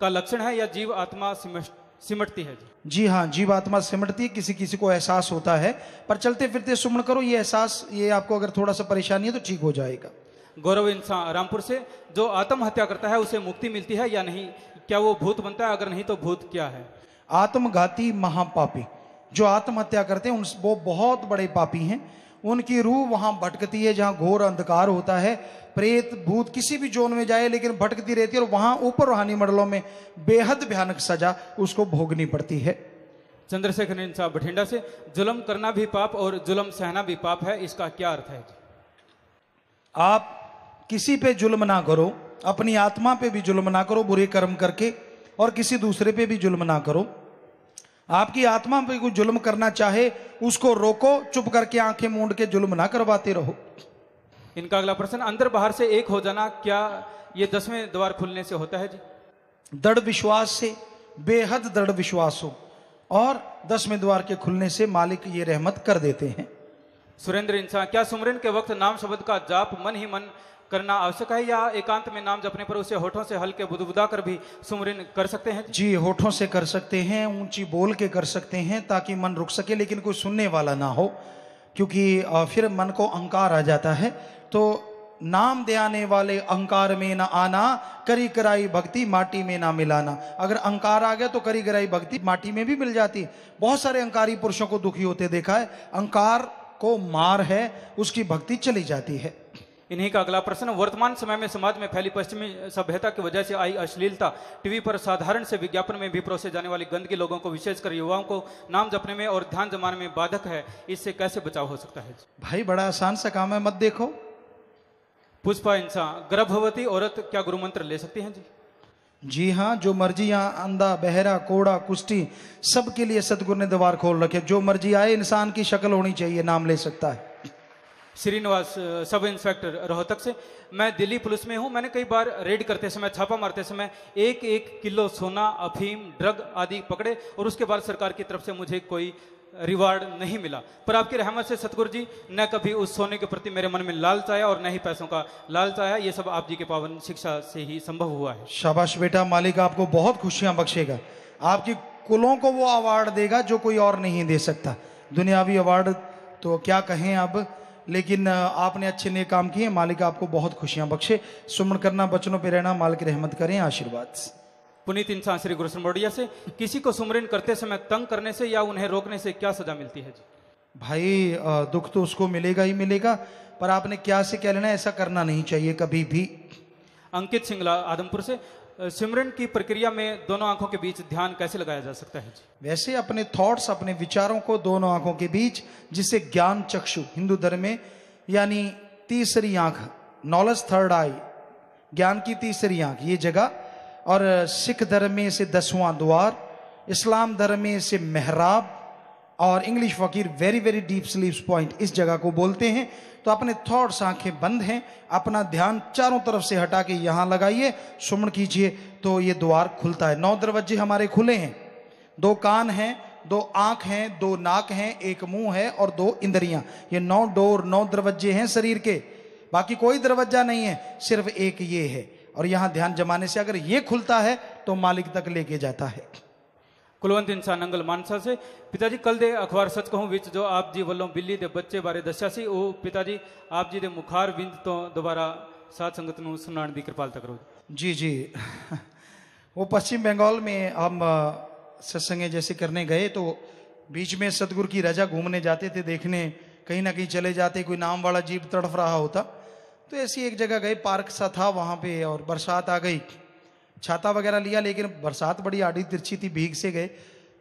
का लक्षण है। या जीव आत्मा सिमटती है। जी जी हाँ जीव आत्मा सिमटती है। किसी किसी को एहसास होता है। पर चलते फिरते सुमण करो ये एहसास ये आपको अगर थोड़ा सा परेशानी है तो ठीक हो जाएगा। गौरव इंसान रामपुर से जो आत्महत्या करता है उसे मुक्ति मिलती है या नहीं? क्या वो भूत बनता है? अगर नहीं तो भूत क्या है? आत्मघाती महापापी। जो आत्महत्या करते हैं उन वो बहुत बड़े पापी हैं। उनकी रूह वहाँ भटकती है जहाँ घोर अंधकार होता है। प्रेत भूत किसी भी जोन में जाए लेकिन भटकती रहती है और वहाँ ऊपर रूहानी मंडलों में बेहद भयानक सजा उसको भोगनी पड़ती है। चंद्रशेखर साहब बठिंडा से जुल्म करना भी पाप और जुल्म सहना भी पाप है इसका क्या अर्थ है? आप किसी पे जुल्म ना करो अपनी आत्मा पे भी जुल्म ना करो बुरे कर्म करके और किसी दूसरे पे भी जुल्म ना करो। आपकी आत्मा पे कोई जुल्म करना चाहे उसको रोको चुप करके आँखें मूंद के जुल्म ना करवाते रहो। इनका अगला प्रश्न अंदर बाहर से एक हो जाना क्या ये दसवें द्वार खुलने से होता है जी? दृढ़ विश्वास से बेहद दृढ़ विश्वास हो और दसवें द्वार के खुलने से मालिक ये रहमत कर देते हैं। सुरेंद्र इंसान क्या सुमरन के वक्त नाम शब्द का जाप मन ही मन करना आवश्यक है या एकांत में नाम जपने पर उसे होठों से हल्के बुदबुदा कर भी सुमरिन कर सकते हैं? जी, होठों से कर सकते हैं, ऊँची बोल के कर सकते हैं ताकि मन रुक सके, लेकिन कोई सुनने वाला ना हो, क्योंकि फिर मन को अहंकार आ जाता है। तो नाम दे आने वाले अहंकार में ना आना, करी कराई भक्ति माटी में ना मिलाना। अगर अहंकार आ गया तो करी कराई भक्ति माटी में भी मिल जाती। बहुत सारे अहंकारी पुरुषों को दुखी होते देखा है अहंकार को मार है, उसकी भक्ति चली जाती है। इन्हीं का अगला प्रश्न वर्तमान समय में समाज में फैली पश्चिमी सभ्यता की वजह से आई अश्लीलता टीवी पर साधारण से विज्ञापन में भी परोसे जाने वाली गंदगी लोगों को विशेषकर युवाओं को नाम जपने में और ध्यान जमाने में बाधक है। इससे कैसे बचाव हो सकता है? भाई बड़ा आसान सा काम है मत देखो। पुष्पा इंसान गर्भवती औरत क्या गुरु मंत्र ले सकती हैं? जी। जी हाँ जो मर्ज़ी यहाँ अंधा बहरा कोड़ा कुश्ती सबके लिए सदगुरु ने द्वार खोल रखे जो मर्ज़ी आए इंसान की शक्ल होनी चाहिए नाम ले सकता है। श्रीनिवास सब इंस्पेक्टर रोहतक से। मैं दिल्ली पुलिस में हूँ। मैंने कई बार रेड करते समय, छापा मारते समय एक एक किलो सोना, अफीम, ड्रग आदि पकड़े और उसके बाद सरकार की तरफ़ से मुझे कोई रिवार्ड नहीं मिला। पर आपकी रहमत से सतगुरु जी, न कभी उस सोने के प्रति मेरे मन में लालच आया और न ही पैसों का लालच आया। ये सब आप जी के पावन शिक्षा से ही संभव हुआ है। शाबाश बेटा, मालिक आपको बहुत खुशियाँ बख्शेगा। आपकी कुलों को वो अवार्ड देगा जो कोई और नहीं दे सकता। दुनियावी अवार्ड तो क्या कहें अब? लेकिन आपने अच्छे नए काम किए मालिक आपको बहुत खुशियाँ बख्शे। सुमन करना बचनों पे रहना मालिक रहमत करें आशीर्वाद पुनीत इंसान श्री गुरु मोडिया से किसी को सुमरन करते समय तंग करने से या उन्हें रोकने से क्या सजा मिलती है जी? भाई दुख तो उसको मिलेगा ही मिलेगा पर आपने क्या से क्या लेना ऐसा करना नहीं चाहिए कभी भी। अंकित सिंगला आदमपुर से सिमरन की प्रक्रिया में दोनों आँखों के बीच ध्यान कैसे लगाया जा सकता है वैसे अपने थॉट्स अपने विचारों को दोनों आँखों के बीच, जिसे ज्ञान चक्षु, हिंदू धर्म में, यानी तीसरी आँख नॉलेज थर्ड आई ज्ञान की तीसरी आँख, ये जगह, और सिख धर्म में इसे दसवां द्वार, इस्लाम धर्म में इसे मेहराब और इंग्लिश फकीर very very deep sleeps point इस जगह को बोलते हैं तो अपने थॉट्स आँखें बंद हैं, अपना ध्यान चारों तरफ़ से हटा के यहाँ लगाइए सुमण कीजिए तो ये द्वार खुलता है। नौ दरवाजे हमारे खुले हैं। दो कान हैं, दो आँख हैं, दो नाक हैं, एक मुँह है और दो इंद्रियाँ। ये नौ डोर, नौ दरवाजे हैं शरीर के। बाकी कोई दरवाज़ा नहीं है, सिर्फ़ एक ये है। और यहाँ ध्यान जमाने से अगर ये खुलता है तो मालिक तक लेके जाता है। ਕੁਲਵੰਤ ਇਨਸਾਨ ਅੰਗਲ ਮਾਨਸਾ ਸੇ ਪਿਤਾ ਜੀ ਕੱਲ ਦੇ ਅਖਬਾਰ ਸੱਚ ਕਹੂੰ ਵਿੱਚ ਜੋ ਆਪ ਜੀ ਵੱਲੋਂ ਬਿੱਲੀ ਦੇ ਬੱਚੇ ਬਾਰੇ ਦੱਸਿਆ ਸੀ ਉਹ ਪਿਤਾ ਜੀ ਆਪ ਜੀ ਦੇ ਮੁਖਾਰ ਵਿੰਦ ਤੋਂ ਦੁਬਾਰਾ ਸਾਧ ਸੰਗਤ ਨੂੰ ਸੁਣਾਉਣ ਦੀ ਕਿਰਪਾਲਤਾ ਕਰੋ जी जी वो पश्चिम बंगाल में हम अ, सत्संग जैसे करने गए तो बीच में सतगुरु की रजा घूमने जाते थे देखने कहीं ना कहीं चले जाते कोई नाम वाला जीप तड़फ रहा होता तो ऐसी एक जगह गए पार्क सा था वहां पे और बरसात आ गई छाता वगैरह लिया, लेकिन बरसात बड़ी आड़ी तिरछी थी, भीग से गए।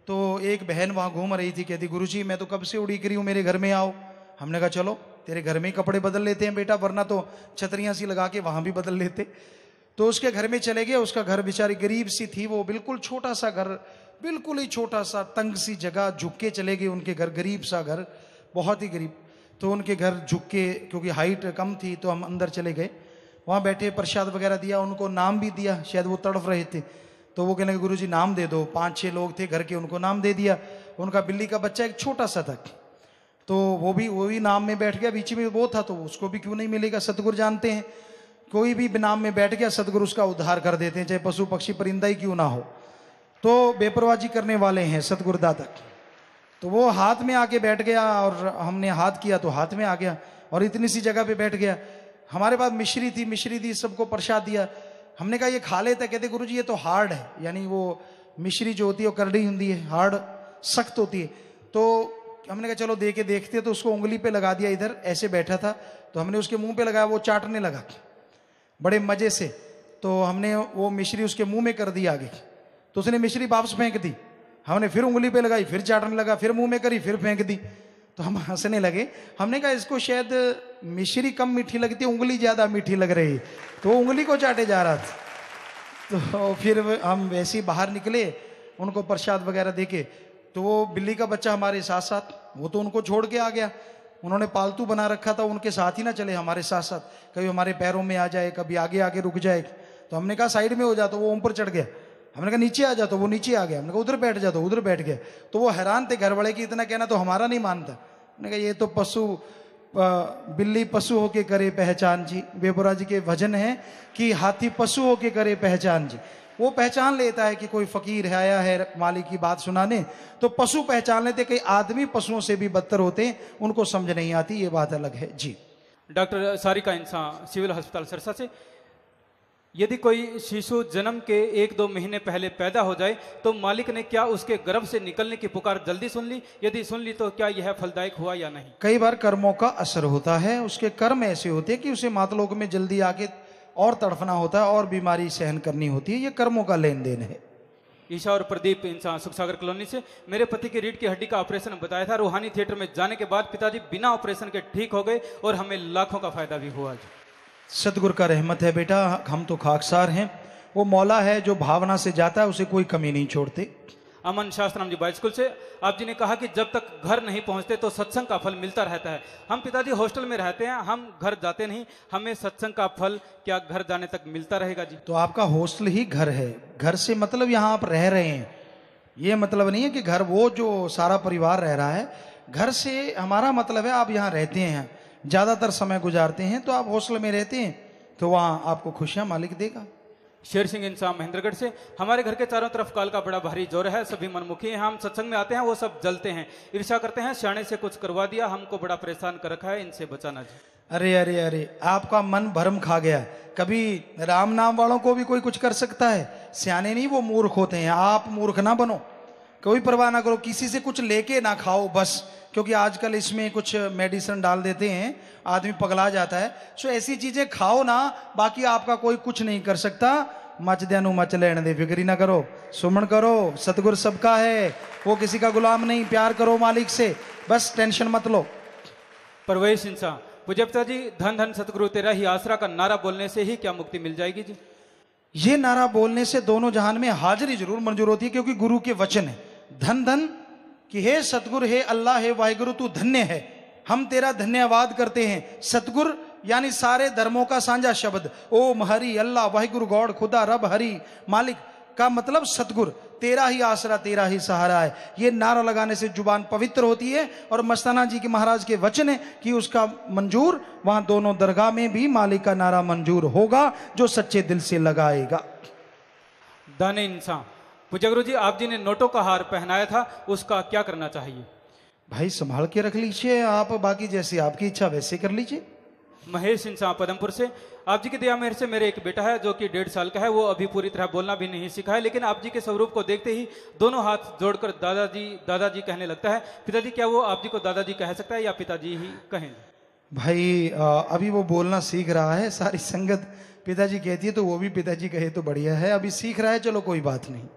तो एक बहन वहाँ घूम रही थी, कहती गुरु जी मैं तो कब से उड़ी करी हूँ, मेरे घर में आओ। हमने कहा, चलो, तेरे घर में ही कपड़े बदल लेते हैं बेटा, वरना तो छतरियाँ सी लगा के वहाँ भी बदल लेते। तो उसके घर में चले गए, उसका घर बेचारी गरीब सी थी, वो बिल्कुल छोटा सा घर, बिल्कुल ही छोटा सा, तंग सी जगह, झुक के चले गए उनके घर, गरीब सा घर, बहुत ही गरीब। तो उनके घर झुक के, क्योंकि हाइट कम थी तो हम अंदर चले गए। वहाँ बैठे प्रसाद वगैरह दिया, उनको नाम भी दिया, शायद वो तड़फ रहे थे। तो वो कहने गुरु जी नाम दे दो। पाँच छह लोग थे घर के, उनको नाम दे दिया। उनका बिल्ली का बच्चा एक छोटा सा था। तो वो भी वो भी नाम में बैठ गया, बीच में वो था तो उसको भी क्यों नहीं मिलेगा? सतगुरु जानते हैं। कोई भी नाम में बैठ गया, सतगुरु उसका उद्धार कर देते हैं, चाहे पशु पक्षी परिंदा ही क्यों ना हो। तो बेपरवाजी करने वाले हैं सतगुरु दाता तो वो हाथ में आके बैठ गया, और हमने हाथ किया तो हाथ में आ गया, और इतनी सी जगह पे बैठ गया। हमारे पास मिश्री थी, मिश्री दी सबको प्रसाद दिया। हमने कहा, ये खा लेते कहते गुरु जी ये तो हार्ड है। यानी वो मिश्री जो होती है, वो करड़ी होती है हार्ड सख्त होती है। तो हमने कहा, चलो दे के देखते तो उसको उंगली पे लगा दिया इधर, ऐसे बैठा था। तो हमने उसके मुँह पे लगाया, वो चाटने लगा। बड़े मज़े से। तो हमने वो मिश्री उसके मुँह में कर दी आगे। तो उसने मिश्री वापस फेंक दी। हमने फिर उंगली पे लगाई, फिर चाटने लगा, फिर मुँह में करी, फिर फेंक दी। तो हम हंसने लगे। हमने कहा, इसको शायद मिश्री कम मीठी लगती है, उंगली ज़्यादा मीठी लग रही। तो वो उंगली को चाटे जा रहा था। तो फिर हम वैसे ही बाहर निकले, उनको प्रसाद वगैरह देके। तो वो बिल्ली का बच्चा हमारे साथ साथ वो तो उनको छोड़ के आ गया। उन्होंने पालतू बना रखा था, उनके साथ ही ना चले हमारे साथ साथ कभी हमारे पैरों में आ जाए, कभी आगे आगे रुक जाए। तो हमने कहा, साइड में हो जा तो वो ऊपर चढ़ गया। हमने कहा, नीचे आ जा तो वो नीचे आ गया। हमने कहा, उधर बैठ जा तो उधर बैठ गया। तो वो हैरान थे, घर वाले की इतना कहना तो हमारा नहीं मानता। हमने कहा, ये तो पशु बिल्ली पशु होके करे पहचान जी। बेबुरा जी के भजन है कि हाथी पशु होके करे पहचान जी। वो पहचान लेता है कि कोई फकीर है, आया है, मालिक की बात सुनाने। तो पशु पहचान लेते, कई आदमी पशुओं से भी बदतर होते हैं, उनको समझ नहीं आती, ये बात अलग है। जी। डॉक्टर सारिका इंसान, सिविल अस्पताल सरसा से। यदि कोई शिशु जन्म के एक दो महीने पहले पैदा हो जाए तो मालिक ने क्या उसके गर्भ से निकलने की पुकार जल्दी सुन ली? यदि सुन ली तो क्या यह फलदायक हुआ या नहीं? कई बार कर्मों का असर होता है। उसके कर्म ऐसे होते हैं कि उसे मातलोक में जल्दी आके और तड़फना होता है और बीमारी सहन करनी होती है। ये कर्मों का लेन देन है। ईशा और प्रदीप इंसान सुखसागर कॉलोनी से। मेरे पति की रीढ़ की हड्डी का ऑपरेशन बताया था। रूहानी थिएटर में जाने के बाद पिताजी बिना ऑपरेशन के ठीक हो गए और हमें लाखों का फ़ायदा भी हुआ जी सतगुरु का रहमत है बेटा हम तो खाकसार हैं। वो मौला है जो भावना से जाता है उसे कोई कमी नहीं छोड़ते। अमन शास्त्रम जी बाई स्कूल से आप जी ने कहा कि जब तक घर नहीं पहुँचते तो सत्संग का फल मिलता रहता है। हम पिताजी हॉस्टल में रहते हैं हम घर जाते नहीं हमें सत्संग का फल क्या घर जाने तक मिलता रहेगा जी? तो आपका हॉस्टल ही घर है। घर से मतलब यहाँ आप रह रहे हैं। ये मतलब नहीं है कि घर वो जो सारा परिवार रह रहा है घर से हमारा मतलब है आप यहाँ रहते हैं। ज़्यादातर समय गुजारते हैं तो आप हॉस्टल में रहते हैं तो वहाँ आपको खुशियाँ मालिक देगा। शेर सिंह इंसान महेंद्रगढ़ से हमारे घर के चारों तरफ़ काल का बड़ा भारी ज़ोर है सभी मनमुखी हैं हम सत्संग में आते हैं वो सब जलते हैं। ईर्षा करते हैं सियाने से कुछ करवा दिया हमको बड़ा परेशान कर रखा है इनसे बचाना जी। अरे अरे अरे आपका मन भरम खा गया। कभी राम नाम वालों को भी कोई कुछ कर सकता है? सियाने नहीं वो मूर्ख होते हैं आप मूर्ख ना बनो। कोई परवाह ना करो किसी से कुछ लेके ना खाओ बस। क्योंकि आजकल इसमें कुछ मेडिसिन डाल देते हैं आदमी पगला जाता है। सो ऐसी चीज़ें खाओ ना बाकी आपका कोई कुछ नहीं कर सकता। मचद्या नु मच लेने दे फिक्री ना करो। सुमन करो सतगुर सबका है। वो किसी का गुलाम नहीं प्यार करो मालिक से। बस टेंशन मत लो। परवेश इंसान पूज्य पिताजी धन धन सतगुरु तेरा ही आसरा का नारा बोलने से ही क्या मुक्ति मिल जाएगी जी? ये नारा बोलने से दोनों जहान में हाजिरी ज़रूर मंजूर होती है क्योंकि गुरु के वचन है। धन धन कि हे सतगुर, हे अल्लाह, हे वाहिगुरु, तू धन्य है। हम तेरा धन्यवाद करते हैं। सतगुर, यानी सारे धर्मों का साझा शब्द। ओम हरि अल्लाह, वाहिगुरु, गौड़, खुदा, रब, हरि, मालिक, का मतलब सतगुर। तेरा ही आसरा, तेरा ही सहारा है। ये नारा लगाने से ज़ुबान पवित्र होती है और मस्ताना जी के महाराज के वचन है कि उसका मंजूर, वहाँ दोनों दरगाह में भी मालिक का नारा मंजूर होगा, जो सच्चे दिल से लगाएगा। दाने इंसान। पूज्य गुरु जी आप जी ने नोटों का हार पहनाया था उसका क्या करना चाहिए? भाई संभाल के रख लीजिए आप बाकी जैसी आपकी इच्छा वैसे कर लीजिए। महेश इंसान पदमपुर से आप जी की दया मेहर से मेरे एक बेटा है जो कि डेढ़ साल का है वो अभी पूरी तरह बोलना भी नहीं सीखा है लेकिन आप जी के स्वरूप को देखते ही दोनों हाथ जोड़कर दादाजी दादाजी कहने लगता है पिताजी क्या वो आप जी को दादाजी कह सकता है या पिताजी ही कहें? भाई अभी वो बोलना सीख रहा है सारी संगत पिताजी कहती है तो वो भी पिताजी कहे तो बढ़िया है अभी सीख रहा है चलो कोई बात नहीं।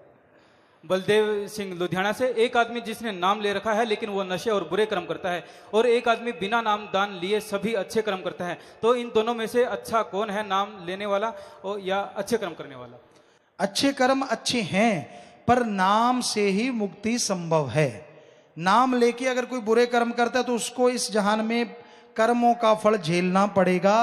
बलदेव सिंह लुधियाना से एक आदमी जिसने नाम ले रखा है, लेकिन वो नशे और बुरे कर्म करता है, और एक आदमी बिना नाम दान लिए सभी अच्छे कर्म करता है। तो इन दोनों में से अच्छा कौन है नाम लेने वाला और या अच्छे कर्म करने वाला? अच्छे कर्म अच्छे हैं, पर नाम से ही मुक्ति संभव है। नाम लेके अगर कोई बुरे कर्म करता है तो उसको इस जहान में कर्मों का फल झेलना पड़ेगा।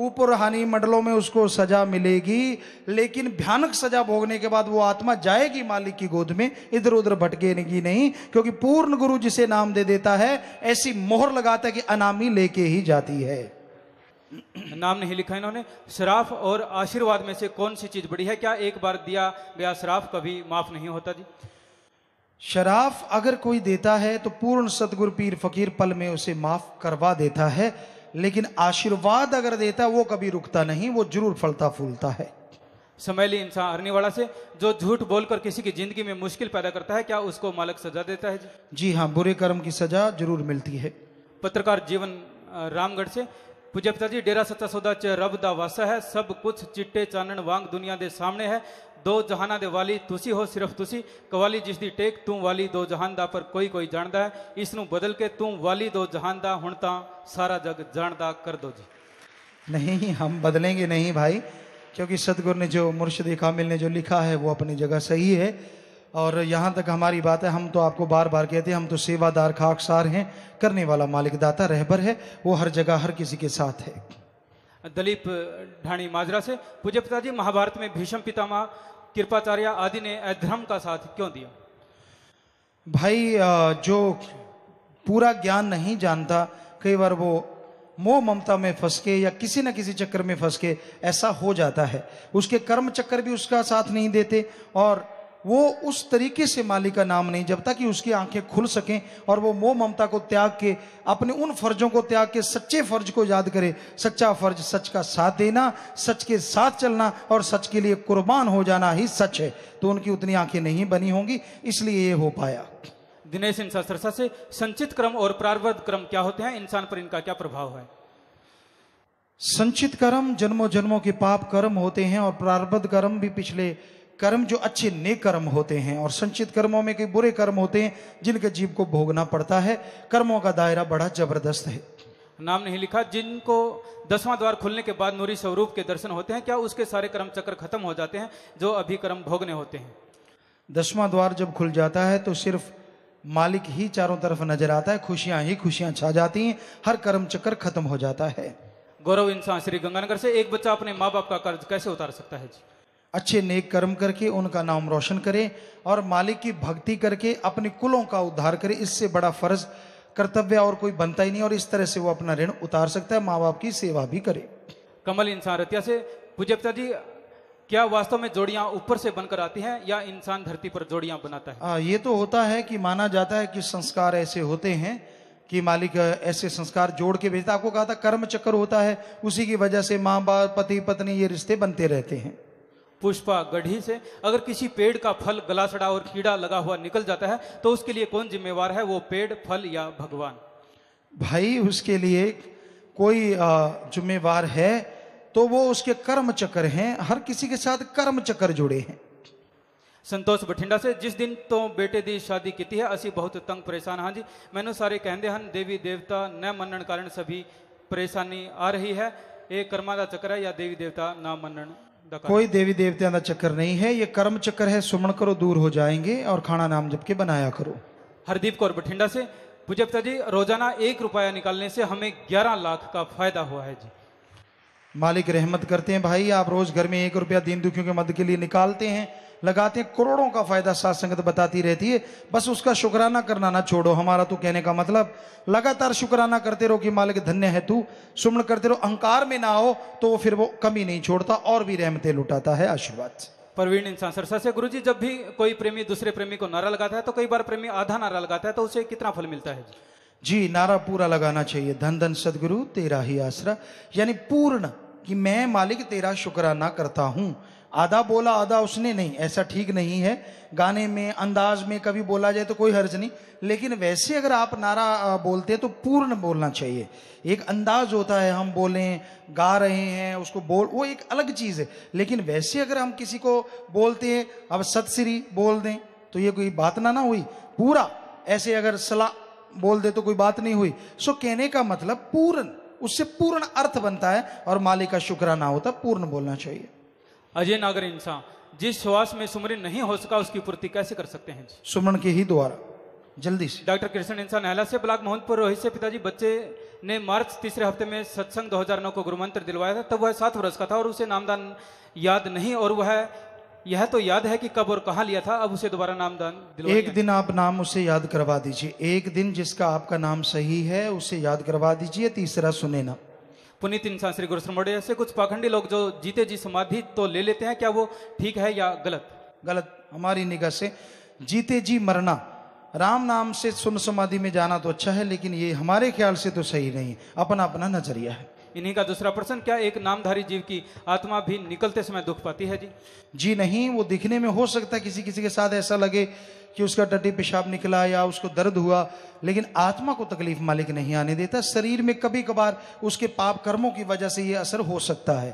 ऊपर हानि मंडलों में उसको सजा मिलेगी लेकिन भयानक सजा भोगने के बाद वो आत्मा जाएगी मालिक की गोद में इधर उधर भटकेगी नहीं क्योंकि पूर्ण गुरु जिसे नाम दे देता है ऐसी मोहर लगाता है कि अनामी लेके ही जाती है। नाम नहीं लिखा इन्होंने। शराफ और आशीर्वाद में से कौन सी चीज़ बड़ी है? क्या एक बार दिया गया शराफ कभी माफ़ नहीं होता जी? शराफ अगर कोई देता है तो पूर्ण सदगुरु पीर फकीर पल में उसे माफ़ करवा देता है। लेकिन आशीर्वाद अगर देता है वो कभी रुकता नहीं वो ज़रूर फलता फूलता है। समैली इंसान अरनीवाड़ा से जो झूठ बोलकर किसी की ज़िंदगी में मुश्किल पैदा करता है क्या उसको मालक सजा देता है जी? जी हाँ बुरे कर्म की सजा ज़रूर मिलती है। पत्रकार जीवन रामगढ़ से पूज्य पिताजी डेरा सच्चा सौदा च रब दा वासा है सब कुछ चिट्टे चानन वांग दुनिया दे सामने है दो जहाना दे वाली, तुसी हो सिर्फ़ तुसी कवाली जिस दी टेक, तू वाली दो जहान दा पर कोई कोई जानदा है इस ਨੂੰ बदल के तू वाली दो जहान दा हुण तां सारा जग जानदा कर दो जी। नहीं, हम बदलेंगे नहीं भाई, क्योंकि सतगुरु ने जो मुर्शद कामिल ने जो लिखा है, वो अपनी जगह सही है। और यहाँ तक हमारी बात है, हम तो आपको बार बार कहते हैं, हम तो सेवादार खाकसार हैं, करने वाला मालिक दाता रहबर है, वो हर जगह, हर किसी के साथ है। दलीप ढाणी माजरा से। पूज्य पिताजी, महाभारत में भीष्म पितामह, कृपाचार्य आदि ने अधर्म का साथ क्यों दिया? भाई जो पूरा ज्ञान नहीं जानता, कई बार वो मोह ममता में फंस के या किसी न किसी चक्कर में फंस के ऐसा हो जाता है। उसके कर्म चक्कर भी उसका साथ नहीं देते और वो उस तरीके से मालिक का नाम नहीं जब तक कि उसकी आँखें खुल सकें और वो मोह ममता को त्याग के अपने उन फर्जों को त्याग के सच्चे फ़र्ज़ को याद करे। सच्चा फ़र्ज़ सच का साथ देना सच के साथ चलना और सच के लिए कुर्बान हो जाना ही सच है। तो उनकी उतनी आँखें नहीं बनी होंगी इसलिए ये हो पाया। दिनेश इंसान सरसा से संचित क्रम और प्रारब्ध क्रम क्या होते हैं? इंसान पर इनका क्या प्रभाव है? संचित कर्म जन्मों जन्मों के पाप कर्म होते हैं और प्रारब्ध कर्म भी पिछले कर्म जो अच्छे नेक कर्म होते हैं और संचित कर्मों में कई बुरे कर्म होते हैं जिनके जीव को भोगना पड़ता है। कर्मों का दायरा बड़ा ज़बरदस्त है। नाम नहीं लिखा जिनको दसवां द्वार खुलने के बाद नूरी स्वरूप के दर्शन होते हैं क्या उसके सारे कर्म चक्र खत्म हो जाते हैं जो अभी कर्म भोगने होते हैं? दसवां द्वार जब खुल जाता है तो सिर्फ़ मालिक ही चारों तरफ़ नज़र आता है खुशियाँ ही खुशियाँ छा जाती हैं हर कर्म चक्र खत्म हो जाता है। गौरव इंसान श्री गंगानगर से एक बच्चा अपने माँ बाप का कर्ज कैसे उतार सकता है जी? अच्छे नेक कर्म करके उनका नाम रोशन करे और मालिक की भक्ति करके अपने कुलों का उद्धार करे इससे बड़ा फ़र्ज़ कर्तव्य और कोई बनता ही नहीं और इस तरह से वो अपना ऋण उतार सकता है माँ बाप की सेवा भी करे। कमल इंसान रतिया से पिता जी क्या वास्तव में जोड़ियाँ ऊपर से बनकर आती हैं या इंसान धरती पर जोड़ियाँ बनाता है? आ, ये तो होता है कि माना जाता है कि संस्कार ऐसे होते हैं कि मालिक ऐसे संस्कार जोड़ के भेजता आपको कहा था कर्म चक्र होता है उसी की वजह से माँ बाप पति पत्नी ये रिश्ते बनते रहते हैं। पुष्पा गढ़ी से अगर किसी पेड़ का फल गला सड़ा और कीड़ा लगा हुआ निकल जाता है तो उसके लिए कौन जिम्मेवार है वो पेड़ फल या भगवान भाई उसके लिए कोई आ, जिम्मेवार है तो वो उसके कर्म चक्र हैं हर किसी के साथ कर्म चक्र जुड़े हैं ਸੰਤੋਸ਼ ਬਠਿੰਡਾ ਸੇ ਜਿਸ ਦਿਨ ਤੋਂ ਬੇਟੇ ਦੀ ਸ਼ਾਦੀ ਕੀਤੀ ਹੈ ਅਸੀਂ ਬਹੁਤ ਤੰਗ ਪਰੇਸ਼ਾਨ ਹਾਂ ਜੀ ਮੈਨੂੰ ਸਾਰੇ ਕਹਿੰਦੇ ਹਨ ਦੇਵੀ ਦੇਵਤਾ न ਮੰਨਣ ਕਾਰਨ ਸਭੀ ਪਰੇਸ਼ਾਨੀ ਆ ਰਹੀ ਹੈ ਇਹ ਕਰਮਾਂ ਦਾ ਚੱਕਰ ਹੈ ਜਾਂ ਦੇਵੀ ਦੇਵਤਾ ਨਾ ਮੰਨਣ ਦਾ ਕਾਰਨ कोई देवी देवत्या का चक्कर नहीं है ये कर्म चक्कर है सुमण करो दूर हो जाएँगे और खाना नाम जब के बनाया करो। हरदीप कौर बठिंडा से पूज्य पिताजी रोज़ाना एक रुपया निकालने से हमें ग्यारह लाख का फ़ायदा हुआ है जी। मालिक रहमत करते हैं भाई आप रोज घर में एक रुपया दीन दुखियों के मद के लिए निकालते हैं लगाते हैं करोड़ों का फ़ायदा सात संगत बताती रहती है। बस उसका शुक्राना करना ना छोड़ो। हमारा तो कहने का मतलब लगातार शुक्राना करते रहो कि मालिक धन्य है तू सुमन करते रहो अहंकार में ना हो तो वो फिर वो कमी नहीं छोड़ता और भी रहमतें लुटाता है आशीर्वाद। प्रवीण इंसान सरसा से गुरु जी जब भी कोई प्रेमी दूसरे प्रेमी को नारा लगाता है तो कई बार प्रेमी आधा नारा लगाता है तो उसे कितना फल मिलता है? जी जी नारा पूरा लगाना चाहिए। धन धन सदगुरु तेरा ही आसरा। यानी पूर्ण कि मैं मालिक तेरा शुक्राना करता हूँ। आधा बोला, आधा उसने नहीं, ऐसा ठीक नहीं है। गाने में, अंदाज में कभी बोला जाए तो कोई हर्ज नहीं। लेकिन वैसे अगर आप नारा बोलते हैं तो पूर्ण बोलना चाहिए। एक अंदाज होता है, हम बोलें, गा रहे हैं, उसको बोल, वो एक अलग चीज़ है। लेकिन वैसे अगर हम किसी को बोलते हैं, अब सतश्री बोल दें तो ये कोई बात ना ना हुई। पूरा, ऐसे अगर सलाह बोल दे तो कोई बात नहीं हुई। सो कहने का मतलब पूर्ण, उससे पूर्ण अर्थ बनता है और मालिक का शुक्राना होता पूर्ण बोलना चाहिए। अजय नागर इंसान जिस श्वास में सुमरन नहीं हो सका उसकी पूर्ति कैसे कर सकते हैं जी? सुमन के ही द्वारा जल्दी से। डॉक्टर कृष्ण इंसान नहला से ब्लॉक मोहनपुर रोहित से पिताजी बच्चे ने मार्च तीसरे हफ़्ते में सत्संग 2009 को गुरुमंत्र दिलवाया था तब वह सात वर्ष का था और उसे नामदान याद नहीं और वह यह तो याद है कि कब और कहाँ लिया था अब उसे दोबारा नामदान एक दिन आप नाम उसे याद करवा दीजिए एक दिन जिसका आपका नाम सही है उसे याद करवा दीजिए तीसरा सुने ना। पुनीत इंसान श्री गुरु श्रमोड़े से कुछ पाखंडी लोग जो जीते जी समाधि तो ले लेते हैं क्या वो ठीक है या गलत? गलत हमारी निगाह से। जीते जी मरना राम नाम से सुन समाधि में जाना तो अच्छा है लेकिन ये हमारे ख्याल से तो सही नहीं है। अपना अपना नज़रिया है। इन्हीं का दूसरा प्रश्न क्या एक नामधारी जीव की आत्मा भी निकलते समय दुख पाती है जी? जी नहीं वो दिखने में हो सकता है किसी किसी के साथ ऐसा लगे कि उसका टट्टी पेशाब निकला या उसको दर्द हुआ लेकिन आत्मा को तकलीफ़ मालिक नहीं आने देता। शरीर में कभी कभार उसके पाप कर्मों की वजह से ये असर हो सकता है।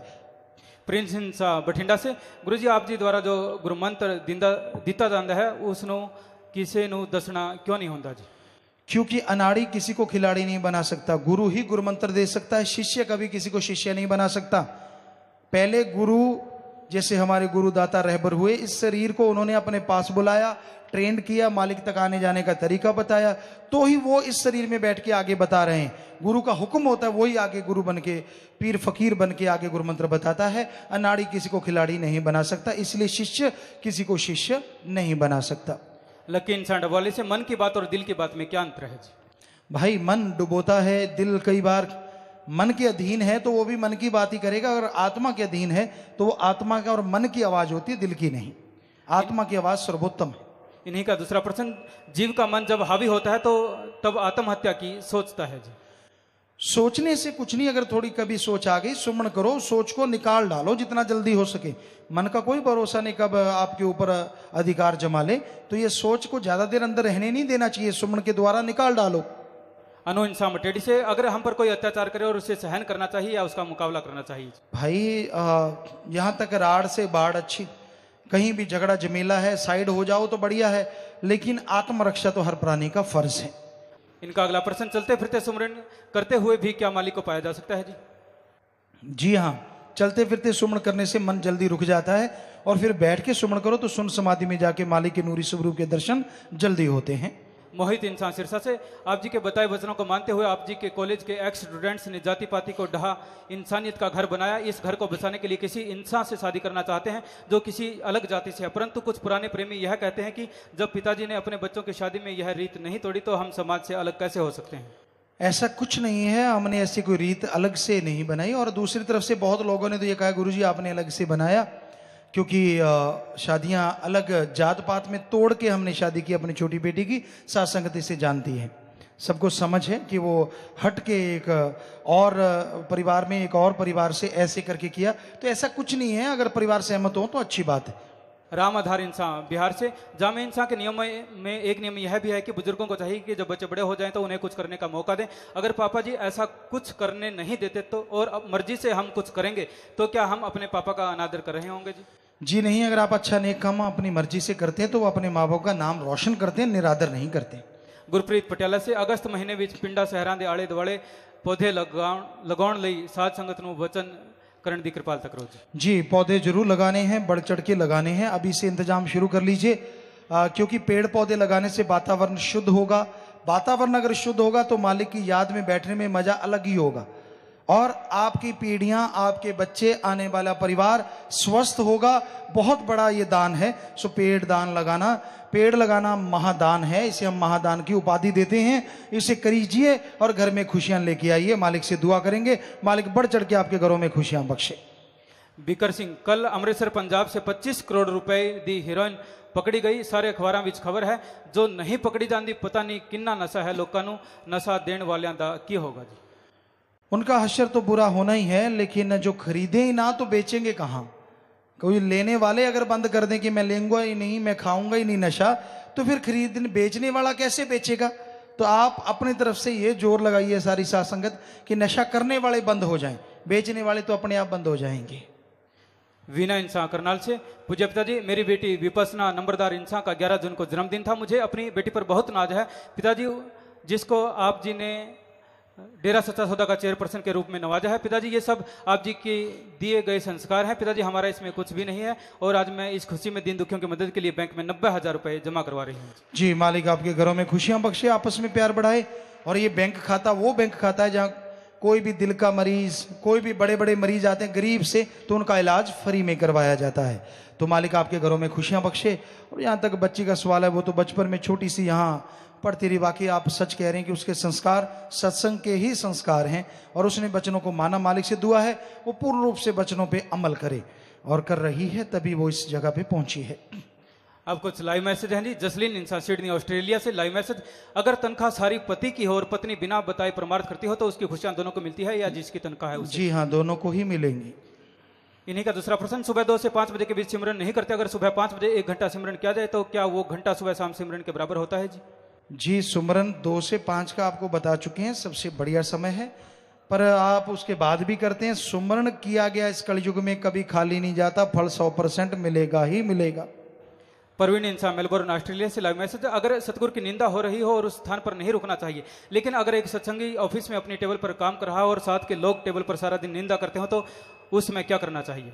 प्रिंस सिंह बठिंडा से गुरु जी आप जी द्वारा जो गुरु मंत्र दिता जाता है उस किसी दसना क्यों नहीं होता जी? क्योंकि अनाड़ी किसी को खिलाड़ी नहीं बना सकता गुरु ही गुरु मंत्र दे सकता है शिष्य कभी किसी को शिष्य नहीं बना सकता। पहले गुरु जैसे हमारे गुरुदाता रहबर हुए इस शरीर को उन्होंने अपने पास बुलाया ट्रेंड किया मालिक तक आने जाने का तरीका बताया तो ही वो इस शरीर में बैठ के आगे बता रहे हैं। गुरु का हुक्म होता है वही आगे गुरु बन के पीर फकीर बन के आगे गुरु मंत्र बताता है। अनाड़ी किसी को खिलाड़ी नहीं बना सकता इसलिए शिष्य किसी को शिष्य नहीं बना सकता। लकी इंसान डबवाली से मन की बात और दिल की बात में क्या अंतर है भाई मन डुबोता है दिल कई बार मन के अधीन है तो वो भी मन की बात ही करेगा। अगर आत्मा के अधीन है तो वो आत्मा का और मन की आवाज़ होती है दिल की नहीं। आत्मा की आवाज़ सर्वोत्तम है। इन्हीं का दूसरा प्रश्न जीव का मन जब हावी होता है तो तब आत्महत्या की सोचता है जी। सोचने से कुछ नहीं अगर थोड़ी कभी सोच आ गई सुमन करो सोच को निकाल डालो जितना जल्दी हो सके। मन का कोई भरोसा नहीं कब आपके ऊपर अधिकार जमा ले। तो ये सोच को ज़्यादा देर अंदर रहने नहीं देना चाहिए सुमन के द्वारा निकाल डालो। अनु इंसान मटेडी से अगर हम पर कोई अत्याचार करे और उसे सहन करना चाहिए या उसका मुकाबला करना चाहिए? भाई यहाँ तक राड़ से बाढ़ अच्छी कहीं भी झगड़ा जमीला है साइड हो जाओ तो बढ़िया है लेकिन आत्मरक्षा तो हर प्राणी का फ़र्ज़ है। इनका अगला प्रश्न चलते फिरते सुमरण करते हुए भी क्या मालिक को पाया जा सकता है जी? जी हाँ चलते फिरते सुमरण करने से मन जल्दी रुक जाता है और फिर बैठ के सुमरण करो तो सुन समाधि में जाके मालिक के नूरी स्वरूप के दर्शन जल्दी होते हैं। मोहित इंसान सिरसा से। आप जी के बताए वचनों को मानते हुए आप जी के कॉलेज के एक्स स्टूडेंट्स ने जाति पाति को ढहा, इंसानियत का घर बनाया। इस घर को बसाने के लिए किसी इंसान से शादी करना चाहते हैं, जो किसी अलग जाति से है। परंतु कुछ पुराने प्रेमी यह कहते हैं कि जब पिताजी ने अपने बच्चों की शादी में यह रीत नहीं तोड़ी तो हम समाज से अलग कैसे हो सकते हैं? ऐसा कुछ नहीं है। हमने ऐसी कोई रीत अलग से नहीं बनाई और दूसरी तरफ़ से बहुत लोगों ने तो ये कहा, गुरुजी आपने अलग से बनाया। क्योंकि शादियाँ अलग जात पात में तोड़ के हमने शादी की अपनी छोटी बेटी की सात संगति से जानती है। सबको समझ है कि वो हट के एक और परिवार में, एक और परिवार से ऐसे करके किया। तो ऐसा कुछ नहीं है, अगर परिवार सहमत हो तो अच्छी बात है। राम आधार इंसान, बिहार से जामे इंसान के नियम में एक नियम यह भी है कि बुज़ुर्गों को चाहिए कि जब बच्चे बड़े हो जाएँ तो उन्हें कुछ करने का मौका दें। अगर पापा जी ऐसा कुछ करने नहीं देते तो और अब मर्ज़ी से हम कुछ करेंगे तो क्या हम अपने पापा का अनादर कर रहे होंगे जी? जी नहीं अगर आप अच्छा नेक काम अपनी मर्जी से करते हैं तो वो अपने माँ बाप का नाम रोशन करते हैं निरादर नहीं करते गुरप्रीत पटियाला से अगस्त महीने ਵਿੱਚ ਪਿੰਡਾਂ ਸ਼ਹਿਰਾਂ ਦੇ ਆਲੇ ਦੁਆਲੇ ਪੌਦੇ ਲਗਾਉਣ ਲਗਾਉਣ ਲਈ ਸਾਧ ਸੰਗਤ ਨੂੰ ਵਚਨ ਕਰਨ ਦੀ ਕਿਰਪਾਲਤਾ ਕਰੋ ਜੀ जी पौधे जरूर लगाने हैं बढ़ चढ़ के लगाने हैं अभी से इंतजाम शुरू कर लीजिए आ, क्योंकि पेड़ पौधे लगाने से वातावरण शुद्ध होगा वातावरण अगर शुद्ध होगा तो मालिक की याद में बैठने में मजा अलग ही होगा और आपकी पीढ़ियाँ, आपके बच्चे, आने वाला परिवार स्वस्थ होगा। बहुत बड़ा ये दान है। सो पेड़ दान लगाना, पेड़ लगाना महादान है। इसे हम महादान की उपाधि देते हैं। इसे करीजिए और घर में खुशियाँ लेके आइए। मालिक से दुआ करेंगे। मालिक बढ़ चढ़ के आपके घरों में खुशियाँ बख्शे। बिकर सिंह, कल अमृतसर, पंजाब से 25 करोड़ रुपए दी हीरोइन पकड़ी गई। सारे अखबारों में खबर है। जो नहीं पकड़ी जाती, पता नहीं ਕਿੰਨਾ नशा है लोगों नशा देने वाले का की होगा जी? उनका हशर तो बुरा होना ही है, लेकिन जो खरीदे ही ना तो बेचेंगे कहाँ? कोई लेने वाले अगर बंद कर दें कि मैं लेंगे ही नहीं, मैं खाऊँगा ही नहीं नशा तो फिर खरीद बेचने वाला कैसे बेचेगा? तो आप अपनी तरफ़ से ये ज़ोर लगाइए सारी साथ संगत कि नशा करने वाले बंद हो जाएँ, बेचने वाले तो अपने आप बंद हो जाएँगे। वीना इंसान करनाल से। पूज्य पिताजी मेरी बेटी विपसना नंबरदार इंसान का 11 जून को जन्मदिन था मुझे। अपनी बेटी पर बहुत नाज है। पिताजी, जिसको आप जी ने डेरा सच्चा सौदा का चेयरपर्सन के रूप में नवाजा है पिताजी। ये सब आप जी के दिए गए संस्कार हैं पिताजी। हमारा इसमें कुछ भी नहीं है। और आज मैं इस खुशी में, दिन दुखियों की मदद के लिए बैंक में नब्बे हज़ार रुपए जमा करवा रही हूँ। जी, मालिक आपके घरों में खुशियाँ बख्शे, आपस में प्यार बढ़ाए। और ये बैंक खाता, वो बैंक खाता है जहाँ कोई भी दिल का मरीज़, कोई भी बड़े बड़े मरीज़ आते हैं गरीब से तो उनका इलाज फ्री में करवाया जाता है। तो मालिक आपके घरों में खुशियाँ बख्शे। और यहाँ तक बच्ची का सवाल है, वो तो बचपन में छोटी सी यहाँ पढ़ती रही बाकी आप सच कह रहे हैं कि उसके संस्कार सत्संग के ही संस्कार हैं और उसने बचनों को माना मालिक से दुआ है वो पूर्ण रूप से बचनों पे अमल करे और कर रही है तभी वो इस जगह पे पहुँची है। अब कुछ लाइव मैसेज है जी। जसलीन इंसान सिडनी ऑस्ट्रेलिया से लाइव मैसेज अगर तनख्वाह सारी पति की हो और पत्नी बिना बताए प्रमाणित करती हो तो उसकी खुशियाँ दोनों को मिलती है या जिसकी तनख्वाह है जी हाँ दोनों को ही मिलेंगी। इन्हीं का दूसरा प्रश्न सुबह दो से पाँच बजे के बीच सिमरन नहीं करते। अगर सुबह पाँच बजे एक घंटा सिमरन किया जाए तो क्या वो घंटा सुबह शाम सिमरन के बराबर होता है जी? जी सुमरन दो से पाँच का आपको बता चुके हैं सबसे बढ़िया समय है। पर आप उसके बाद भी करते हैं सुमरण किया गया इस कलयुग में कभी खाली नहीं जाता फल सौ परसेंट मिलेगा ही मिलेगा। परवीन इंसान मेलबोर्न ऑस्ट्रेलिया से लाइव मैसेज अगर सतगुरु की निंदा हो रही हो और उस स्थान पर नहीं रुकना चाहिए लेकिन अगर एक सत्संगी ऑफ़िस में अपनी टेबल पर काम कर रहा हो और साथ के लोग टेबल पर सारा दिन निंदा करते हो तो उसमें क्या करना चाहिए?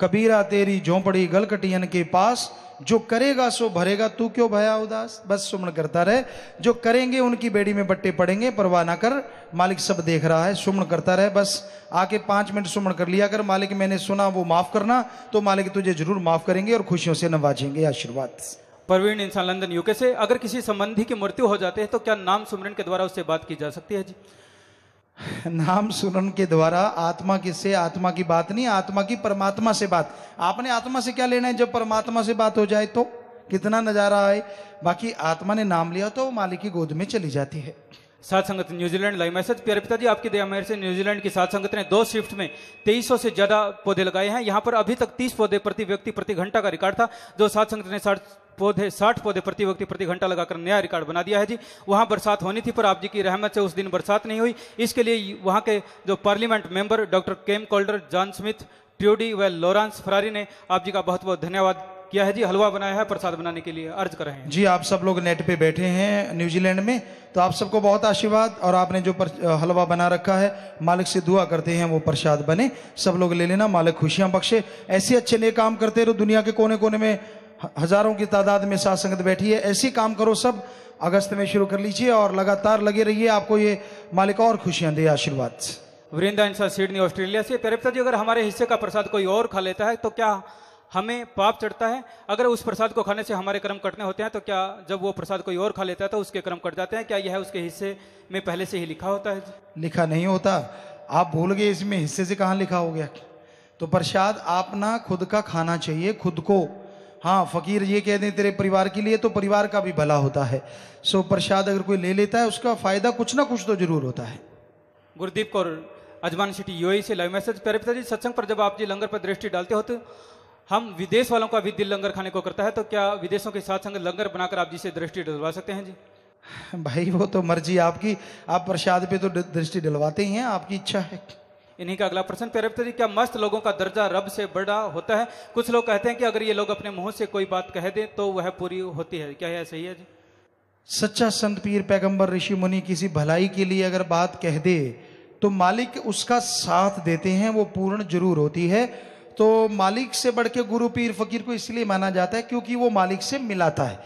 कबीरा तेरी झोंपड़ी गलकटियन के पास जो करेगा सो भरेगा। तू क्यों भया उदास? बस सुमन करता रहे। जो करेंगे, उनकी बेड़ी में बट्टे पड़ेंगे। परवाह ना कर। मालिक सब देख रहा है। सुमन करता रहे। बस आके पाँच मिनट सुमन कर लिया कर। मालिक, मैंने सुना, वो माफ़ करना। तो मालिक तुझे ज़रूर माफ़ करेंगे और खुशियों से नवाजेंगे। आशीर्वाद। परवीन, इंसान लंदन, यूके से अगर किसी संबंधी की मृत्यु हो जाती है तो क्या नाम सुमरन के द्वारा उससे बात की जा सकती है जी? नाम सुनन के द्वारा आत्मा किससे, आत्मा की बात नहीं, आत्मा की परमात्मा से बात। आपने आत्मा से क्या लेना है? जब परमात्मा से बात हो जाए तो? कितना नज़ारा आए बाकी आत्मा ने नाम लिया तो मालिक की गोद में चली जाती है। सात संगत, न्यूजीलैंड लाइव मैसेज। प्यारे पिताजी, आपकी दया मेहर से न्यूजीलैंड की सात संगत ने दो शिफ्ट में तेईसों से ज़्यादा पौधे लगाए हैं। यहाँ पर अभी तक तीस पौधे प्रति व्यक्ति प्रति घंटा का रिकॉर्ड था। जो सात संगत ने साठ पौधे, साठ पौधे प्रति व्यक्ति प्रति घंटा लगाकर नया रिकॉर्ड बना दिया है जी। वहाँ बरसात होनी थी पर आप जी की रहमत से उस दिन बरसात नहीं हुई। इसके लिए वहाँ के जो पार्लियामेंट मेंबर डॉक्टर केम कोल्डर, जॉन स्मिथ, ट्यूडी व लॉरेंस फरारी ने आप जी का बहुत बहुत धन्यवाद किया है जी। हलवा बनाया है, प्रसाद बनाने के लिए अर्ज़ कर रहे हैं। जी, आप सब लोग नेट पे बैठे हैं न्यूजीलैंड में तो आप सबको बहुत आशीर्वाद और आपने जो हलवा बना रखा है, मालिक से दुआ करते हैं वो प्रसाद बने। सब लोग ले लेना, मालिक खुशियाँ बख्शे। ऐसे अच्छे नए काम करते रहो, दुनिया के कोने कोने में हज़ारों की तादाद में सात संगत बैठी है। ऐसे काम करो सब। अगस्त में शुरू कर लीजिए और लगातार लगे रहिए। आपको ये मालिक और खुशियाँ दे। आशीर्वाद। वृंदा इंसा सिडनी ऑस्ट्रेलिया से। प्यारे पिताजी अगर हमारे हिस्से का प्रसाद कोई और खा लेता है तो क्या हमें पाप चढ़ता है? अगर उस प्रसाद को खाने से हमारे कर्म कटने होते हैं तो क्या जब वो प्रसाद कोई और खा लेता है तो उसके कर्म कट जाते हैं? क्या यह है उसके हिस्से में पहले से ही लिखा होता है? लिखा नहीं होता। आप भूल गए इसमें। हिस्से से कहाँ लिखा हो गया? तो प्रसाद आप ना खुद का खाना चाहिए खुद को। हाँ फकीर ये कह दें तेरे परिवार के लिए तो परिवार का भी भला होता है। सो प्रसाद अगर कोई ले लेता है उसका फ़ायदा कुछ ना कुछ तो ज़रूर होता है। Gurdeep Kaur Ajman city UAE से लाइव मैसेज प्यारे पिताजी। सत्संग पर जब आप जी लंगर पर दृष्टि डालते हो तो हम विदेश वालों का भी दिल लंगर खाने को करता है तो क्या विदेशों के साथ संग लंगर बनाकर आप जी से दृष्टि डलवा सकते हैं जी? भाई वो तो मर्ज़ी आपकी। आप प्रसाद पे तो दृष्टि डलवाते ही हैं आपकी इच्छा है। इन्हीं का अगला प्रश्न, प्यारे पिताजी क्या मस्त लोगों का दर्जा रब से बड़ा होता है? कुछ लोग कहते हैं कि अगर ये लोग अपने मुँह से कोई बात कह दें तो वह पूरी होती है। क्या यह सही है जी? सच्चा संत पीर पैगंबर ऋषि मुनि किसी भलाई के लिए अगर बात कह दे तो मालिक उसका साथ देते हैं, वो पूर्ण ज़रूर होती है। तो मालिक से बढ़ के गुरु पीर फकीर को इसलिए माना जाता है क्योंकि वो मालिक से मिलाता है।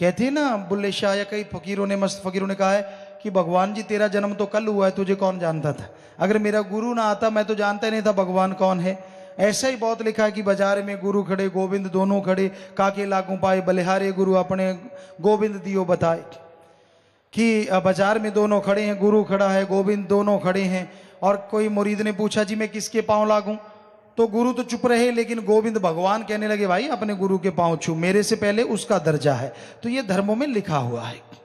कहते हैं ना, बुल्ले शाह या कई फकीरों ने, मस्त फकीरों ने कहा है कि, भगवान जी, तेरा जन्म तो कल हुआ है, तुझे कौन जानता था? अगर मेरा गुरु ना आता, मैं तो जानता नहीं था भगवान कौन है। ऐसा ही बहुत लिखा है कि बाज़ार में गुरु खड़े, गोविंद दोनों खड़े, काके लागू पाए, बलिहारे गुरु अपने गोविंद दियो बताए। कि बाज़ार में दोनों खड़े हैं, गुरु खड़ा है, गोविंद दोनों खड़े हैं, और कोई मुरीद ने पूछा, जी, मैं किसके पाँव लागू? तो गुरु तो चुप रहे, लेकिन गोविंद भगवान कहने लगे, भाई, अपने गुरु के पाँव छू, मेरे से पहले उसका दर्जा है। तो ये धर्मों में लिखा हुआ है।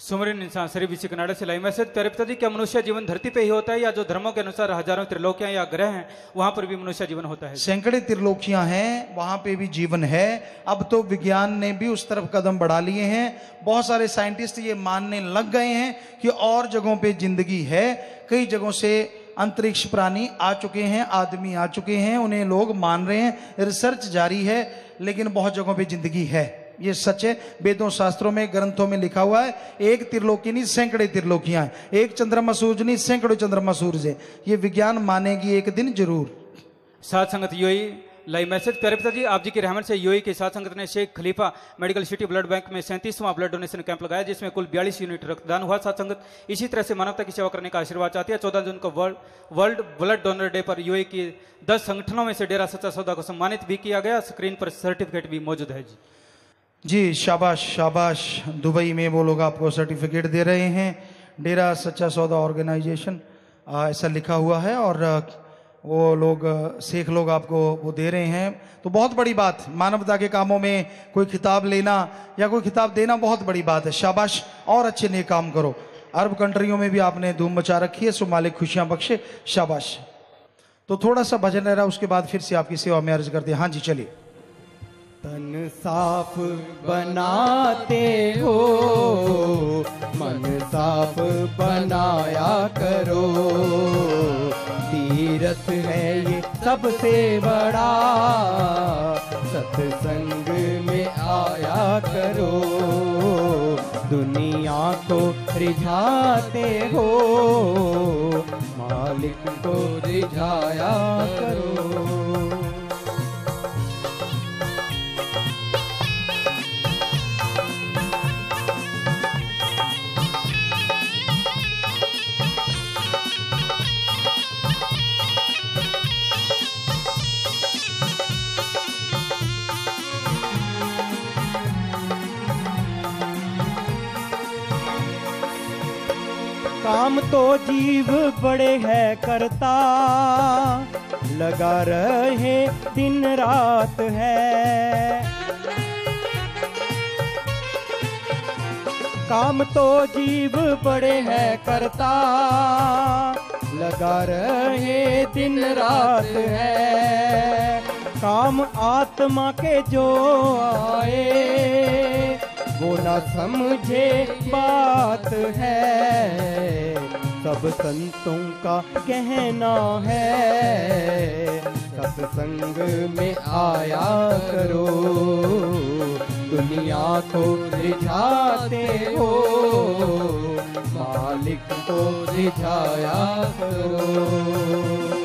सुमरिन इंसान शरीफ इसी कनाडा से लाई। मैसेज तेरे पिताजी क्या मनुष्य जीवन धरती पे ही होता है या जो धर्मों के अनुसार हज़ारों त्रिलोकियाँ या ग्रह हैं, वहाँ पर भी मनुष्य जीवन होता है? सैकड़े त्रिलोकियाँ हैं, वहाँ पे भी जीवन है। अब तो विज्ञान ने भी उस तरफ़ कदम बढ़ा लिए हैं। बहुत सारे साइंटिस्ट ये मानने लग गए हैं कि और जगहों पर ज़िंदगी है। कई जगहों से अंतरिक्ष प्राणी आ चुके हैं, आदमी आ चुके हैं, उन्हें लोग मान रहे हैं। रिसर्च जारी है, लेकिन बहुत जगहों पर ज़िंदगी है। ये सच है, वेदों शास्त्रों में, ग्रंथों में लिखा हुआ है, एक त्रिलोकी नहीं, सैकड़े त्रिलोकियाँ एक चंद्रमा सूर्य नहीं, सैकड़ों चंद्रमा सूर्य है। ये विज्ञान मानेगी एक दिन ज़रूर। सात संगत योई लाइव मैसेज प्यारे पिताजी, आप जी की रहमत से यूएई के साथ संगत ने Sheikh Khalifa medical city blood bank में सैंतीसवां ब्लड डोनेशन कैंप लगाया, जिसमें कुल बयालीस यूनिट रक्तदान हुआ। सात संगत इसी तरह से मानवता की सेवा करने का आशीर्वाद चाहती है। चौदह जून को world world blood donor day पर यूएई की दस संगठनों में से डेरा सच्चा सौदा को सम्मानित भी किया गया। स्क्रीन पर सर्टिफिकेट भी मौजूद है जी। जी, शाबाश शाबाश। दुबई में वो लोग आपको सर्टिफिकेट दे रहे हैं। डेरा सच्चा सौदा ऑर्गेनाइजेशन ऐसा लिखा हुआ है और वो लोग शेख लोग आपको वो दे रहे हैं। तो बहुत बड़ी बात, मानवता के कामों में कोई खिताब लेना या कोई खिताब देना बहुत बड़ी बात है। शाबाश, और अच्छे नए काम करो। अरब कंट्रियों में भी आपने धूम मचा रखी है, सो मालिक खुशियाँ बख्शे। शाबाश। तो थोड़ा सा भजन रह रहा, उसके बाद फिर से आपकी सेवा में अर्ज़ करते हैं। हाँ जी, चलिए। तन साफ़ बनाते हो, मन साफ़ बनाया करो। तीरथ है ये सबसे बड़ा, सत्संग में आया करो। दुनिया को रिझाते हो, मालिक को रिझाया करो। काम तो जीव बड़े है करता। लगा रहे दिन रात है। काम तो जीव बड़े है करता। लगा रहे दिन रात है। काम आत्मा के जो आए। वो ना समझे बात है। सब संतों का कहना है। सत्संग में आया करो। दुनिया को रिझाते हो। मालिक को रिझाया करो।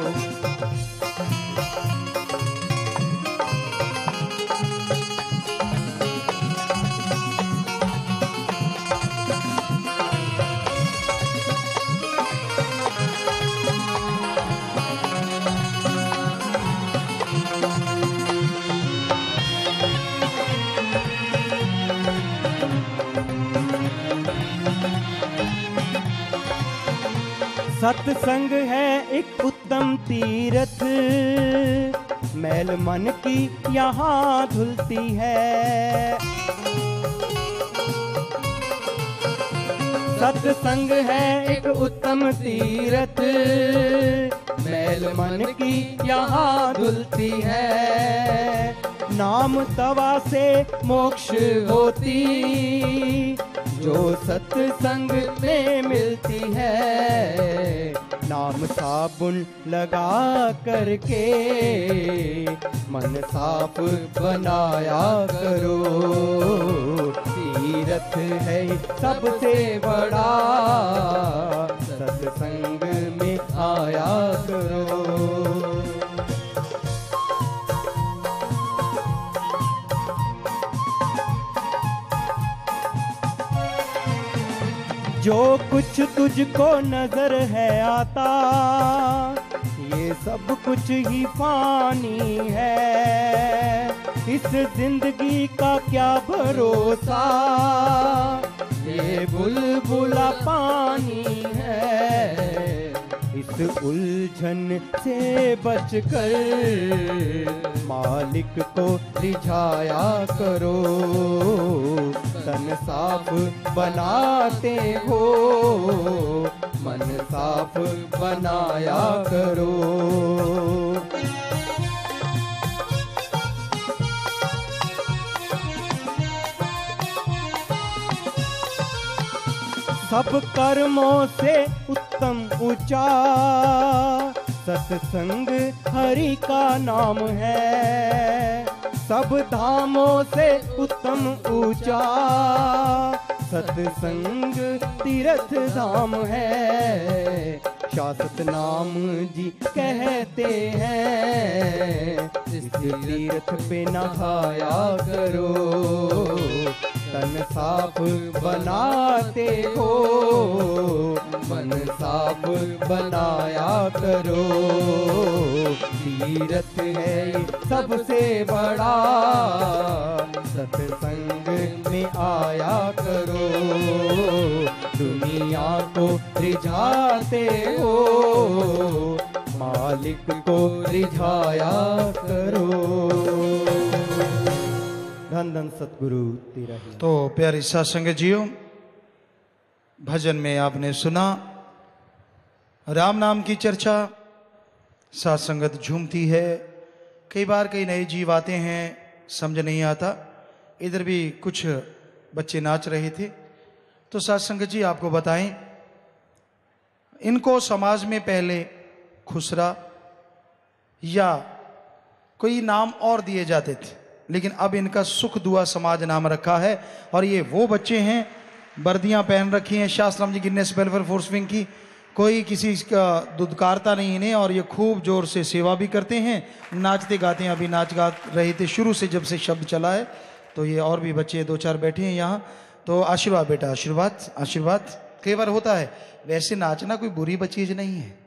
सत्संग है एक उत्तम तीरथ। मैल मन की यहाँ धुलती है। सत्संग है एक उत्तम तीरथ। मैल मन की यहाँ धुलती है। नाम तवा से मोक्ष होती, जो सत्संग में मिलती है। नाम साबुन लगा करके मन साफ़ बनाया करो। तीरथ है सबसे बड़ा। जो कुछ तुझको नज़र है आता, ये सब कुछ ही पानी है। इस ज़िंदगी का क्या भरोसा? ये बुलबुला पानी है। इस उलझन से बचकर मालिक को रिझाया करो। तन साफ़ बनाते हो, मन साफ़ बनाया करो। सब कर्मों से उत्तम ऊँचा। सत्संग हरि का नाम है। सब धामों से उत्तम ऊँचा। सत्संग तीर्थ धाम है। शासत नाम जी कहते हैं। तीर्थ पे नहाया करो, तन साफ़ बनाते हो। मन साफ़ बनाया करो, तीरथ है सबसे बड़ा। सत्संग में आया करो। दुनिया को रिझाते हो, मालिक को रिझाया करो। धन धन, सतगुरु, तेरा तो प्यारी सासंग जियो, भजन में आपने सुना, राम नाम की चर्चा, सासंगत झूमती है। कई बार कई नए जीव आते हैं, समझ नहीं आता। इधर भी कुछ बच्चे नाच रहे थे। तो सासंगत जी आपको बताएँ, इनको समाज में पहले खुसरा या कोई नाम और दिए जाते थे, लेकिन अब इनका सुख दुआ समाज नाम रखा है, और ये वो बच्चे हैं वर्दियाँ पहन रखी हैं शास्त्रम जी गिन्नेस वेलफेयर फोर्स विंग की, कोई किसी का दुदकारता नहीं इन्हें, और ये खूब ज़ोर से सेवा भी करते हैं, नाचते गाते हैं, अभी नाच गा रहे थे, शुरू से जब से शब्द चला है तो ये और भी बच्चे, दो चार बैठे हैं यहाँ तो आशीर्वाद बेटा, आशीर्वाद आशीर्वाद। कई बार होता है, वैसे नाचना कोई बुरी चीज़ नहीं है,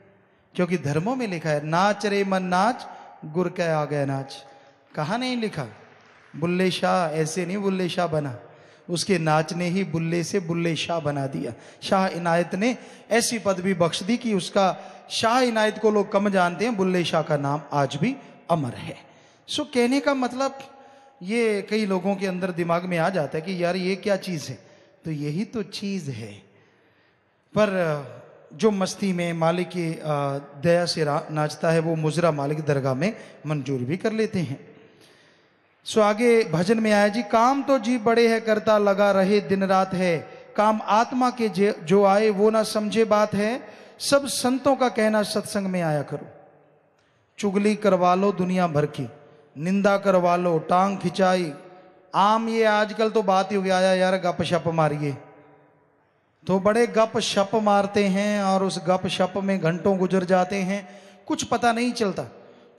क्योंकि धर्मों में लिखा है, नाच रे मन नाच, गुर क्या आ गया नाच। कहा नहीं लिखा? बुल्ले शाह, ऐसे नहीं बुल्ले शाह बना। उसके नाचने ही बुल्ले से बुल्ले शाह बना दिया। शाह इनायत ने ऐसी पदवी बख्श दी कि उसका शाह इनायत को लोग कम जानते हैं, बुल्ले शाह का नाम आज भी अमर है। सो कहने का मतलब ये कई लोगों के अंदर दिमाग में आ जाता है कि यार ये क्या चीज़ है? तो यही तो चीज़ है। पर जो मस्ती में मालिक की दया से नाचता है, वो मुजरा मालिक दरगाह में मंजूर भी कर लेते हैं। सो आगे भजन में आया, जी, काम तो जी बड़े है, करता लगा रहे, दिन रात है। काम आत्मा के जो आए, वो ना समझे बात है। सब संतों का कहना सत्संग में आया करो। चुगली करवा लो दुनिया भर की। निंदा करवा लो टांग खिंचाई। आम ये आजकल तो बात ही हो गया आया यार, गप शप मारिए। तो बड़े गप शप मारते हैं और उस गप शप में घंटों गुजर जाते हैं। कुछ पता नहीं चलता।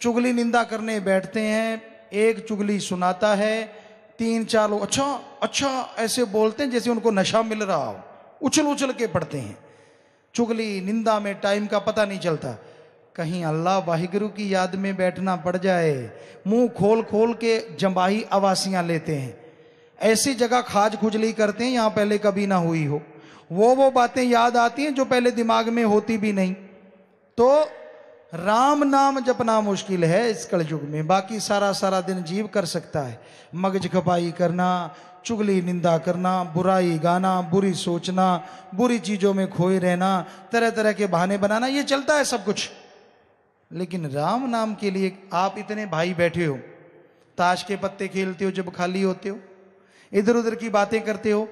चुगली निंदा करने बैठते हैं, एक चुगली सुनाता है, तीन चार लोग अच्छा अच्छा ऐसे बोलते हैं जैसे उनको नशा मिल रहा हो। उछल उछल के पड़ते हैं। चुगली निंदा में टाइम का पता नहीं चलता। कहीं अल्लाह वाहिगुरु की याद में बैठना पड़ जाए, मुँह खोल खोल के जंबाही आवासियाँ लेते हैं। ऐसी जगह खाज खुजली करते हैं, यहाँ पहले कभी ना हुई हो। वो वो बातें याद आती हैं जो पहले दिमाग में होती भी नहीं। तो राम नाम जपना मुश्किल है इस कलयुग में। बाकी सारा सारा दिन जीव कर सकता है। मगज खपाई करना, चुगली निंदा करना, बुराई गाना, बुरी सोचना, बुरी चीज़ों में खोए रहना, तरह तरह के बहाने बनाना, ये चलता है सब कुछ। लेकिन राम नाम के लिए आप इतने भाई बैठे हो, ताश के पत्ते खेलते हो, जब खाली होते हो इधर उधर की बातें करते हो,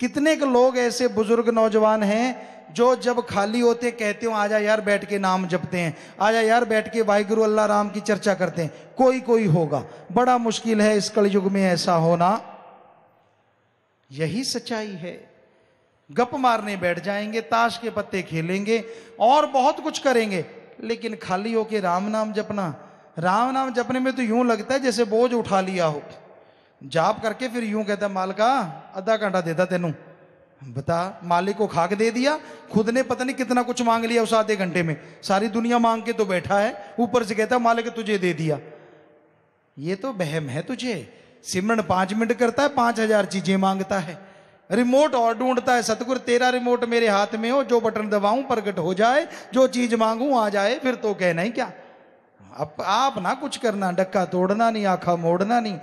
कितने के लोग ऐसे बुज़ुर्ग नौजवान हैं जो जब खाली होते कहते हो, आजा यार बैठ के नाम जपते हैं, आजा यार बैठ के वाहिगुरु अल्लाह राम की चर्चा करते हैं। कोई कोई होगा। बड़ा मुश्किल है इस कलयुग में ऐसा होना। यही सच्चाई है। गप मारने बैठ जाएँगे, ताश के पत्ते खेलेंगे और बहुत कुछ करेंगे। लेकिन खाली होके राम नाम जपना। राम नाम जपने में तो यूँ लगता है जैसे बोझ उठा लिया हो। जाप करके फिर यूँ कहता मालिका, आधा घंटा देता तेनू। बता, मालिक को खाक दे दिया, खुद ने पता नहीं कितना कुछ मांग लिया उस आधे घंटे में। सारी दुनिया मांग के तो बैठा है, ऊपर से कहता मालिक, तुझे दे दिया। ये तो बहम है तुझे। सिमरन पाँच मिनट करता है, पाँच हज़ार चीज़ें माँगता है। रिमोट और ढूंढता है, सतगुरु, तेरा रिमोट मेरे हाथ में हो, जो बटन दबाऊं प्रकट हो जाए, जो चीज़ मांगू, आ जाए, फिर तो कहना ही क्या? अब आप ना कुछ करना, डक्का तोड़ना नहीं, आखा मोड़ना नहीं।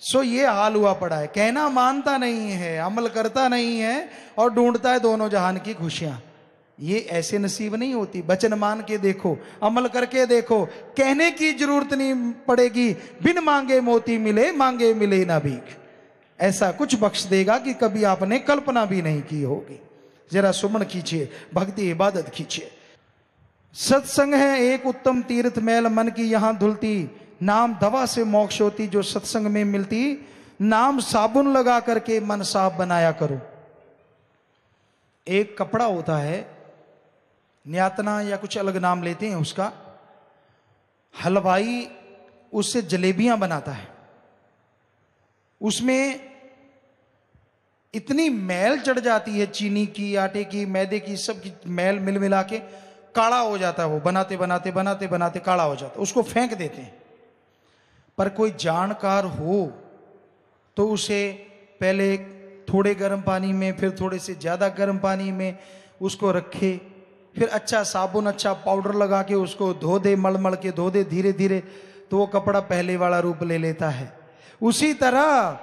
सो ये हाल हुआ पड़ा है। कहना मानता नहीं है, अमल करता नहीं है, और ढूंढता है दोनों जहान की खुशियाँ। ये ऐसे नसीब नहीं होती। वचन मान के देखो, अमल करके देखो। कहने की ज़रूरत नहीं पड़ेगी। बिन मांगे मोती मिले, मांगे मिले ना भीख। ऐसा कुछ बख्श देगा कि कभी आपने कल्पना भी नहीं की होगी। जरा सुमन खींचिए, भक्ति, इबादत खींचिए। सत्संग है एक उत्तम तीर्थ मैल मन की यहाँ धुलती। नाम दवा से मोक्ष होती जो सत्संग में मिलती। नाम साबुन लगा करके मन साफ़ बनाया करो। एक कपड़ा होता है, न्यातना या कुछ अलग नाम लेते हैं उसका। हलवाई उससे जलेबियाँ बनाता है। उसमें इतनी मैल चढ़ जाती है चीनी की, आटे की, मैदे की, सब की मैल मिल मिला के काड़ा हो जाता है वो, बनाते बनाते बनाते बनाते काड़ा हो जाता है। उसको फेंक देते हैं। पर कोई जानकार हो तो उसे पहले थोड़े गर्म पानी में, फिर थोड़े से ज़्यादा गर्म पानी में उसको रखे, फिर अच्छा साबुन अच्छा पाउडर लगा के उसको धो दे मल मल के धो दे धीरे धीरे तो वो कपड़ा पहले वाला रूप ले लेता है। उसी तरह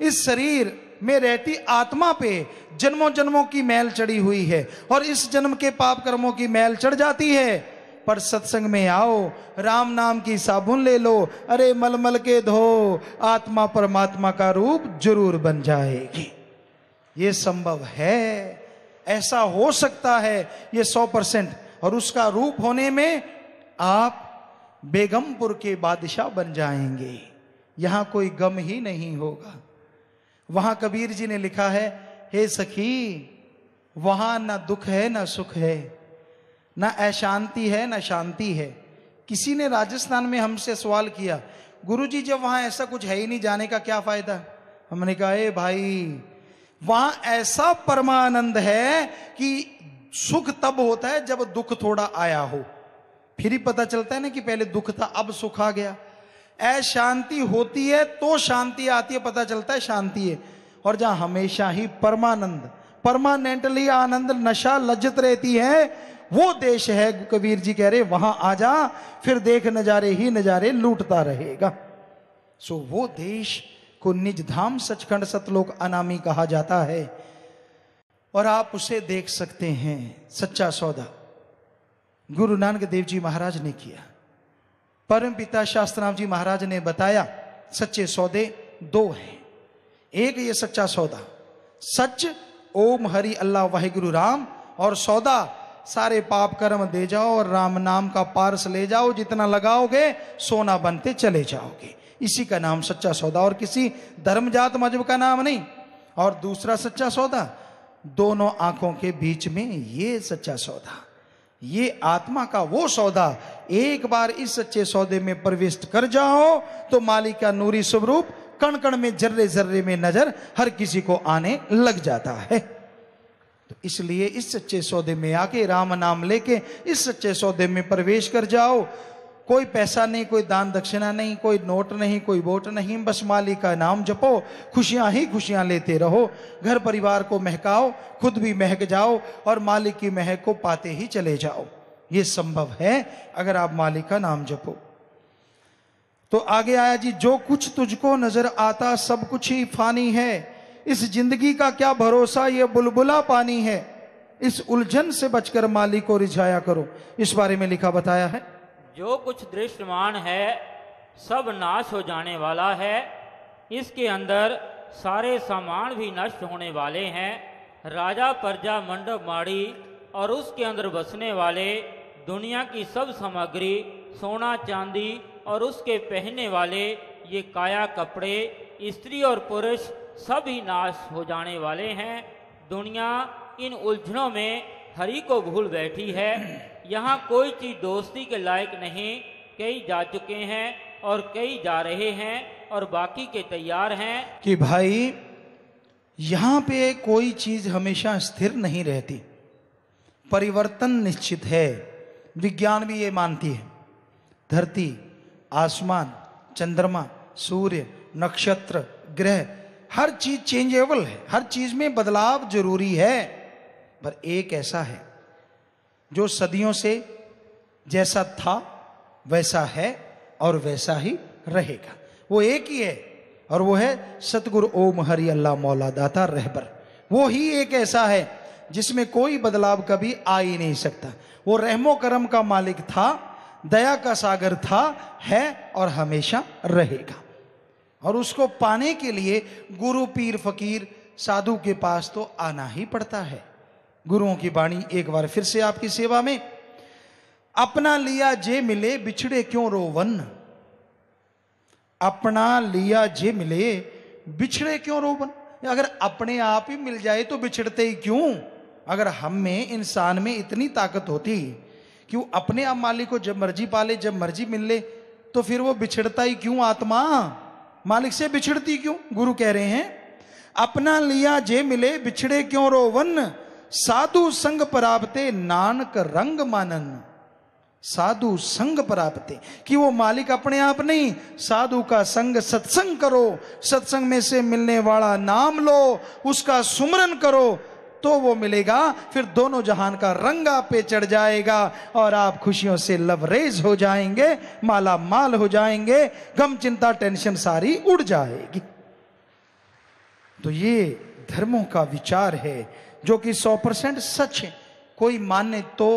इस शरीर में रहती आत्मा पे जन्मों जन्मों की मैल चढ़ी हुई है और इस जन्म के पाप कर्मों की मैल चढ़ जाती है। पर सत्संग में आओ, राम नाम की साबुन ले लो, अरे मलमल के धो, आत्मा परमात्मा का रूप ज़रूर बन जाएगी। ये संभव है, ऐसा हो सकता है, ये सौ परसेंट। और उसका रूप होने में आप बेगमपुर के बादशाह बन जाएँगे। यहाँ कोई गम ही नहीं होगा। वहाँ कबीर जी ने लिखा है, हे सखी, वहाँ ना दुख है, ना सुख है, ना अशांति है, ना शांति है। किसी ने राजस्थान में हमसे सवाल किया, गुरुजी, जब वहाँ ऐसा कुछ है ही नहीं जाने का क्या फ़ायदा? हमने कहा, ए भाई, वहाँ ऐसा परमानंद है कि सुख तब होता है जब दुख थोड़ा आया हो। फिर ही पता चलता है ना कि पहले दुख था, अब सुख आ गया। अशांति होती है तो शांति आती है, पता चलता है शांति है। और जहाँ हमेशा ही परमानंद, परमानेंटली आनंद, नशा लज्जत रहती है, वो देश है, कबीर जी कह रहे, वहाँ आ जा, फिर देख नजारे ही नजारे लूटता रहेगा। सो वो देश को निज धाम सचखंड सतलोक अनामी कहा जाता है। और आप उसे देख सकते हैं, सच्चा सौदा। गुरु नानक देव जी महाराज ने किया। परम पिता शास्त्रनाम जी महाराज ने बताया, सच्चे सौदे दो हैं। एक ये सच्चा सौदा, सच, ओम हरि अल्लाह वाहिगुरु राम, और सौदा, सारे पाप कर्म दे जाओ और राम नाम का पार्स ले जाओ, जितना लगाओगे, सोना बनते चले जाओगे। इसी का नाम सच्चा सौदा, और किसी धर्म जात मज़हब का नाम नहीं। और दूसरा सच्चा सौदा, दोनों आँखों के बीच में ये सच्चा सौदा, ये आत्मा का वो सौदा एक बार इस सच्चे सौदे में प्रविष्ट कर जाओ तो मालिक का नूरी स्वरूप कण कण में जर्रे जर्रे में नज़र हर किसी को आने लग जाता है। तो इसलिए इस सच्चे सौदे में आके राम नाम लेके इस सच्चे सौदे में प्रवेश कर जाओ। कोई पैसा नहीं, कोई दान दक्षिणा नहीं, कोई नोट नहीं, कोई वोट नहीं, बस मालिक का नाम जपो, खुशियाँ ही खुशियाँ लेते रहो। घर परिवार को महकाओ, खुद भी महक जाओ और मालिक की महक को पाते ही चले जाओ। ये संभव है अगर आप मालिक का नाम जपो। तो आगे आया जी, जो कुछ तुझको नज़र आता सब कुछ ही फानी है। इस ज़िंदगी का क्या भरोसा, ये बुलबुला पानी है। इस उलझन से बचकर मालिक को रिझाया करो। इस बारे में लिखा बताया है। जो कुछ दृश्यमान है, सब नाश हो जाने वाला है। इसके अंदर सारे सामान भी नष्ट होने वाले हैं। राजा, प्रजा, मंडप, माड़ी और उसके अंदर बसने वाले दुनिया की सब सामग्री, सोना, चांदी और उसके पहनने वाले, ये काया कपड़े, स्त्री और पुरुष ही नाश हो जाने वाले हैं। दुनिया इन उलझनों में हरि को भूल बैठी है। यहाँ कोई चीज़ दोस्ती के लायक नहीं। कई जा चुके हैं और कई जा रहे हैं और बाकी के तैयार हैं। कि भाई, यहाँ पे कोई चीज़ हमेशा स्थिर नहीं रहती। परिवर्तन निश्चित है। विज्ञान भी ये मानती है। धरती, आसमान, चंद्रमा, सूर्य, नक्षत्र, ग्रह, हर चीज़ चेंजेबल है। हर चीज़ में बदलाव ज़रूरी है। पर एक ऐसा है, जो सदियों से जैसा था, वैसा है और वैसा ही रहेगा। वो एक ही है और वो है सतगुरु ओम हरि अल्लाह मौला दाता रहबर। वो ही एक ऐसा है जिसमें कोई बदलाव कभी आ ही नहीं सकता। वो रहमो करम का मालिक था, दया का सागर था, है और हमेशा रहेगा। और उसको पाने के लिए गुरु, पीर, फकीर, साधु के पास तो आना ही पड़ता है। गुरुओं की वाणी एक बार फिर से आपकी सेवा में। अपना लिया जे मिले बिछड़े क्यों रोवन अपना लिया जे मिले बिछड़े क्यों रोवन अगर अपने आप ही मिल जाए तो बिछड़ते ही क्यों? अगर हम में, इंसान में इतनी ताकत होती कि वो अपने आप मालिक को जब मर्ज़ी पाले, जब मर्ज़ी मिल ले तो फिर वो बिछड़ता ही क्यों आत्मा? मालिक से बिछड़ती क्यों? गुरु कह रहे हैं, अपना लिया जे मिले, बिछड़े क्यों रोवन? साधु संग प्राप्ते, नानक रंग मानन। साधु संग प्राप्ते, कि वो मालिक अपने आप नहीं। साधु का संग सत्संग करो, सत्संग में से मिलने वाला नाम लो, उसका सुमरन करो तो वो मिलेगा। फिर दोनों जहान का रंग आप पे चढ़ जाएगा और आप खुशियों से लवरेज हो जाएँगे, माला माल हो जाएँगे, गम चिंता टेंशन सारी उड़ जाएगी। तो ये धर्मों का विचार है, जो कि सौ परसेंट सच है। कोई माने तो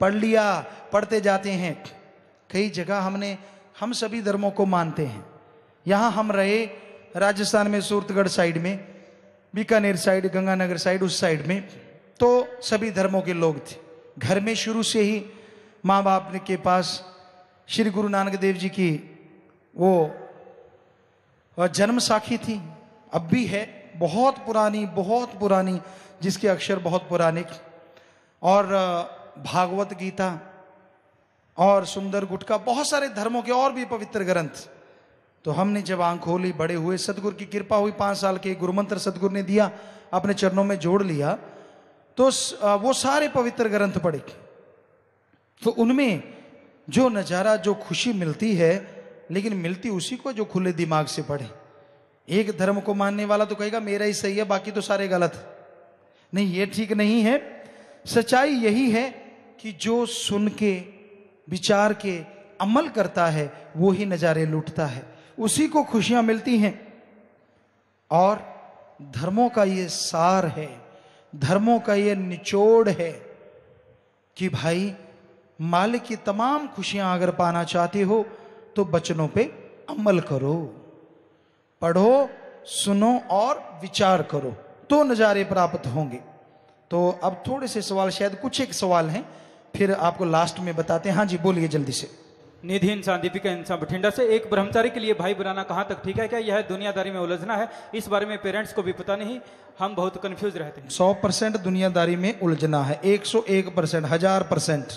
पढ़ लिया, पढ़ते जाते हैं। कई जगह हमने, हम सभी धर्मों को मानते हैं। यहाँ हम रहे राजस्थान में, सूरतगढ़ साइड में। बीकानेर साइड, गंगानगर साइड, उस साइड में। तो सभी धर्मों के लोग थे। घर में शुरू से ही माँ बाप के पास श्री गुरु नानक देव जी की वो जन्म साखी थी। अब भी है, बहुत पुरानी बहुत पुरानी, जिसके अक्षर बहुत पुराने। और भागवत गीता और सुंदर गुटका बहुत सारे धर्मों के और भी पवित्र ग्रंथ। तो हमने जब आँख खोली, बड़े हुए, सदगुरु की कृपा हुई, पाँच साल के गुरुमंत्र सदगुरु ने दिया, अपने चरणों में जोड़ लिया तो वो सारे पवित्र ग्रंथ पढ़े। तो उनमें जो नज़ारा, जो खुशी मिलती है, लेकिन मिलती उसी को जो खुले दिमाग से पढ़े। एक धर्म को मानने वाला तो कहेगा, मेरा ही सही है, बाकी तो सारे गलत नहीं, ये ठीक नहीं है। सच्चाई यही है कि जो सुन के, विचार के अमल करता है, वो ही नजारे लूटता है। उसी को खुशियाँ मिलती हैं। और धर्मों का ये सार है, धर्मों का ये निचोड़ है कि भाई, मालिक की तमाम खुशियाँ अगर पाना चाहते हो तो बचनों पे अमल करो। पढ़ो, सुनो और विचार करो। तो नज़ारे प्राप्त होंगे। तो अब थोड़े से सवाल, शायद कुछ एक सवाल हैं, फिर आपको लास्ट में बताते हैं। हाँ जी, बोलिए जल्दी से। निधि इंसान, दीपिका इंसान बठिंडा से एक ब्रह्मचारी के लिए भाई बनाना कहाँ तक ठीक है क्या? यह दुनियादारी में उलझना है। इस बारे में पेरेंट्स को भी पता नहीं। हम बहुत कंफ्यूज रहते हैं। सौ परसेंट दुनियादारी में उलझना है। एक सौ एक परसेंट, हज़ार परसेंट।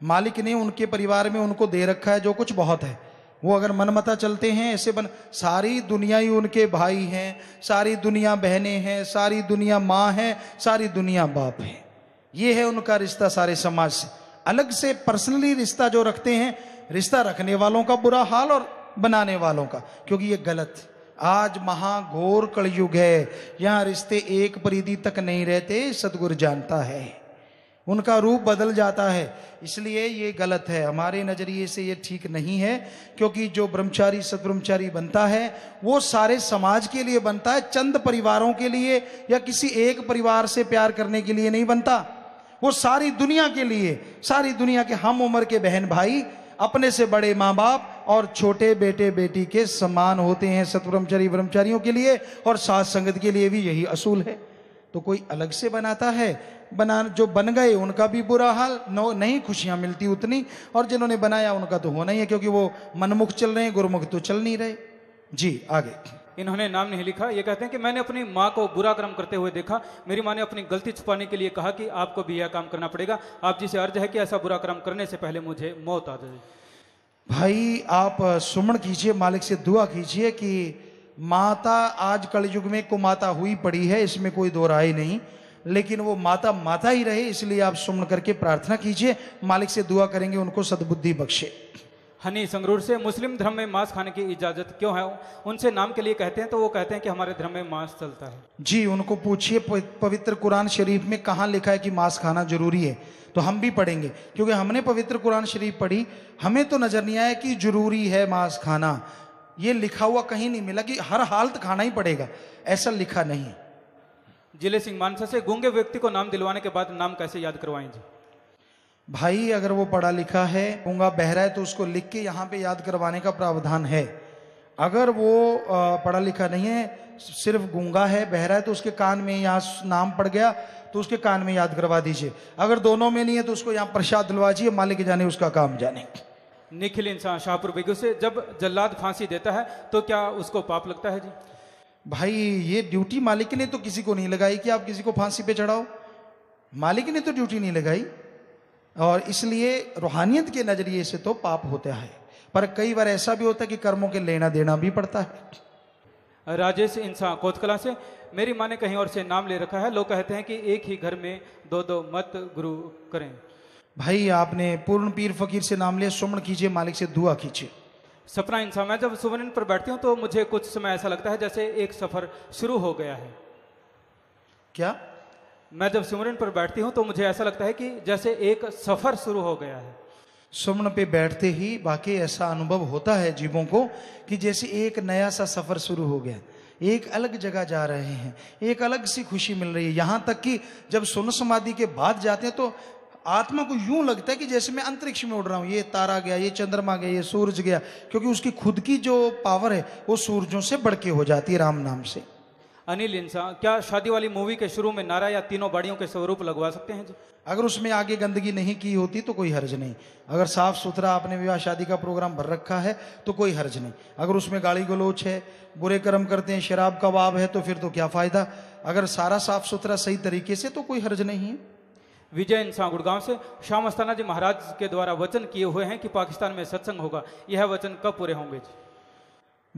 मालिक ने उनके परिवार में उनको दे रखा है जो कुछ बहुत है। वो अगर मनमता चलते हैं, ऐसे बन सारी दुनिया ही उनके भाई हैं, सारी दुनिया बहनें हैं, सारी दुनिया माँ है, सारी दुनिया बाप है। ये है उनका रिश्ता सारे समाज से। अलग से पर्सनली रिश्ता जो रखते हैं रिश्ता रखने वालों का बुरा हाल और बनाने वालों का, क्योंकि ये गलत। आज महाघोर कलयुग है, यहाँ रिश्ते एक परिधि तक नहीं रहते सतगुरु जानता है। उनका रूप बदल जाता है, इसलिए ये गलत है। हमारे नज़रिए से ये ठीक नहीं है, क्योंकि जो ब्रह्मचारी, सदब्रह्मचारी बनता है, वो सारे समाज के लिए बनता है, चंद परिवारों के लिए या किसी एक परिवार से प्यार करने के लिए नहीं बनता। वो सारी दुनिया के लिए, सारी दुनिया के हम उम्र के बहन भाई अपने से बड़े माँ बाप और छोटे बेटे बेटी के समान होते हैं सतब्रह्मचारी ब्रह्मचारियों के लिए और सास संगत के लिए भी यही असूल है। तो कोई अलग से बनाता है, बना, जो बन गए उनका भी बुरा हाल, नो, नहीं खुशियाँ मिलती उतनी, और जिन्होंने बनाया उनका तो होना ही है, क्योंकि वो मनमुख चल रहे हैं, गुरुमुख तो चल नहीं रहे। जी, आगे। इन्होंने नाम नहीं लिखा। ये कहते हैं कि मैंने अपनी माँ को बुरा कर्म करते हुए देखा। मेरी माँ ने अपनी गलती छुपाने के लिए कहा कि आपको भी यह काम करना पड़ेगा। आप जिसे अर्ज़ है कि ऐसा बुरा कर्म करने से पहले मुझे मौत आ जाए। भाई, आप सुमण कीजिए, मालिक से दुआ कीजिए कि माता आज कलयुग में कुमाता हुई पड़ी है, इसमें कोई दो राय नहीं। लेकिन वो माता माता ही रहे, इसलिए आप सुमण करके प्रार्थना कीजिए। मालिक से दुआ करेंगे, उनको सद्बुद्धि बख्शे। हनी संगरूर से मुस्लिम धर्म में मांस खाने की इजाज़त क्यों है? उनसे नाम के लिए कहते हैं तो वो कहते हैं कि हमारे धर्म में मांस चलता है। जी उनको पूछिए पवित्र कुरान शरीफ में कहाँ लिखा है कि मांस खाना ज़रूरी है? तो हम भी पढ़ेंगे क्योंकि हमने पवित्र कुरान शरीफ पढ़ी हमें तो नज़र नहीं आया कि ज़रूरी है मांस खाना। ये लिखा हुआ कहीं नहीं मिला कि हर हालत खाना ही पड़ेगा ऐसा लिखा नहीं। ज़िले सिंह मानसा से गूँगे व्यक्ति को नाम दिलवाने के बाद नाम कैसे याद करवाएँगे भाई अगर वो पढ़ा लिखा है गूँगा बहरा है तो उसको लिख के यहाँ पे याद करवाने का प्रावधान है। अगर वो पढ़ा लिखा नहीं है सिर्फ़ गूँगा है बहरा है तो उसके कान में यहाँ नाम पड़ गया तो उसके कान में याद करवा दीजिए। अगर दोनों में नहीं है तो उसको यहाँ प्रसाद दिलवा दीजिए मालिक जाने उसका काम जाने। निखिल इंसान शाहपुर बेगू से जब जल्लाद फांसी देता है तो क्या उसको पाप लगता है जी? भाई ये ड्यूटी मालिक ने तो किसी को नहीं लगाई कि आप किसी को फांसी पे चढ़ाओ। मालिक ने तो ड्यूटी नहीं लगाई। और इसलिए रूहानियत के नज़रिए से तो पाप होता है पर कई बार ऐसा भी होता है कि कर्मों के लेना देना भी पड़ता है। राजेश इंसान कोतकला से मेरी माँ ने कहीं और से नाम ले रखा है। लोग कहते हैं कि एक ही घर में दो दो मत गुरु करें। भाई आपने पूर्ण पीर फकीर से नाम लिया सुमन कीजिए मालिक से दुआ कीजिए। सपना इंसान मैं जब सुवर्ण पर बैठती हूँ तो मुझे कुछ समय ऐसा लगता है जैसे एक सफ़र शुरू हो गया है। क्या? मैं जब सुमरन पर बैठती हूँ तो मुझे ऐसा लगता है कि जैसे एक सफ़र शुरू हो गया है। सुमन पे बैठते ही बाकी ऐसा अनुभव होता है जीवों को कि जैसे एक नया सा सफ़र शुरू हो गया। एक अलग जगह जा रहे हैं, एक अलग सी खुशी मिल रही है। यहाँ तक कि जब सुन समाधि के बाद जाते हैं तो आत्मा को यूँ लगता है कि जैसे मैं अंतरिक्ष में उड़ रहा हूँ। ये तारा गया, ये चंद्रमा गया, ये सूरज गया, क्योंकि उसकी खुद की जो पावर है, वो सूरजों से बढ़ के हो जाती है राम नाम से। अनिल इंसान क्या शादी वाली मूवी के शुरू में नारा या तीनों बाड़ियों के स्वरूप लगवा सकते हैं जी? अगर उसमें आगे गंदगी नहीं की होती तो कोई हर्ज नहीं। अगर साफ़ सुथरा आपने विवाह शादी का प्रोग्राम भर रखा है तो कोई हर्ज नहीं। अगर उसमें गाड़ी गलोच है बुरे कर्म करते हैं शराब का वाब है तो फिर तो क्या फ़ायदा? अगर सारा साफ़ सुथरा सही तरीके से तो कोई हर्ज नहीं। है विजय इंसान गुड़गांव से श्याम अस्थाना जी महाराज के द्वारा वचन किए हुए हैं कि पाकिस्तान में सत्संग होगा। यह वचन कब पूरे होंगे जी?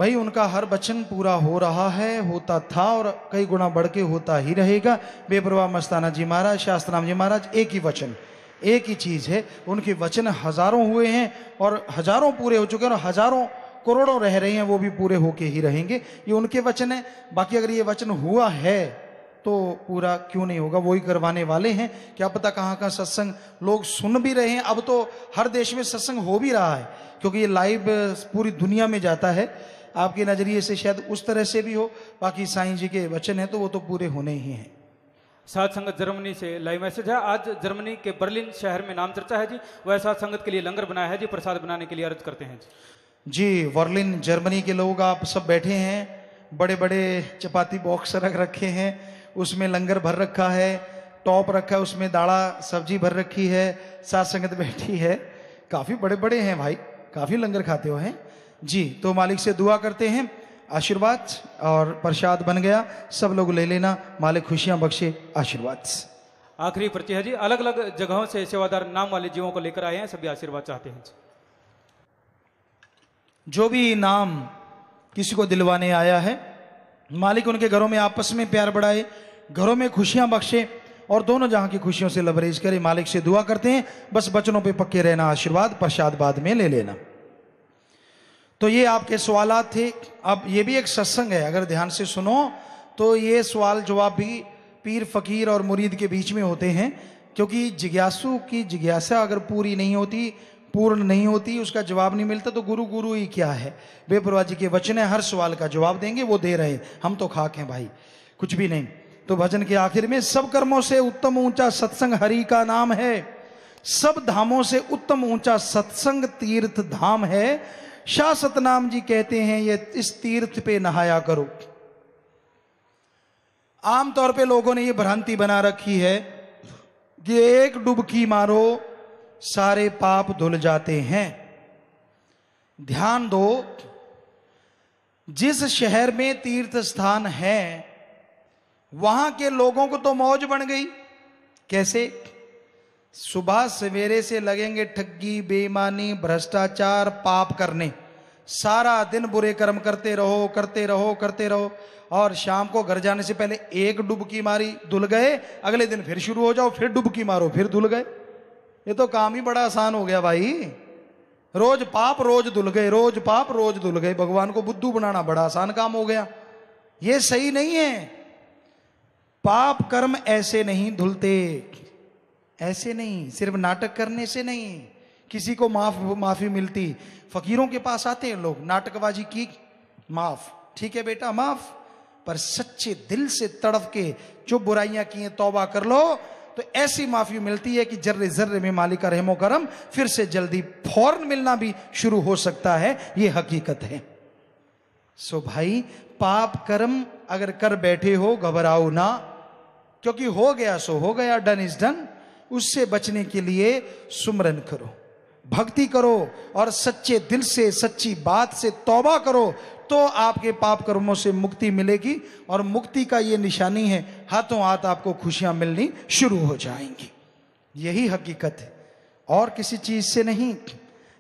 भाई, उनका हर वचन पूरा हो रहा है, होता था और कई गुना बढ़ के होता ही रहेगा। बेप्रवाह मस्ताना जी महाराज, शास्त्राम जी महाराज, एक ही वचन, एक ही चीज़ है। उनके वचन हज़ारों हुए हैं और हज़ारों पूरे हो चुके हैं और हज़ारों करोड़ों रह रहे हैं, वो भी पूरे होके ही रहेंगे। ये उनके वचन है। बाकी अगर ये वचन हुआ है तो पूरा क्यों नहीं होगा? वही करवाने वाले हैं। क्या पता कहाँ कहाँ सत्संग लोग सुन भी रहे हैं। अब तो हर देश में सत्संग हो भी रहा है, क्योंकि ये लाइव पूरी दुनिया में जाता है। आपके नज़रिए से शायद उस तरह से भी हो। बाकी साईं जी के वचन है तो वो तो पूरे होने ही हैं। साथ संगत जर्मनी से लाइव मैसेज है। आज जर्मनी के बर्लिन शहर में नाम चर्चा है जी। वह साथ संगत के लिए लंगर बनाया है जी। प्रसाद बनाने के लिए अर्ज़ करते हैं जी। जी वर्लिन जर्मनी के लोग आप सब बैठे हैं। बड़े बड़े चपाती बॉक्स रख रखे हैं। उसमें लंगर भर रखा है। टॉप रखा है। उसमें दाढ़ा सब्ज़ी भर रखी है। सात संगत बैठी है। काफ़ी बड़े बड़े हैं भाई। काफ़ी लंगर खाते हो हैं। जी तो मालिक से दुआ करते हैं। आशीर्वाद और प्रसाद बन गया। सब लोग ले लेना। मालिक खुशियाँ बख्शे आशीर्वाद। आखिरी पर्ची है जी। अलग अलग जगहों से सेवादार नाम वाले जीवों को लेकर आए हैं। सभी आशीर्वाद चाहते हैं जो भी नाम किसी को दिलवाने आया है मालिक उनके घरों में आपस में प्यार बढ़ाए घरों में खुशियाँ बख्शे और दोनों जहाँ की खुशियों से लबरेज करे मालिक से दुआ करते हैं। बस बचनों पे पक्के रहना आशीर्वाद प्रसाद बाद में ले लेना। तो ये आपके सवाल थे। अब ये भी एक सत्संग है, अगर ध्यान से सुनो तो ये सवाल जवाब भी पीर फकीर और मुरीद के बीच में होते हैं, क्योंकि जिज्ञासु की जिज्ञासा अगर पूरी नहीं होती, पूर्ण नहीं होती, उसका जवाब नहीं मिलता तो गुरु गुरु ही क्या है? बेपरवाह जी के वचन है, हर सवाल का जवाब देंगे, वो दे रहे हम तो खाक हैं भाई, कुछ भी नहीं। तो भजन के आखिर में, सब कर्मों से उत्तम ऊँचा सत्संग हरि का नाम है। सब धामों से उत्तम ऊँचा सत्संग तीर्थ धाम है। शाह सतनाम जी कहते हैं, ये इस तीर्थ पे नहाया करो. आमतौर पे लोगों ने ये भ्रांति बना रखी है कि एक डुबकी मारो, सारे पाप धुल जाते हैं। ध्यान दो, जिस शहर में तीर्थ स्थान है, वहाँ के लोगों को तो मौज बन गई। कैसे? सुबह सवेरे से लगेंगे ठगी बेईमानी, भ्रष्टाचार, पाप करने। सारा दिन बुरे कर्म करते रहो करते रहो करते रहो। और शाम को घर जाने से पहले एक डुबकी मारी, धुल गए। अगले दिन फिर शुरू हो जाओ, फिर डुबकी मारो, फिर धुल गए। ये तो काम ही बड़ा आसान हो गया भाई। रोज पाप, रोज धुल गए, रोज पाप, रोज धुल गए। भगवान को बुद्धू बनाना बड़ा आसान काम हो गया। ये सही नहीं है। पाप कर्म ऐसे नहीं धुलते। ऐसे नहीं, सिर्फ़ नाटक करने से नहीं, किसी को माफ़, माफ़ी मिलती। फकीरों के पास आते हैं लोग, नाटकबाजी की, माफ़। ठीक है बेटा, माफ़। पर सच्चे दिल से तड़फ के, जो बुराइयाँ की हैं तौबा कर लो तो ऐसी माफ़ी मिलती है कि जर्रे जर्रे में मालिक रहमो करम, फिर से जल्दी फ़ौरन मिलना भी शुरू हो सकता है, ये हकीकत है। सो भाई, पाप कर्म अगर कर बैठे हो, घबराओ ना, क्योंकि हो गया सो, हो गया, डन इज़ डन। उससे बचने के लिए सुमरन करो। भक्ति करो और सच्चे दिल से, सच्ची बात से तौबा करो तो आपके पाप कर्मों से मुक्ति मिलेगी और मुक्ति का ये निशानी है, हाथों हाथ आपको खुशियाँ मिलनी शुरू हो जाएँगी। यही हकीकत है। और किसी चीज़ से नहीं।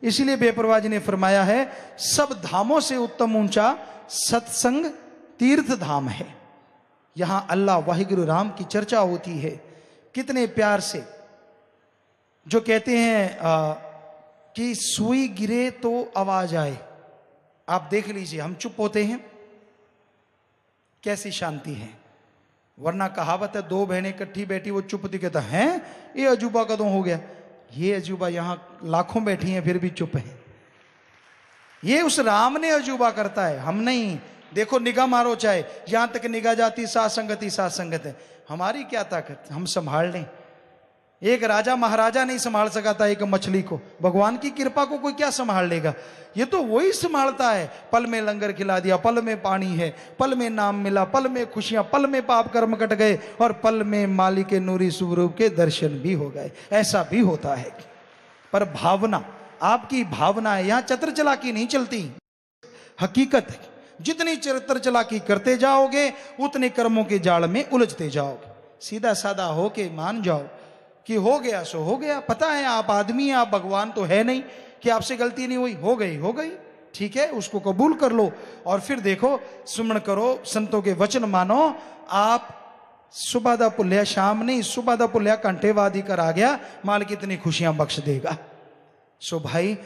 इसलिए बेपरवाह जी ने फरमाया है, सब धामों से उत्तम ऊँचा सत्संग तीर्थ धाम है। यहाँ अल्लाह वाहिगुरु राम की चर्चा होती है। कितने प्यार से जो कहते हैं आ, कि सुई गिरे तो आवाज़ आए। आप देख लीजिए हम चुप होते हैं। कैसी शांति है। वरना कहावत है दो बहनें इकट्ठी बैठी वो चुप दिखे तो हैं? ये अजूबा कदों हो गया? ये अजूबा यहाँ लाखों बैठी हैं फिर भी चुप है। ये उस राम ने अजूबा करता है। हम नहीं। देखो निगाह मारो चाहे। यहाँ तक निगाह जाती सात संगति सात संगत है। हमारी क्या ताकत? हम संभाल लें। एक राजा महाराजा नहीं संभाल सका था एक मछली को। भगवान की कृपा को कोई क्या संभाल लेगा? ये तो वही संभालता है। पल में लंगर खिला दिया, पल में पानी है, पल में नाम मिला, पल में खुशियाँ, पल में पाप कर्म कट गए और पल में माली के नूरी स्वरूप के दर्शन भी हो गए। ऐसा भी होता है। पर भावना, आपकी भावना है। यहाँ चतर चलाकी नहीं चलती। हकीकत है। जितनी चरित्र चलाकी करते जाओगे, उतने कर्मों के जाल में उलझते जाओगे। सीधा सादा होके मान जाओ। कि हो गया, सो हो गया। पता है, आप आदमी हैं, आप भगवान तो है नहीं कि आपसे गलती नहीं हुई। हो गई हो गई। ठीक है, उसको कबूल कर लो। और फिर देखो सुमन करो, संतों के वचन मानो। आप सुबह दा पुल्या, शाम नहीं सुबह दा पुल्या कंठेवादी कर आ गया माल कितनी खुशियाँ बख्श देगा। सो भाई,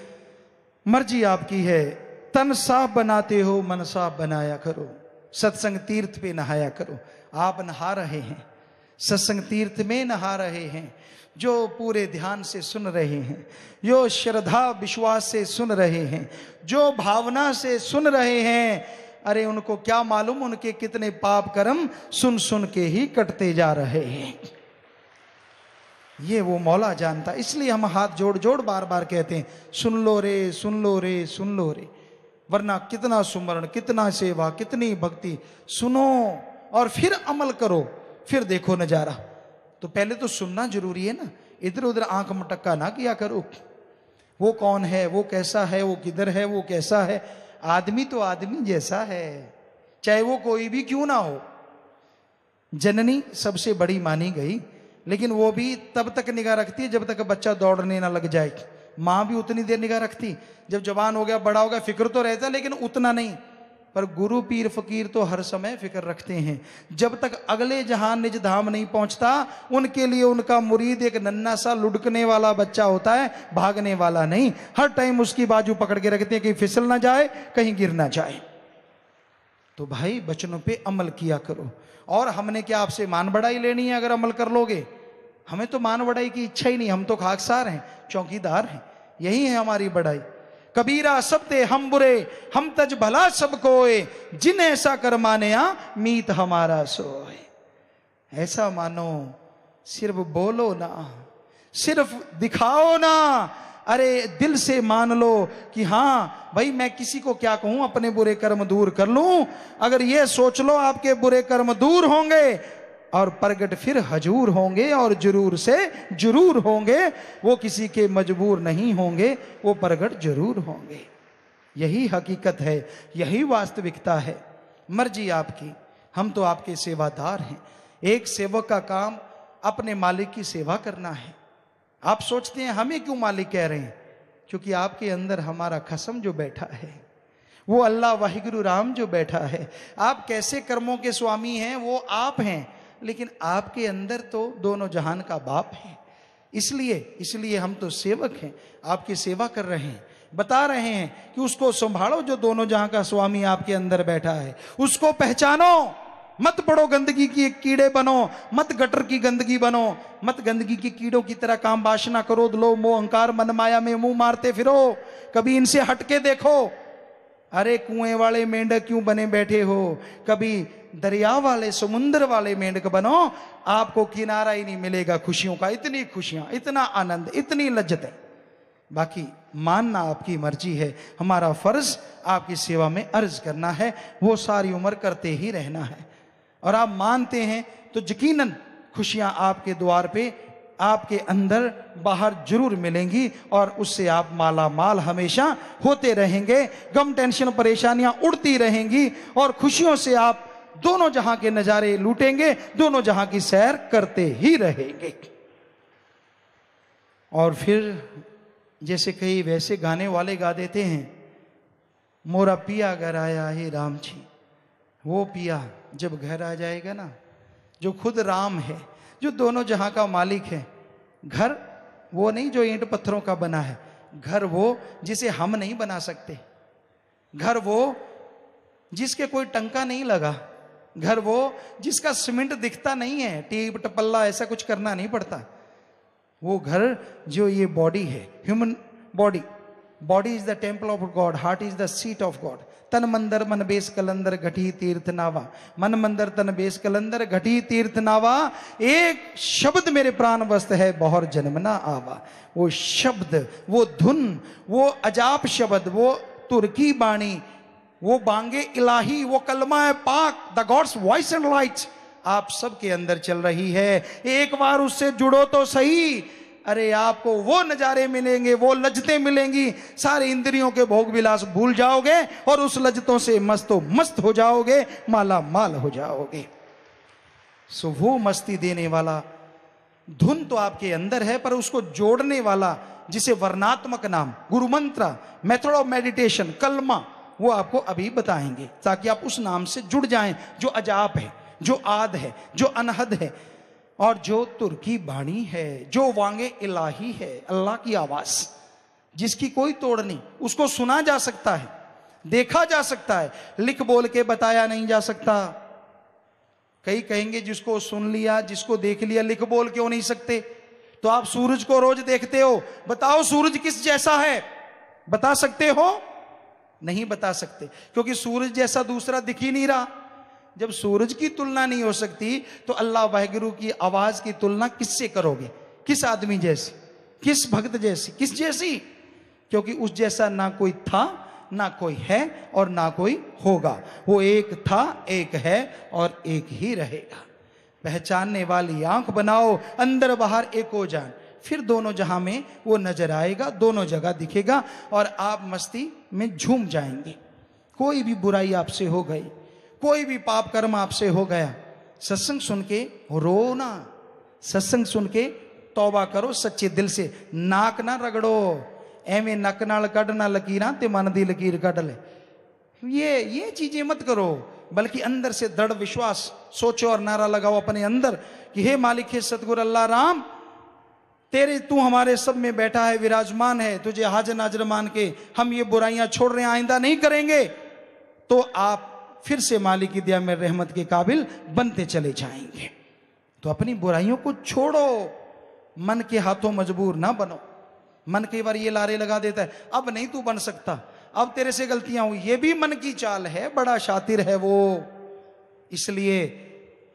मर्ज़ी आपकी है। तन साफ़ बनाते हो, मन साफ़ बनाया करो। सत्संग तीर्थ पे नहाया करो। आप नहा रहे हैं। सत्संग तीर्थ में नहा रहे हैं। जो पूरे ध्यान से सुन रहे हैं, जो श्रद्धा विश्वास से सुन रहे हैं, जो भावना से सुन रहे हैं, अरे उनको क्या मालूम उनके कितने पाप कर्म सुन सुन के ही कटते जा रहे हैं। ये वो मौला जानता, इसलिए हम हाथ जोड़ जोड़ बार बार कहते हैं, सुन लो रे, सुन लो रे, सुन लो रे। वरना कितना सुमरण, कितना सेवा, कितनी भक्ति, सुनो और फिर अमल करो, फिर देखो नज़ारा। तो पहले तो सुनना ज़रूरी है ना। इधर उधर आँख मटक्का ना किया करो। वो कौन है, वो कैसा है, वो किधर है, वो कैसा है? आदमी तो आदमी जैसा है। चाहे वो कोई भी क्यों ना हो। जननी सबसे बड़ी मानी गई, लेकिन वो भी तब तक निगाह रखती है जब तक बच्चा दौड़ने ना लग जाए। माँ भी उतनी देर निगाह रखती। जब जवान हो गया, बड़ा हो गया, फ़िक्र तो रहता, लेकिन उतना नहीं। पर गुरु, पीर, फकीर तो हर समय फ़िक्र रखते हैं। जब तक अगले जहाँ निज धाम नहीं पहुँचता, उनके लिए उनका मुरीद एक नन्ना सा लुढ़कने वाला बच्चा होता है, भागने वाला नहीं। हर टाइम उसकी बाजू पकड़ के रखते हैं कहीं फिसल ना जाए, कहीं गिर ना जाए। तो भाई, बचनों पे अमल किया करो। और हमने क्या आपसे मान बढ़ाई लेनी है अगर अमल कर लोगे? हमें तो मान बढ़ाई की इच्छा ही नहीं, हम तो खाकसार हैं, चौकीदार हैं। यही है हमारी बढ़ाई। कबीरा सब ते हम बुरे, हम तज भला सब कोए, जिन ऐसा कर माने मीत हमारा सोए। ऐसा मानो, सिर्फ़ बोलो ना, सिर्फ़ दिखाओ ना, अरे दिल से मान लो कि हाँ भाई मैं किसी को क्या कहूँ, अपने बुरे कर्म दूर कर लूँ। अगर ये सोच लो, आपके बुरे कर्म दूर होंगे और प्रगट फिर हजूर होंगे और ज़रूर से ज़रूर होंगे। वो किसी के मजबूर नहीं होंगे, वो प्रगट ज़रूर होंगे। यही हकीकत है, यही वास्तविकता है। मर्ज़ी आपकी, हम तो आपके सेवादार हैं। एक सेवक का काम अपने मालिक की सेवा करना है। आप सोचते हैं, हमें क्यों मालिक कह रहे हैं? क्योंकि आपके अंदर हमारा खसम जो बैठा है, वो अल्लाह वाहिगुरु राम जो बैठा है। आप कैसे कर्मों के स्वामी हैं, वो आप हैं। लेकिन आपके अंदर तो दोनों जहान का बाप है। इसलिए इसलिए हम तो सेवक हैं, आपकी सेवा कर रहे हैं। बता रहे हैं कि उसको संभालो जो दोनों जहाँ का स्वामी आपके अंदर बैठा है। उसको पहचानो, मत पड़ो गंदगी की एक कीड़े बनो, मत गटर की गंदगी बनो, मत गंदगी की कीड़ों की तरह काम बाशना करो लो मोह अहंकार मन माया में मुँह मारते फिरो। कभी इनसे हटके देखो, अरे कुएँ वाले मेंढक क्यों बने बैठे हो? कभी दरिया वाले समुन्द्र वाले मेंढक बनो, आपको किनारा ही नहीं मिलेगा खुशियों का। इतनी खुशियाँ, इतना आनंद, इतनी लज्जत है। बाकी मानना आपकी मर्ज़ी है। हमारा फ़र्ज़ आपकी सेवा में अर्ज़ करना है। वो सारी उम्र करते ही रहना है। और आप मानते हैं तो यकीनन खुशियाँ आपके द्वार पे, आपके अंदर बाहर ज़रूर मिलेंगी और उससे आप माला माल हमेशा होते रहेंगे। गम, टेंशन, परेशानियाँ उड़ती रहेंगी और खुशियों से आप दोनों जहाँ के नजारे लूटेंगे, दोनों जहाँ की सैर करते ही रहेंगे। और फिर जैसे कई वैसे गाने वाले गा देते हैं, मोरा पिया घर आया हे राम जी वो पिया जब घर आ जाएगा ना, जो खुद राम है, जो दोनों जहाँ का मालिक है, घर वो नहीं जो ईंट पत्थरों का बना है, घर वो जिसे हम नहीं बना सकते। घर वो जिसके कोई टंका नहीं लगा घर वो जिसका सीमेंट दिखता नहीं है, टीप टपल्ला ऐसा कुछ करना नहीं पड़ता। वो घर जो ये बॉडी है human body body is the temple of God heart is the seat of God तन मंदर मन बेस कलंदर घटी तीर्थ नावा। मन मंदर तन बेस कलंदर घटी तीर्थ नावा। एक शब्द मेरे प्राण वस्त है बहुत जन्म ना आवा। वो शब्द, वो धुन, वो अजाप शब्द, वो तुर्की बाणी वो बांगे इलाही, वो कलमा है पाक the God's voice and lights आप सबके अंदर चल रही है। एक बार उससे जुड़ो तो सही। अरे, आपको वो नज़ारे मिलेंगे, वो लज्जतें मिलेंगी। सारे इंद्रियों के भोग विलास भूल जाओगे और उस लज्जतों से मस्तो मस्त हो जाओगे माला माल हो जाओगे। सो वो मस्ती देने वाला, धुन तो आपके अंदर है, पर उसको जोड़ने वाला, जिसे वर्णात्मक नाम गुरु मंत्र मेथड ऑफ़ मेडिटेशन कलमा वो आपको अभी बताएँगे, ताकि आप उस नाम से जुड़ जाएँ, जो अजाप है, जो आद है, जो अनहद है, और जो तुर्की बाणी है, जो वांगे इलाही है, अल्लाह की आवाज़, जिसकी कोई तोड़ नहीं, उसको सुना जा सकता है, देखा जा सकता है, लिख बोल के बताया नहीं जा सकता। कई कहेंगे, जिसको सुन लिया, जिसको देख लिया, लिख बोल क्यों नहीं सकते? तो आप सूरज को रोज देखते हो, बताओ सूरज किस जैसा है, बता सकते हो? नहीं बता सकते। क्योंकि सूरज जैसा दूसरा दिख ही नहीं रहा। जब सूरज की तुलना नहीं हो सकती तो अल्लाह वाहगुरु की आवाज़ की तुलना किससे करोगे? किस आदमी जैसी? किस भक्त जैसी? किस जैसी? क्योंकि उस जैसा ना कोई था, ना कोई है और ना कोई होगा। वो एक था, एक है और एक ही रहेगा। पहचानने वाली आँख बनाओ, अंदर बाहर एक हो जान फिर दोनों जहाँ में वो नज़र आएगा, दोनों जगह दिखेगा और आप मस्ती में झूम जाएँगे। कोई भी बुराई आपसे हो गई, कोई भी पाप कर्म आपसे हो गया, सत्संग सुन के रोना, सत्संग सुन के तौबा करो सच्चे दिल से। नाक ना रगड़ो एवे नक नाल कढ़ना लकीर ते मन दी लकीर कढ़ ले। ये ये चीज़ें मत करो, बल्कि अंदर से दृढ़ विश्वास, सोचो और नारा लगाओ अपने अंदर कि हे मालिक, हे सतगुरु, अल्लाह राम तेरे तू हमारे सब में बैठा है, विराजमान है, तुझे हाजर नाजर मान के हम ये बुराइयाँ छोड़ रहे हैं, आइंदा नहीं करेंगे। तो आप फिर से मालिक की दया में रहमत के काबिल बनते चले जाएँगे। तो अपनी बुराइयों को छोड़ो। मन के हाथों मजबूर ना बनो। मन कई बार ये लारे लगा देता है, अब नहीं तू बन सकता। अब तेरे से गलतियाँ हुई। ये भी मन की चाल है, बड़ा शातिर है वो। इसलिए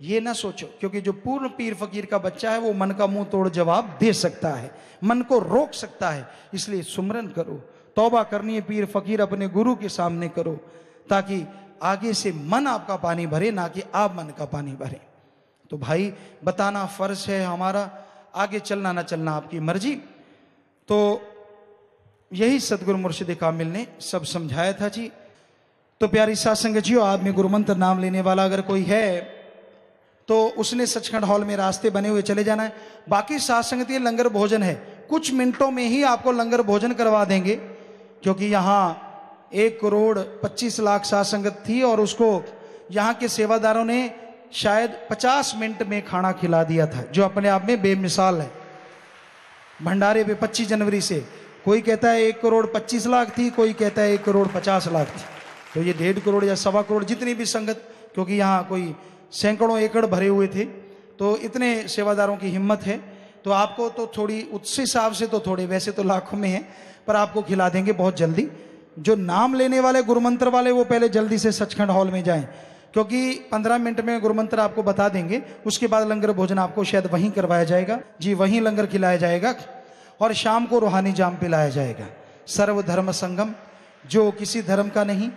ये ना सोचो, क्योंकि जो पूर्ण पीर फकीर का बच्चा है, वो मन का मुँह तोड़ जवाब दे सकता है, मन को रोक सकता है, इसलिए सुमरन करो, तौबा करनी है पीर फकीर अपने गुरु के सामने करो, ताकि आगे से मन आपका पानी भरे, ना कि आप मन का पानी भरे। तो भाई, बताना फ़र्ज़ है हमारा, आगे चलना ना चलना आपकी मर्ज़ी। तो यही सदगुरु मुर्शिद कामिल ने सब समझाया था जी। तो प्यारी सात संगत जी आप में गुरु मंत्र नाम लेने वाला अगर कोई है तो उसने सचखंड हॉल में रास्ते बने हुए चले जाना है। बाकी सात संगत लंगर भोजन है। कुछ मिनटों में ही आपको लंगर भोजन करवा देंगे, क्योंकि यहाँ एक करोड़ पच्चीस लाख सात संगत थी और उसको यहाँ के सेवादारों ने शायद पचास मिनट में खाना खिला दिया था, जो अपने आप में बेमिसाल है। भंडारे पे 25 जनवरी से कोई कहता है एक करोड़ पच्चीस लाख थी, कोई कहता है एक करोड़ पचास लाख थी। तो ये डेढ़ करोड़ या सवा करोड़ जितनी भी संगत, क्योंकि यहाँ कोई सैकड़ों एकड़ भरे हुए थे। तो इतने सेवादारों की हिम्मत है। तो आपको तो थोड़ी उस हिसाब से तो थोड़े, वैसे तो लाखों में है, पर आपको खिला देंगे बहुत जल्दी। जो नाम लेने वाले गुरुमंत्र वाले, वो पहले जल्दी से सचखंड हॉल में जाएँ, क्योंकि पंद्रह मिनट में गुरुमंत्र आपको बता देंगे। उसके बाद लंगर भोजन आपको शायद वहीं करवाया जाएगा। जी, वहीं लंगर खिलाया जाएगा और शाम को रूहानी जाम पिलाया जाएगा। सर्वधर्म संगम, जो किसी धर्म का नहीं,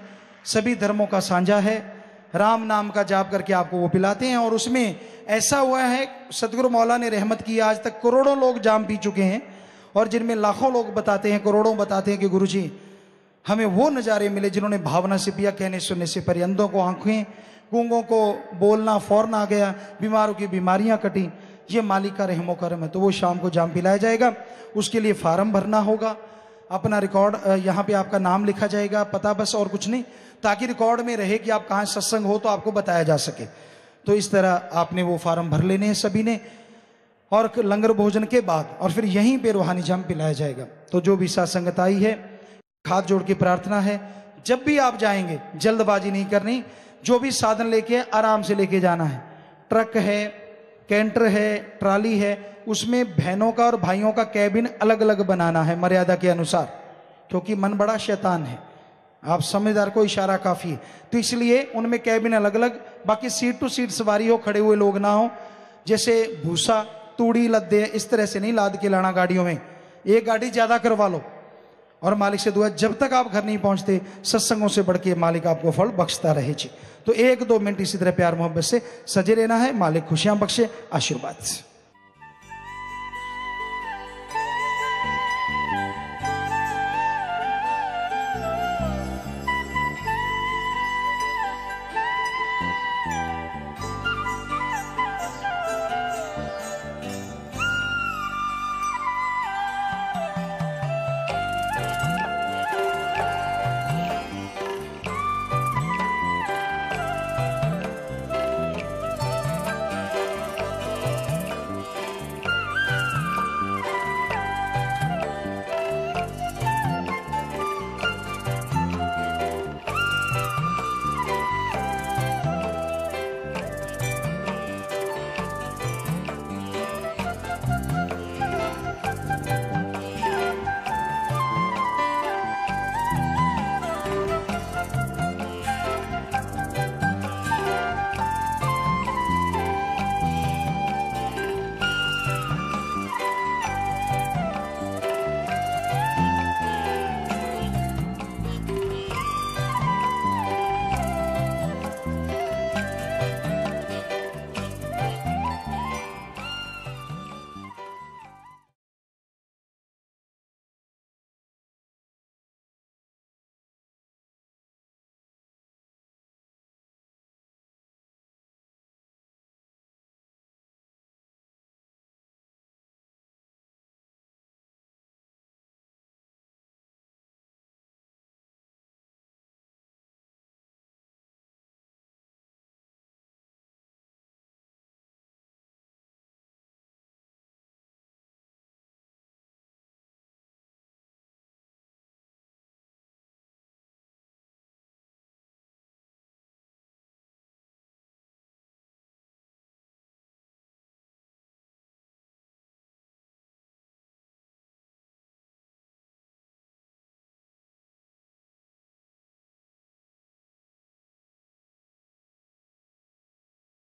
सभी धर्मों का साझा है। राम नाम का जाप करके आपको वो पिलाते हैं और उसमें ऐसा हुआ है, सदगुरु मौला ने रहमत की, आज तक करोड़ों लोग जाम पी चुके हैं और जिनमें लाखों लोग बताते हैं, करोड़ों बताते हैं कि गुरु जी हमें वो नज़ारे मिले जिन्होंने भावना से पिया, कहने सुनने से परे अंधों को आँखें, गूंगों को बोलना फ़ौरन आ गया, बीमारों की बीमारियाँ कटी, ये मालिक का रहमो करम है तो वो शाम को जाम पिलाया जाएगा, उसके लिए फार्म भरना होगा, अपना रिकॉर्ड यहाँ पे आपका नाम लिखा जाएगा, पता बस और कुछ नहीं ताकि रिकॉर्ड में रहे कि आप कहाँ सत्संग हो तो आपको बताया जा सके। तो इस तरह आपने वो फार्म भर लेने हैं सभी ने। और लंगर भोजन के बाद, और फिर यहीं पे रूहानी जाम पिलाया जाएगा। तो जो भी सत्संगत आई है, हाथ जोड़ के प्रार्थना है, जब भी आप जाएँगे, जल्दबाजी नहीं करनी, जो भी साधन लेके आराम से लेके जाना है। ट्रक है, कैंटर है, ट्राली है, उसमें बहनों का और भाइयों का कैबिन अलग अलग बनाना है मर्यादा के अनुसार, क्योंकि मन बड़ा शैतान है। आप समझदार को इशारा काफ़ी है। तो इसलिए उनमें कैबिन अलग अलग बाकी सीट टू सीट सवारी हो, खड़े हुए लोग ना हो। जैसे भूसा, तूड़ी, लद्दे, इस तरह से नहीं, लाद के लाना गाड़ियों में। एक गाड़ी ज़्यादा करवा लो। और मालिक से दुआ, जब तक आप घर नहीं पहुँचते, सत्संगों से बढ़ के मालिक आपको फल बख्शता रहे जी। तो एक दो मिनट इसी तरह प्यार मोहब्बत से सजे रहना है, मालिक खुशियाँ बख्शे, आशीर्वाद